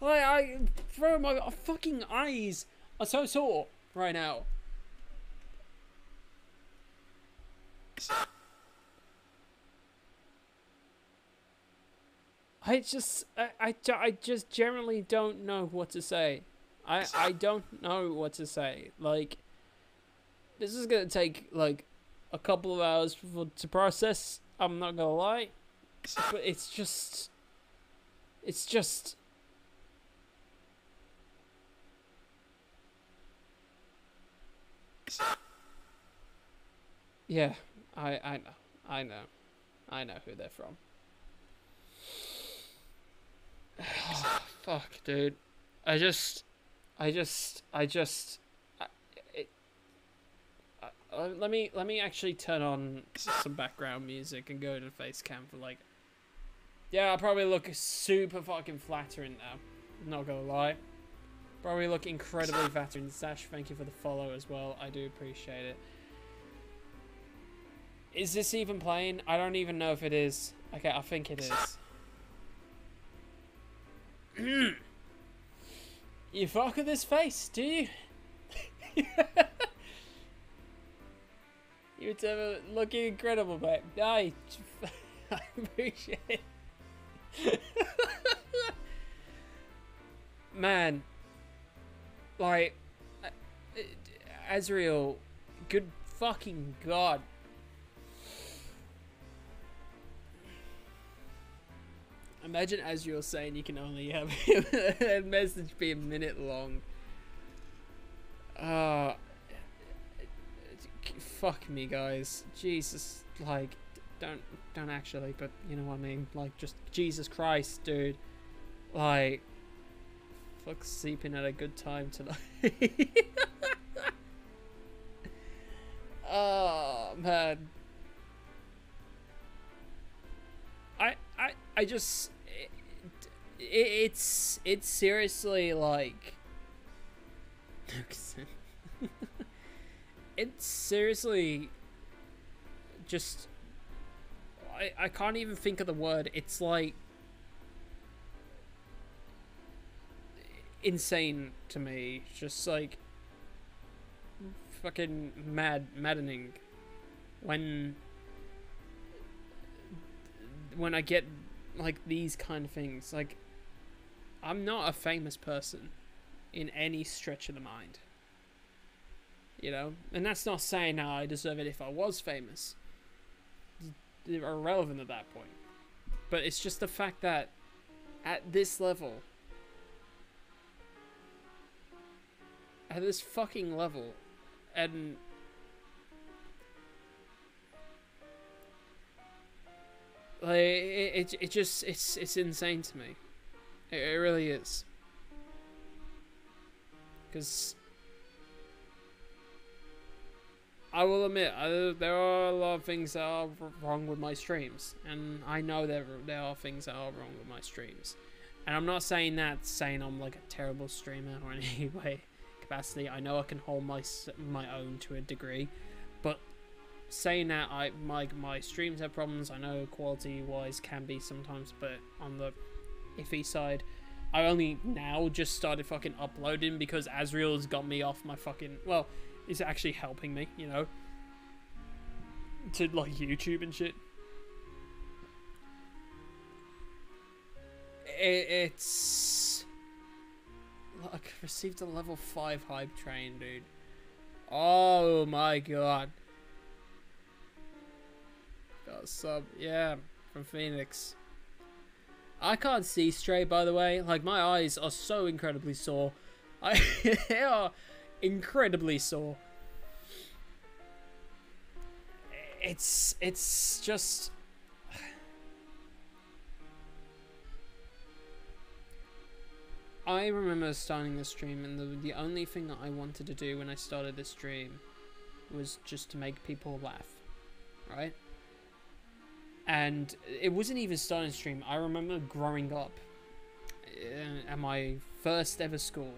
Like I bro, my fucking eyes are so sore right now. I just, I, I, I just generally don't know what to say. I, I don't know what to say. Like, this is gonna take like a couple of hours for, to process. I'm not gonna lie, but it's just, it's just. Yeah, I, I know, I know, I know who they're from. Fuck, dude. I just, I just, I just, I, it, uh, let me let me actually turn on some background music and go to face cam for like. Yeah, I'll probably look super fucking flattering now. Not gonna lie. Probably look incredibly flattering. Sash, thank you for the follow as well. I do appreciate it. Is this even playing? I don't even know if it is. Okay, I think it is. You fuck with this face, do you? You're uh, looking incredible, mate. I, I appreciate it. Man, like, uh, uh, Azrael, good fucking god. Imagine as you're saying you can only have a message be a minute long. Uh, fuck me, guys. Jesus, like, don't don't actually, but you know what I mean. Like, just Jesus Christ, dude. Like, fuck sleeping at a good time tonight. oh man. I I I just it's it's seriously like it's seriously just I, I can't even think of the word. It's like insane to me. Just like fucking mad maddening when when I get like these kind of things. Like I'm not a famous person in any stretch of the mind. You know? And that's not saying how I deserve it if I was famous. They're irrelevant at that point. But it's just the fact that at this level at this fucking level and like it, it, it just it's it's insane to me it, really is. Because I will admit I, there are a lot of things that are wrong with my streams and I know there there are things that are wrong with my streams. And I'm not saying that saying I'm like a terrible streamer or in any way capacity. I know I can hold my my own to a degree but saying that I my my streams have problems. I know quality wise can be sometimes, but on the iffy side, I only now just started fucking uploading because Azriel's got me off my fucking well, it's actually helping me, you know, to like YouTube and shit. It, it's look received a level five hype train, dude. Oh my god. Got a sub, yeah, from Phoenix. I can't see straight, by the way. Like, my eyes are so incredibly sore. I, they are incredibly sore. It's, it's just... I remember starting the stream, and the, the only thing that I wanted to do when I started this stream was just to make people laugh, right? And it wasn't even starting stream. I remember growing up uh, at my first ever school.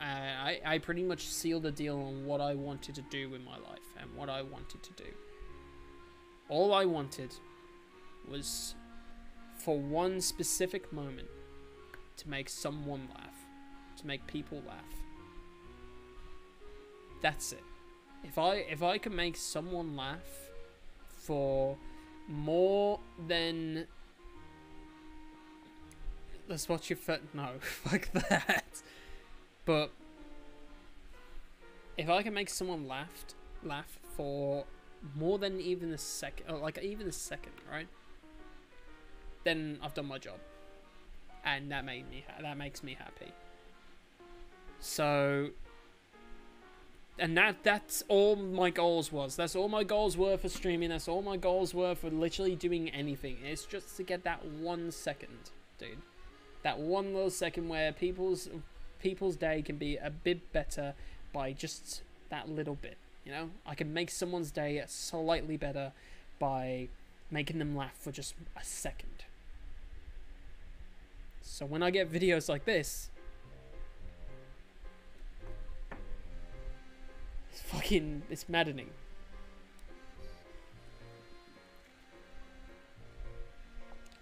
Uh, I I pretty much sealed the deal on what I wanted to do with my life and what I wanted to do. All I wanted was for one specific moment to make someone laugh, to make people laugh. That's it. If I if I can make someone laugh for more than let's watch your foot no like that. But if i can make someone laugh laugh for more than even a second oh, like even a second right? Then i've done my job. And that made me ha- that makes me happy. So and that that's all my goals was. That's all my goals were for streaming. That's all my goals were for literally doing anything. It's just to get that one second dude. That one little second where people's people's day can be a bit better by just that little bit you know? I can make someone's day slightly better by making them laugh for just a second. So when i get videos like this It's fucking, it's maddening.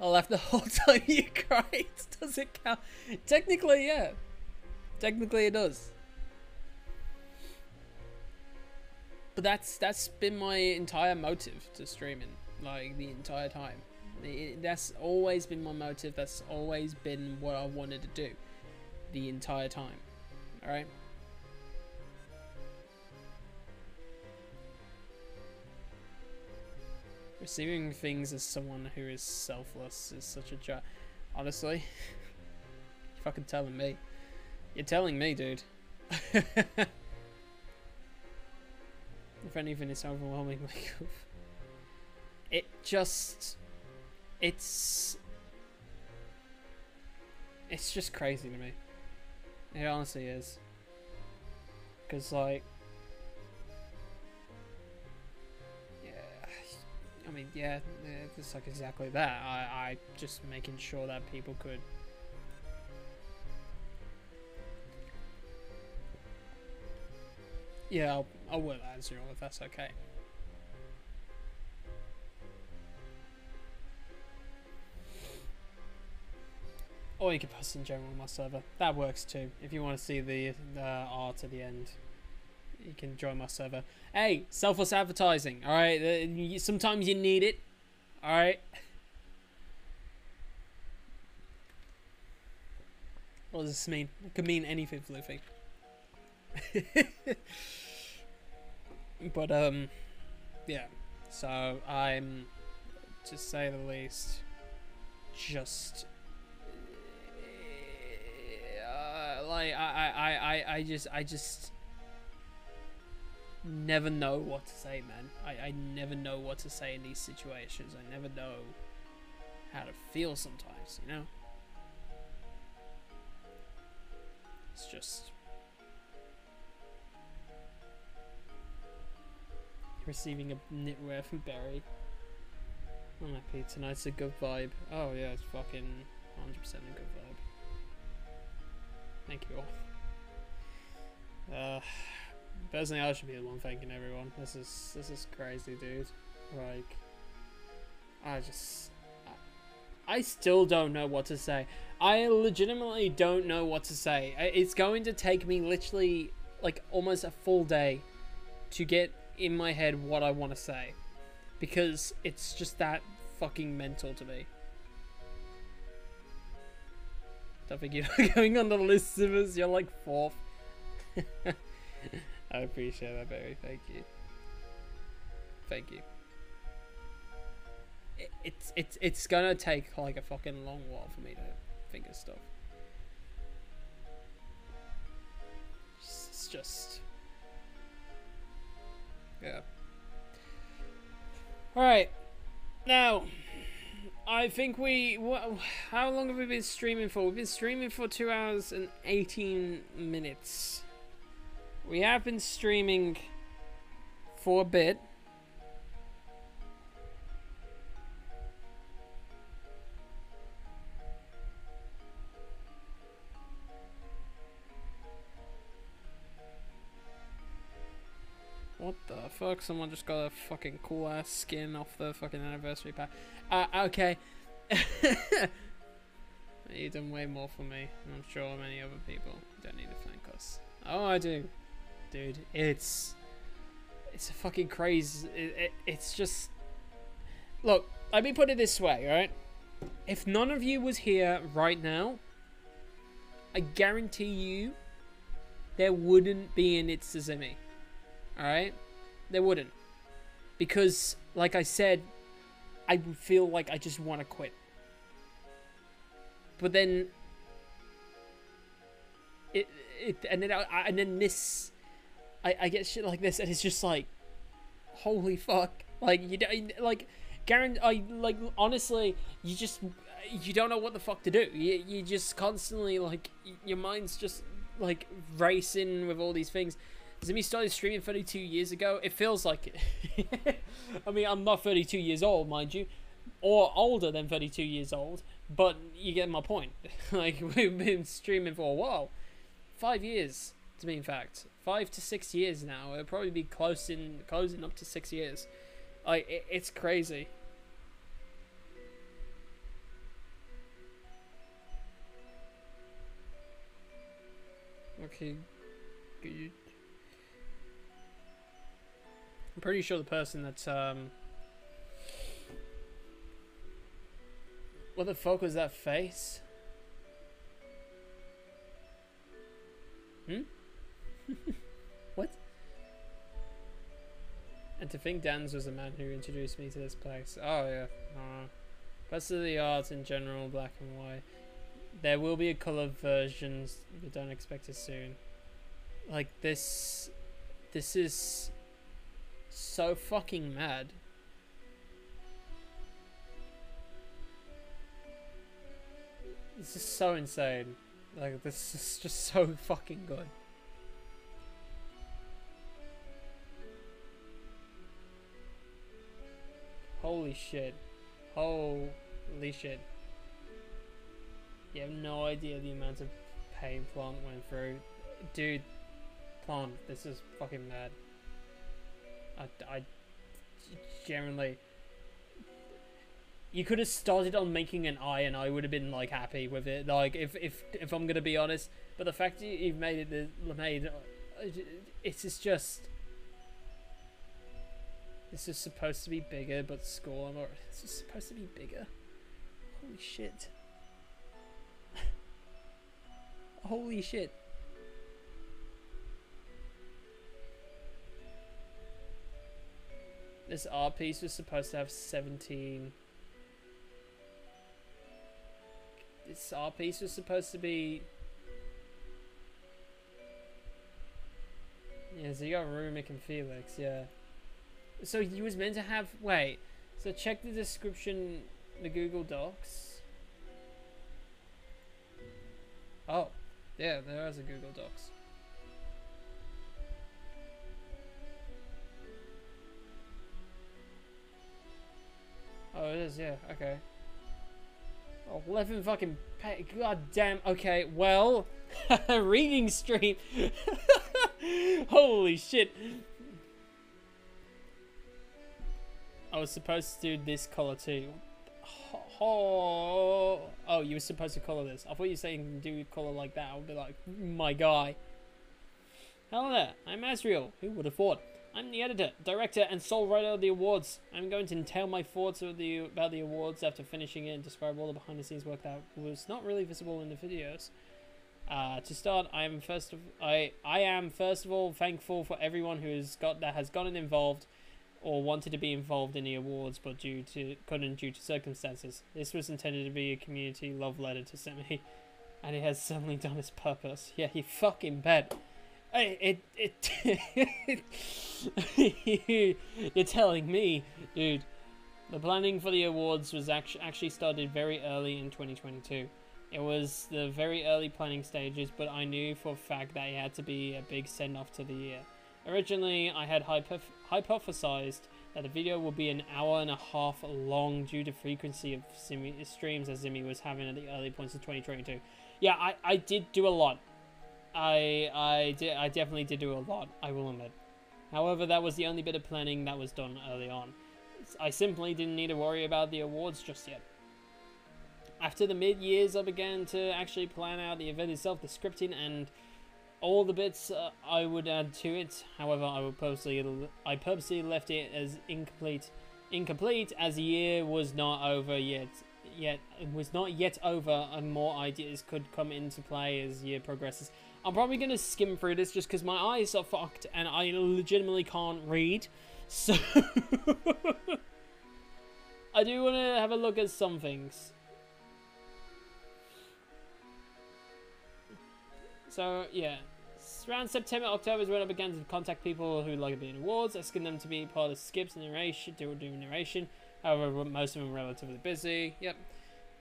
I laughed the whole time you cried. Does it count? Technically, yeah. Technically, it does. But that's that's been my entire motive to streaming, like the entire time. It- that's always been my motive. That's always been what I wanted to do, the entire time. All right. Receiving things as someone who is selfless is such a joke. Honestly, you're fucking telling me. You're telling me, dude. if anything, it's overwhelmingly good. It just. It's. It's just crazy to me. It honestly is. Because, like. I mean, yeah, it's like exactly that. I, I just making sure that people could Yeah, I'll, I'll work that zero if that's okay. Or you can post in general on my server. That works too, if you want to see the, the art at the end you can join my server. Hey, selfless advertising. All right, Uh, sometimes you need it. All right. What does this mean? It could mean anything, Floofy. but um, yeah. So I'm, to say the least, just uh, like I, I, I, I just I just never know what to say, man. I, I never know what to say in these situations. I never know how to feel sometimes, you know? It's just receiving a knitwear from Barry. I'm happy tonight's a good vibe. Oh yeah, it's fucking 100% a good vibe. Thank you all. Uh, personally, I should be the one thanking everyone. This is this is crazy, dude. Like, I just, I, still don't know what to say. I legitimately don't know what to say. It's going to take me literally like almost a full day to get in my head what I want to say because it's just that fucking mental to me. Don't you're going on the list, Simmers. You're like fourth. I appreciate that, Barry. Thank you. Thank you. It, it's it's it's gonna take like a fucking long while for me to think of stuff. It's just yeah. All right. Now, I think we. Wha how long have we been streaming for? We've been streaming for two hours and 18 minutes. We have been streaming for a bit. What the fuck? Someone just got a fucking cool ass skin off the fucking anniversary pack. Uh, okay. You've done way more for me. I'm sure many other people don't need to thank us. Oh, I do. Dude, it's. It's a fucking craze. It, it, it's just. Look, let me put it this way, right? If none of you was here right now, I guarantee you there wouldn't be an ItsTheZimmy. Alright? There wouldn't. Because, like I said, I feel like I just want to quit. But then, it, it and then I- and then this, I, I get shit like this, and it's just like, holy fuck! Like you don't like, guarantee. I like honestly, you just you don't know what the fuck to do. You you just constantly like your mind's just like racing with all these things. Zimmy started streaming 32 years ago. It feels like it. I mean, I'm not 32 years old, mind you, or older than 32 years old, but you get my point. like, we've been streaming for a while. Five years, to be in fact. Five to six years now. It'll probably be close in, closing up to six years. Like, it, it's crazy. Okay, good. I'm pretty sure the person that's um. What the fuck was that face? Hmm? what? And to think Dan's was the man who introduced me to this place. Oh yeah. Uh, rest of the art in general, black and white. There will be a color versions, but don't expect it soon. Like this, this is so fucking mad. This is so insane. Like this is just so fucking good. Holy shit. Holy shit. You have no idea the amount of pain Plant went through. Dude, pond. This is fucking mad. I, I generally. You could have started on making an eye, and I would have been like happy with it. Like if if if I'm gonna be honest, but the fact that you've made it made, uh, it's just. This is supposed to be bigger, but score or this is supposed to be bigger. Holy shit. Holy shit. This art piece was supposed to have 17. This art piece was supposed to be. Yeah, so you got Rumik and Felix, yeah. So you was meant to have. Wait. So check the description, the Google Docs. Oh, yeah, there is a Google Docs. Oh, it is, yeah, okay. 11 fucking pay. God damn. Okay, well, reading stream. Holy shit. I was supposed to do this color too. Oh, oh, you were supposed to color this. I thought you were saying do color like that. I would be like, my guy. Hello there, I'm Asriel. Who would have thought? I'm the editor, director, and sole writer of the awards. I'm going to entail my thoughts the, about the awards after finishing it and describe all the behind-the-scenes work that was not really visible in the videos. Uh, to start, I am first of I I am first of all thankful for everyone who has got that has gotten involved or wanted to be involved in the awards but due to couldn't due to circumstances. This was intended to be a community love letter to Zimmy, and it has certainly done its purpose. Yeah, he fucking bet. It, it you're telling me, dude. The planning for the awards was actually actually started very early in 2022. It was the very early planning stages, but I knew for a fact that it had to be a big send off to the year. Originally, I had hypoth hypothesized that the video would be an hour and a half long due to frequency of Zimmy streams as Zimmy was having at the early points of 2022. Yeah, I, I did do a lot. I I did I definitely did do a lot, I will admit. However, that was the only bit of planning that was done early on. I simply didn't need to worry about the awards just yet. After the mid-years, I began to actually plan out the event itself, the scripting, and all the bits uh, I would add to it. However, I would purposely I purposely left it as incomplete, incomplete as the year was not over yet. Yet it was not yet over, and more ideas could come into play as year progresses. I'm probably gonna skim through this just because my eyes are fucked and I legitimately can't read. So I do want to have a look at some things. So yeah, around September, October is when I began to contact people who like being awards, asking them to be part of the skips and narration, do do narration. However, most of them are relatively busy. Yep.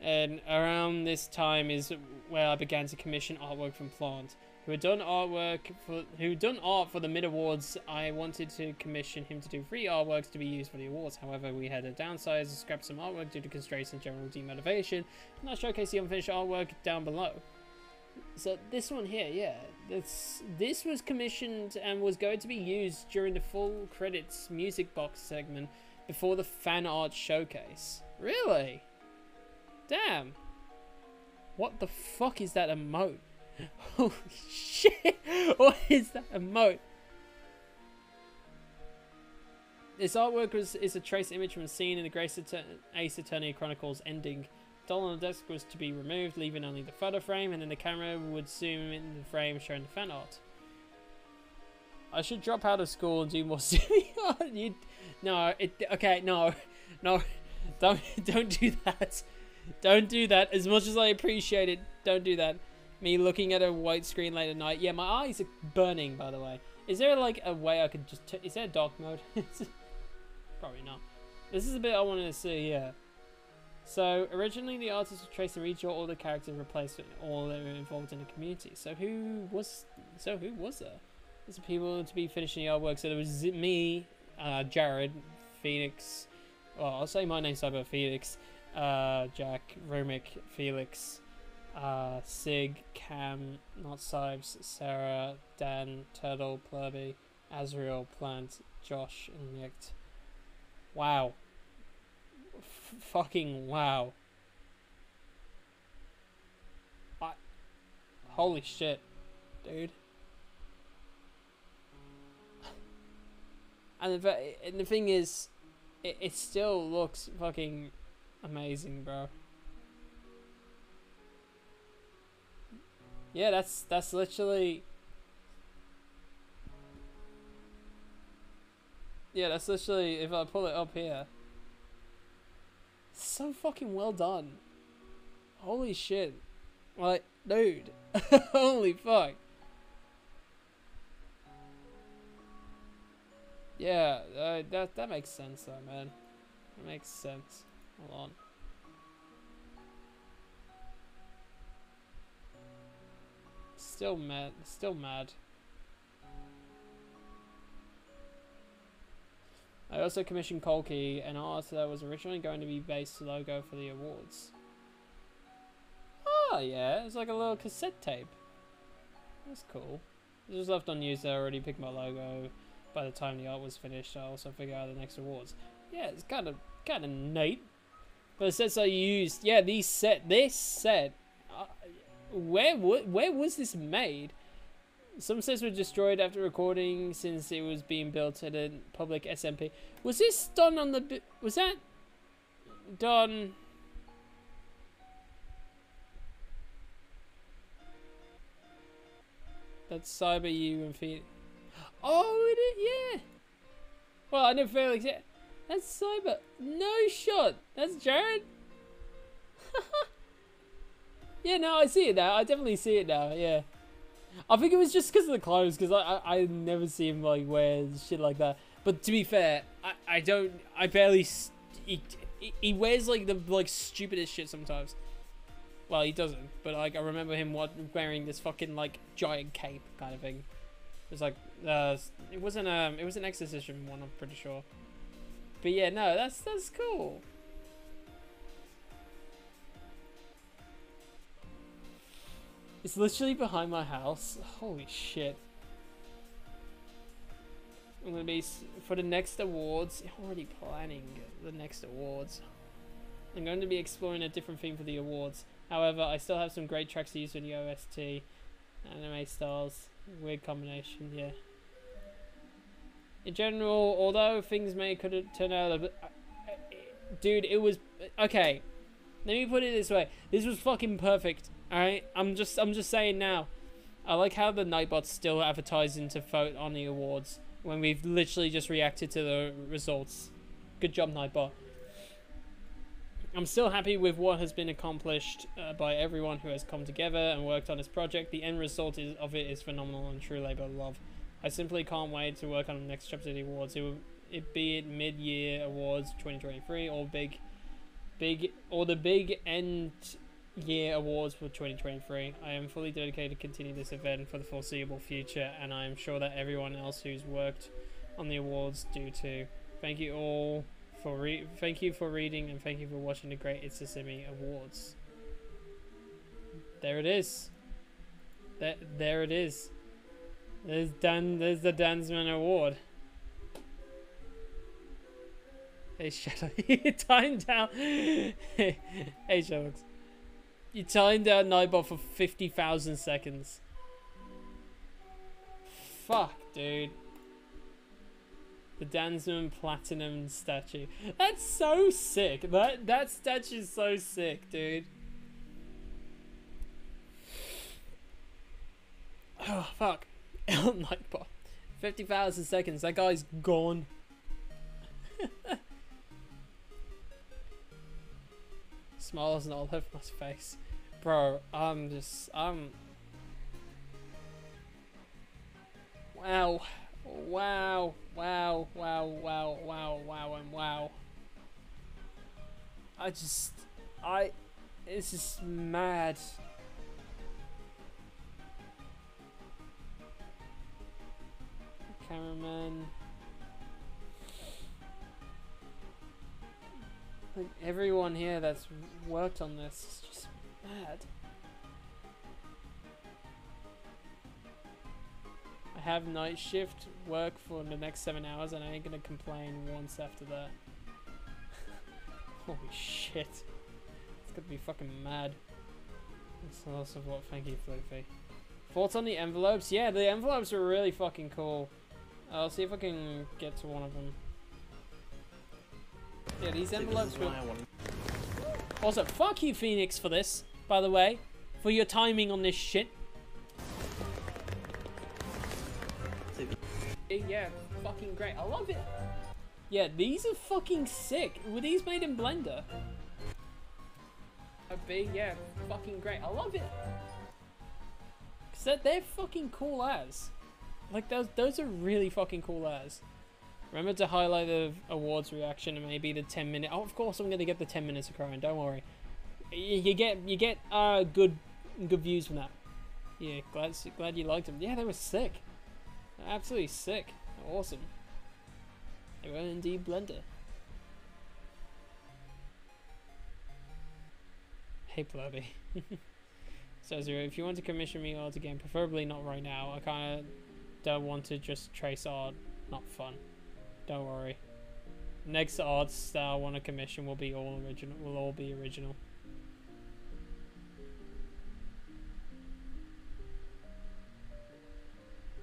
And around this time is where I began to commission artwork from Plant, who had done artwork for who done art for the mid awards. I wanted to commission him to do free artworks to be used for the awards. However, we had to downsize and scrap some artwork due to constraints and general demotivation, and I showcase the unfinished artwork down below. So this one here, yeah, this this was commissioned and was going to be used during the full credits music box segment before the fan art showcase. Really? Damn. What the fuck is that emote? Holy shit! What is that emote? This artwork was, is a trace image from a scene in the Great Ace Attorney Chronicles ending. Doll on the desk was to be removed, leaving only the photo frame, and then the camera would zoom in the frame showing the fan art. I should drop out of school and do more art. You, no, it. Okay, no, no, don't, don't do that. Don't do that. As much as I appreciate it, don't do that. Me looking at a white screen late at night. Yeah, my eyes are burning, by the way. Is there, like, a way I could just... Is there dark mode? Probably not. This is a bit I wanted to see, yeah. So, originally the artist would trace and redraw all the characters and replace all that were involved in the community. So who was... So who was there? There's people to be finishing the artwork. So there was me, uh, Jared, Phoenix... Well, I'll say my name's Cyber Felix uh, Jack, Romik, Felix, uh, Sig, Cam, Not Sibes, Sarah, Dan, Turtle, Plurby, Azrael, Plant, Josh, and Nicked. Wow. Fucking wow. I, holy shit, dude. And the, and the thing is, it, it still looks fucking amazing, bro. Yeah, that's that's literally. Yeah, that's literally if I pull it up here. So fucking well done. Holy shit. Like, dude. Holy fuck. Yeah, uh, that that makes sense though, man. That makes sense. Hold on. Still mad. Still mad. I also commissioned Colkey, an art that was originally going to be base logo for the awards. Oh yeah, it's like a little cassette tape. That's cool. It was left unused. I already picked my logo. By the time the art was finished, I also figured out the next awards. Yeah, it's kind of kind of neat. But the sets I used, yeah, these set, this set, uh, where where was this made? Some sets were destroyed after recording since it was being built at a public SMP. Was this done on the? Was that done? That's Cyber U and Phoenix. Oh, it is, yeah. Well, I never Felix yet. That's Cyber. No shot. That's Jared. yeah, no, I see it now. I definitely see it now. Yeah. I think it was just because of the clothes, because I, I I never see him like wear shit like that. But to be fair, I, I don't I barely he, he- wears like the like stupidest shit sometimes. Well, he doesn't, but like I remember him wearing this fucking like giant cape kind of thing. It was like uh, it wasn't um it was an exorcism one, I'm pretty sure. But yeah, no, that's that's cool. It's literally behind my house. Holy shit. I'm gonna be for the next awards. Already planning the next awards. I'm going to be exploring a different theme for the awards. However, I still have some great tracks to use for the OST. Anime styles, weird combination, yeah. In general, although things may could turned out a bit, uh, uh, dude, it was okay. Let me put it this way: this was fucking perfect. All right, I'm just, I'm just saying now. I like how the Nightbot's still advertising to vote on the awards when we've literally just reacted to the results. Good job, Nightbot. I'm still happy with what has been accomplished uh, by everyone who has come together and worked on this project. The end result is, of it is phenomenal and true labor love. I simply can't wait to work on the next chapter of the awards. It will it be it mid-year awards 2023 or big, big or the big end year awards for 2023. I am fully dedicated to continue this event for the foreseeable future, and I am sure that everyone else who's worked on the awards do too. Thank you all for re- thank you for reading and thank you for watching the Great ItsTheZimmy Awards. There it is. There, there it is. There's Dan. There's the Dansman Award. Hey Shadow, you timed down. hey Shadows, you timed down Nightbot for fifty thousand seconds. Fuck, dude. The Dansman Platinum statue. That's so sick. That that statue's so sick, dude. Oh fuck. Nightbot. Fifty thousand seconds. That guy's gone. Smiles and all over my face, bro. I'm just. I'm. Wow. Wow, wow, wow, wow, wow, wow, and wow. I just, I, it's just mad. Cameraman. Like, everyone here that's worked on this is just mad. I have night shift work for the next seven hours and I ain't gonna complain once after that. Holy shit. It's gonna be fucking mad. That's a lot of what, Thank you, Floofy. Thoughts on the envelopes? Yeah, the envelopes are really fucking cool. I'll see if I can get to one of them. Yeah, these envelopes will. Also, fuck you, Phoenix, for this, by the way. For your timing on this shit. Yeah, fucking great. I love it. Yeah, these are fucking sick. Were these made in Blender? A B, yeah, fucking great. I love it. Cause they're, they're fucking cool as. Like those, those are really fucking cool as. Remember to highlight the awards reaction and maybe the 10 minute. Oh, of course I'm gonna get the 10 minutes of crying. Don't worry. You, you get you get uh good good views from that. Yeah, glad glad you liked them. Yeah, they were sick. Absolutely sick. Awesome. They were indeed Blender. Hey, Blurby. so Zero, if you want to commission me art again, preferably not right now. I kind of don't want to just trace art. Not fun. Don't worry. Next arts that I want to commission will be all original. Will all be original.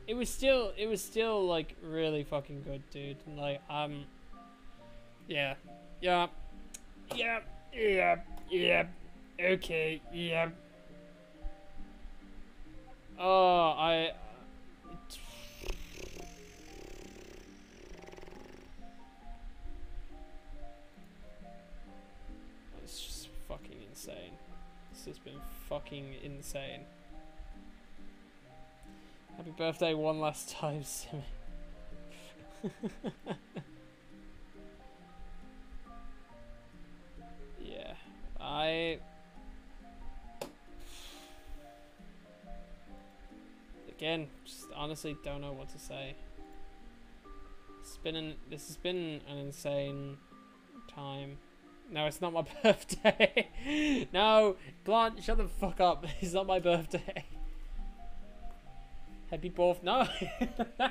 It was still, it was still like really fucking good, dude. Like, um, yeah, yeah, yeah, yeah, yeah. Okay, yeah. Oh, I. This has been fucking insane. Happy birthday one last time, Zimmy. yeah, I. Again, just honestly don't know what to say. It's been an, this has been an insane time. No, it's not my birthday. no, Blunt, shut the fuck up. It's not my birthday. Happy birthday. No.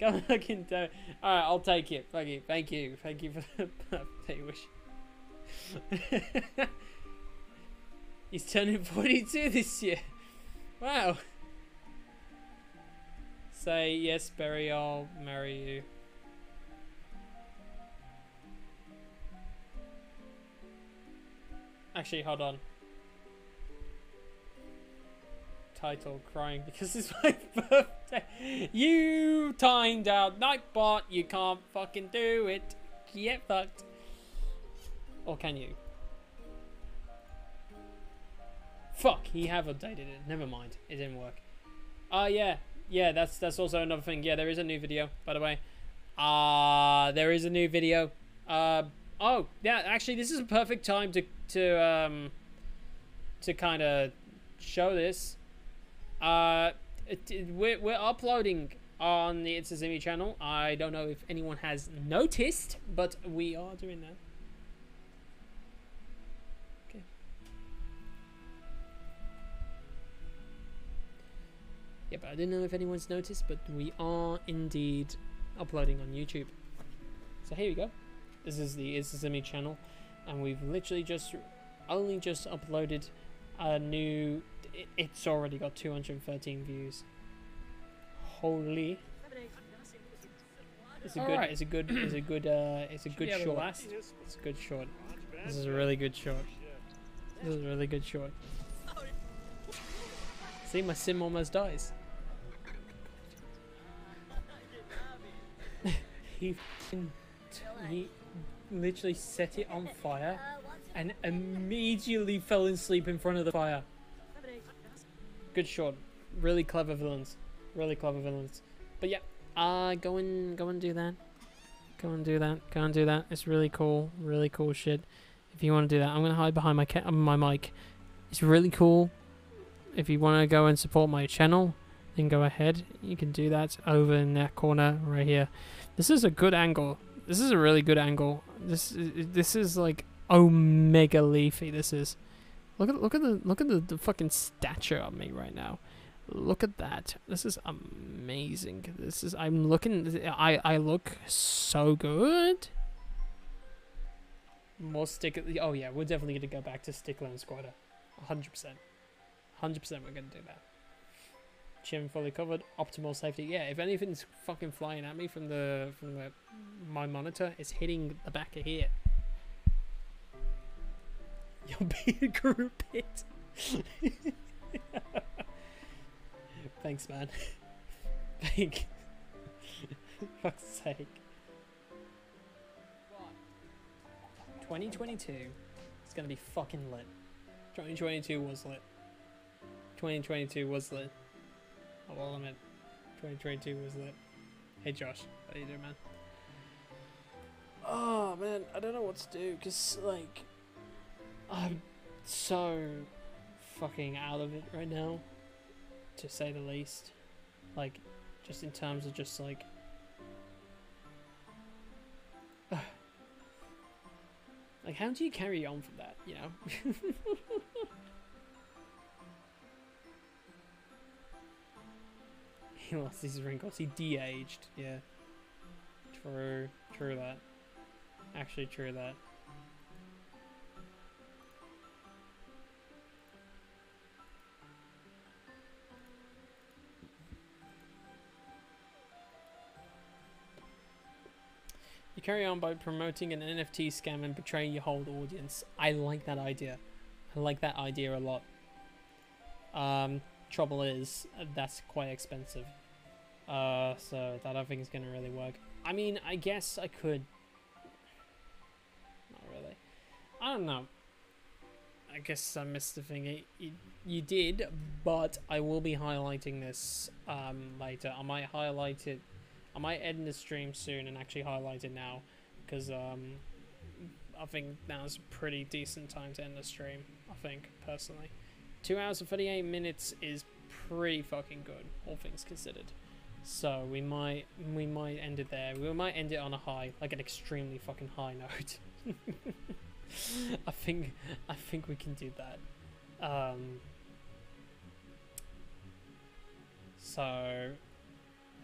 Come fucking do it. Alright, I'll take it. Thank you. Thank you. Thank you for the birthday wish. He's turning 42 this year. Wow. Say yes, Barry, I'll marry you. Actually, hold on. Title crying because it's my birthday. You timed out Nightbot. You can't fucking do it. Get fucked. Or can you? Fuck, he have updated it. Never mind. It didn't work. Ah, uh, yeah. Yeah, that's that's also another thing. Yeah, there is a new video, by the way. Ah, uh, there is a new video. Uh, oh, yeah, actually, this is a perfect time to, to, um, to kind of show this. Uh, it, we're, we're uploading on the ItsTheZimmy channel. I don't know if anyone has noticed, but we are doing that. Okay. Yeah, but I didn't know if anyone's noticed, but we are indeed uploading on YouTube. So here we go. This is the ItsTheZimmy channel, and we've literally just only just uploaded a new it's already got 213 views. Holy. It's a good. Alright. It's a good. It's a good. Uh, it's a Should good be short. last. It's a good short. This is a really good short. This is a really good short. See, my sim almost dies. he, he literally set it on fire and immediately fell asleep in front of the fire. Good shot. Really clever villains. Really clever villains. But yeah, uh, go and go and do that. Go and do that. Go and do that. It's really cool. Really cool shit. If you want to do that, I'm gonna hide behind my ca- uh, my mic. It's really cool. If you want to go and support my channel, then go ahead. You can do that over in that corner right here. This is a good angle. This is a really good angle. This is, this is like omega leafy. This is. Look at look at the look at the, the fucking stature of me right now. Look at that. This is amazing. This is I'm looking I I look so good. More stick Oh yeah, we're definitely to go back to Stickler and Squatter. 100%. 100% we're to do that. Chin fully covered, optimal safety. Yeah, if anything's fucking flying at me from the from the my monitor, it's hitting the back of here. You'll be a group hit. Thanks, man. Thank. Fuck's sake. 2022 is gonna be fucking lit. 2022 was lit. 2022 was lit. Oh, well, I meant 2022 was that. Hey Josh, how you doing, man? Oh man, I don't know what to do because like I'm so fucking out of it right now, to say the least. Like, just in terms of just like. like, how do you carry on from that, you know? he lost his wrinkles. He de-aged. Yeah. True. True that. Actually, true that. You carry on by promoting an NFT scam and betraying your whole audience. I like that idea. I like that idea a lot. Um, trouble is, uh, that's quite expensive. Uh, so that I don't think is going to really work. I mean, I guess I could... Not really. I don't know. I guess I missed the thing. It, you did, but I will be highlighting this um, later. I might highlight it I might end the stream soon and actually highlight it now, because um, I think now's a pretty decent time to end the stream. I think personally, two hours and thirty-eight minutes is pretty fucking good, all things considered. So we might we might end it there. We might end it on a high, like an extremely fucking high note. I think I think we can do that. Um, so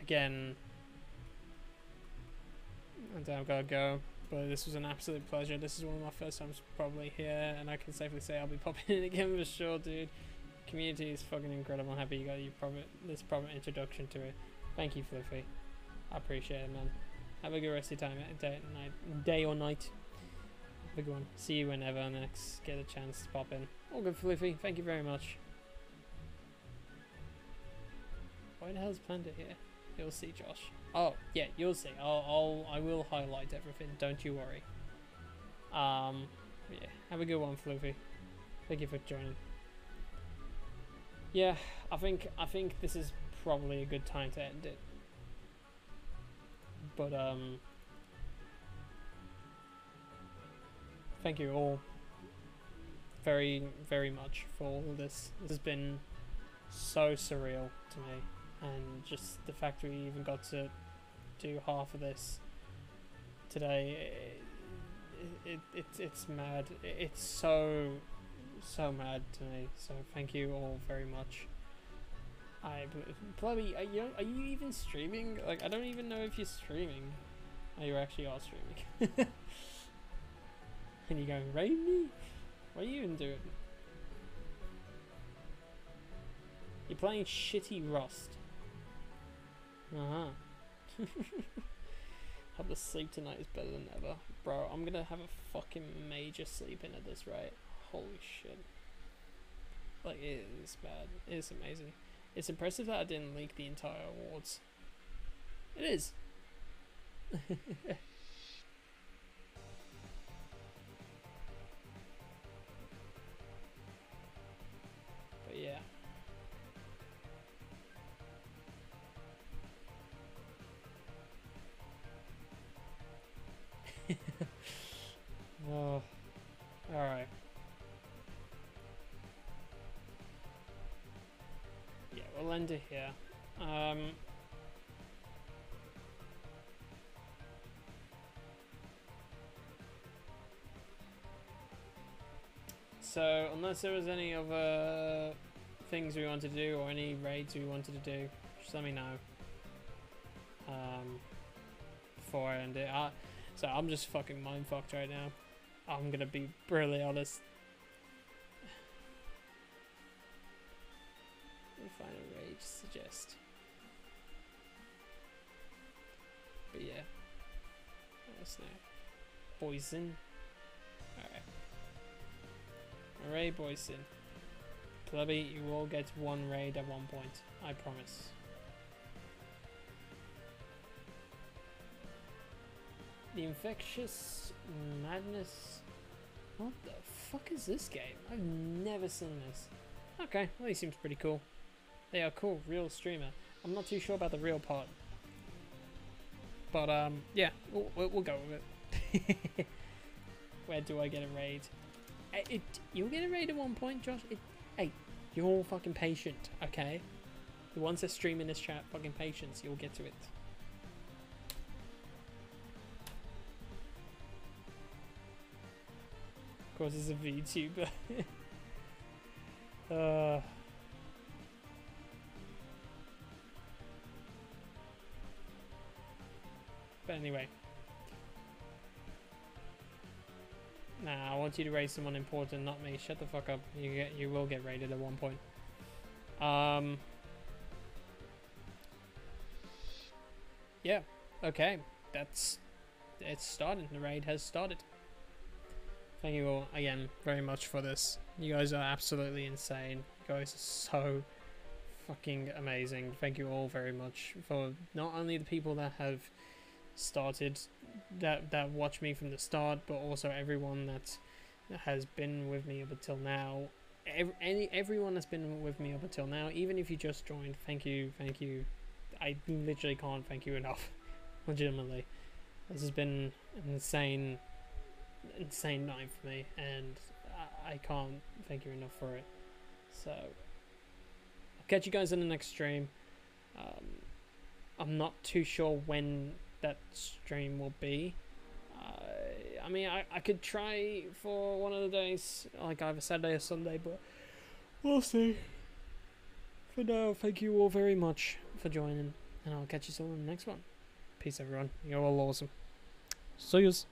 again, I've got to go. But this was an absolute pleasure. This is one of my first times probably here, and I can safely say I'll be popping in again for sure, dude. Community is fucking incredible. I'm happy you got your proper, this proper introduction to it. Thank you, Fluffy. I appreciate it, man. Have a good rest of your time, day, night, day or night. Have a good one. See you whenever next get a chance to pop in. All good, Fluffy. Thank you very much. Why the hell's Panda here? You'll see, Josh. Oh, yeah, you'll see. I'll, I'll, I will highlight everything. Don't you worry. Um, yeah. Have a good one, Fluffy. Thank you for joining. Yeah, I think, I think this is probably a good time to end it. But, um, thank you all very, very much for all this. This has been so surreal to me and just the fact we even got to do half of this today it, it, it, it's mad it's so so mad to me so thank you all very much I Plebby, are you, are you even streaming? Like, I don't even know if you're streaming. Oh, you actually are streaming. and you're going, raid me? What are you even doing? You're playing shitty Rust. Uh huh. have the sleep tonight is better than ever. Bro, I'm gonna have a fucking major sleep in at this rate. Holy shit. Like, it is bad. It is amazing. It's impressive that I didn't leak the entire awards. It is. but yeah. oh, all right. We'll end it here. Um, so, unless there was any other things we wanted to do or any raids we wanted to do, just let me know. Um, before I end it. I, so I'm just fucking mind fucked right now. I'm gonna be brutally honest. But yeah. What's now? Poison. Alright. Alright, Poison. Clubby, you will get one raid at one point. I promise. The Infectious Madness. What the fuck is this game? I've never seen this. Okay, well, he seems pretty cool. They are cool, real streamer. I'm not too sure about the real part. But, um, yeah, we'll, we'll, go with it. Where do I get a raid? Eh, It, you'll get a raid at one point, Josh. It, hey, you're all fucking patient, okay? The ones that stream in this chat, fucking patience, you'll get to it. Of course, it's a VTuber. uh, but anyway. Nah, I want you to raise someone important, not me. Shut the fuck up. You get, you will get raided at one point. Um. Yeah. Okay. That's. It's started. The raid has started. Thank you all again very much for this. You guys are absolutely insane. You guys are so fucking amazing. Thank you all very much for not only the people that have started that that watched me from the start, but also everyone that has been with me up until now. Every, any everyone that's been with me up until now, even if you just joined, thank you, thank you. I literally can't thank you enough. Legitimately, this has been an insane, insane night for me, and I, I can't thank you enough for it. So, I'll catch you guys in the next stream. Um, I'm not too sure when that stream will be. Uh, I mean, I, I could try for one of the days, like either Saturday or Sunday, but we'll see. For now, thank you all very much for joining, and I'll catch you all in the next one. Peace, everyone. You're all awesome. See yous.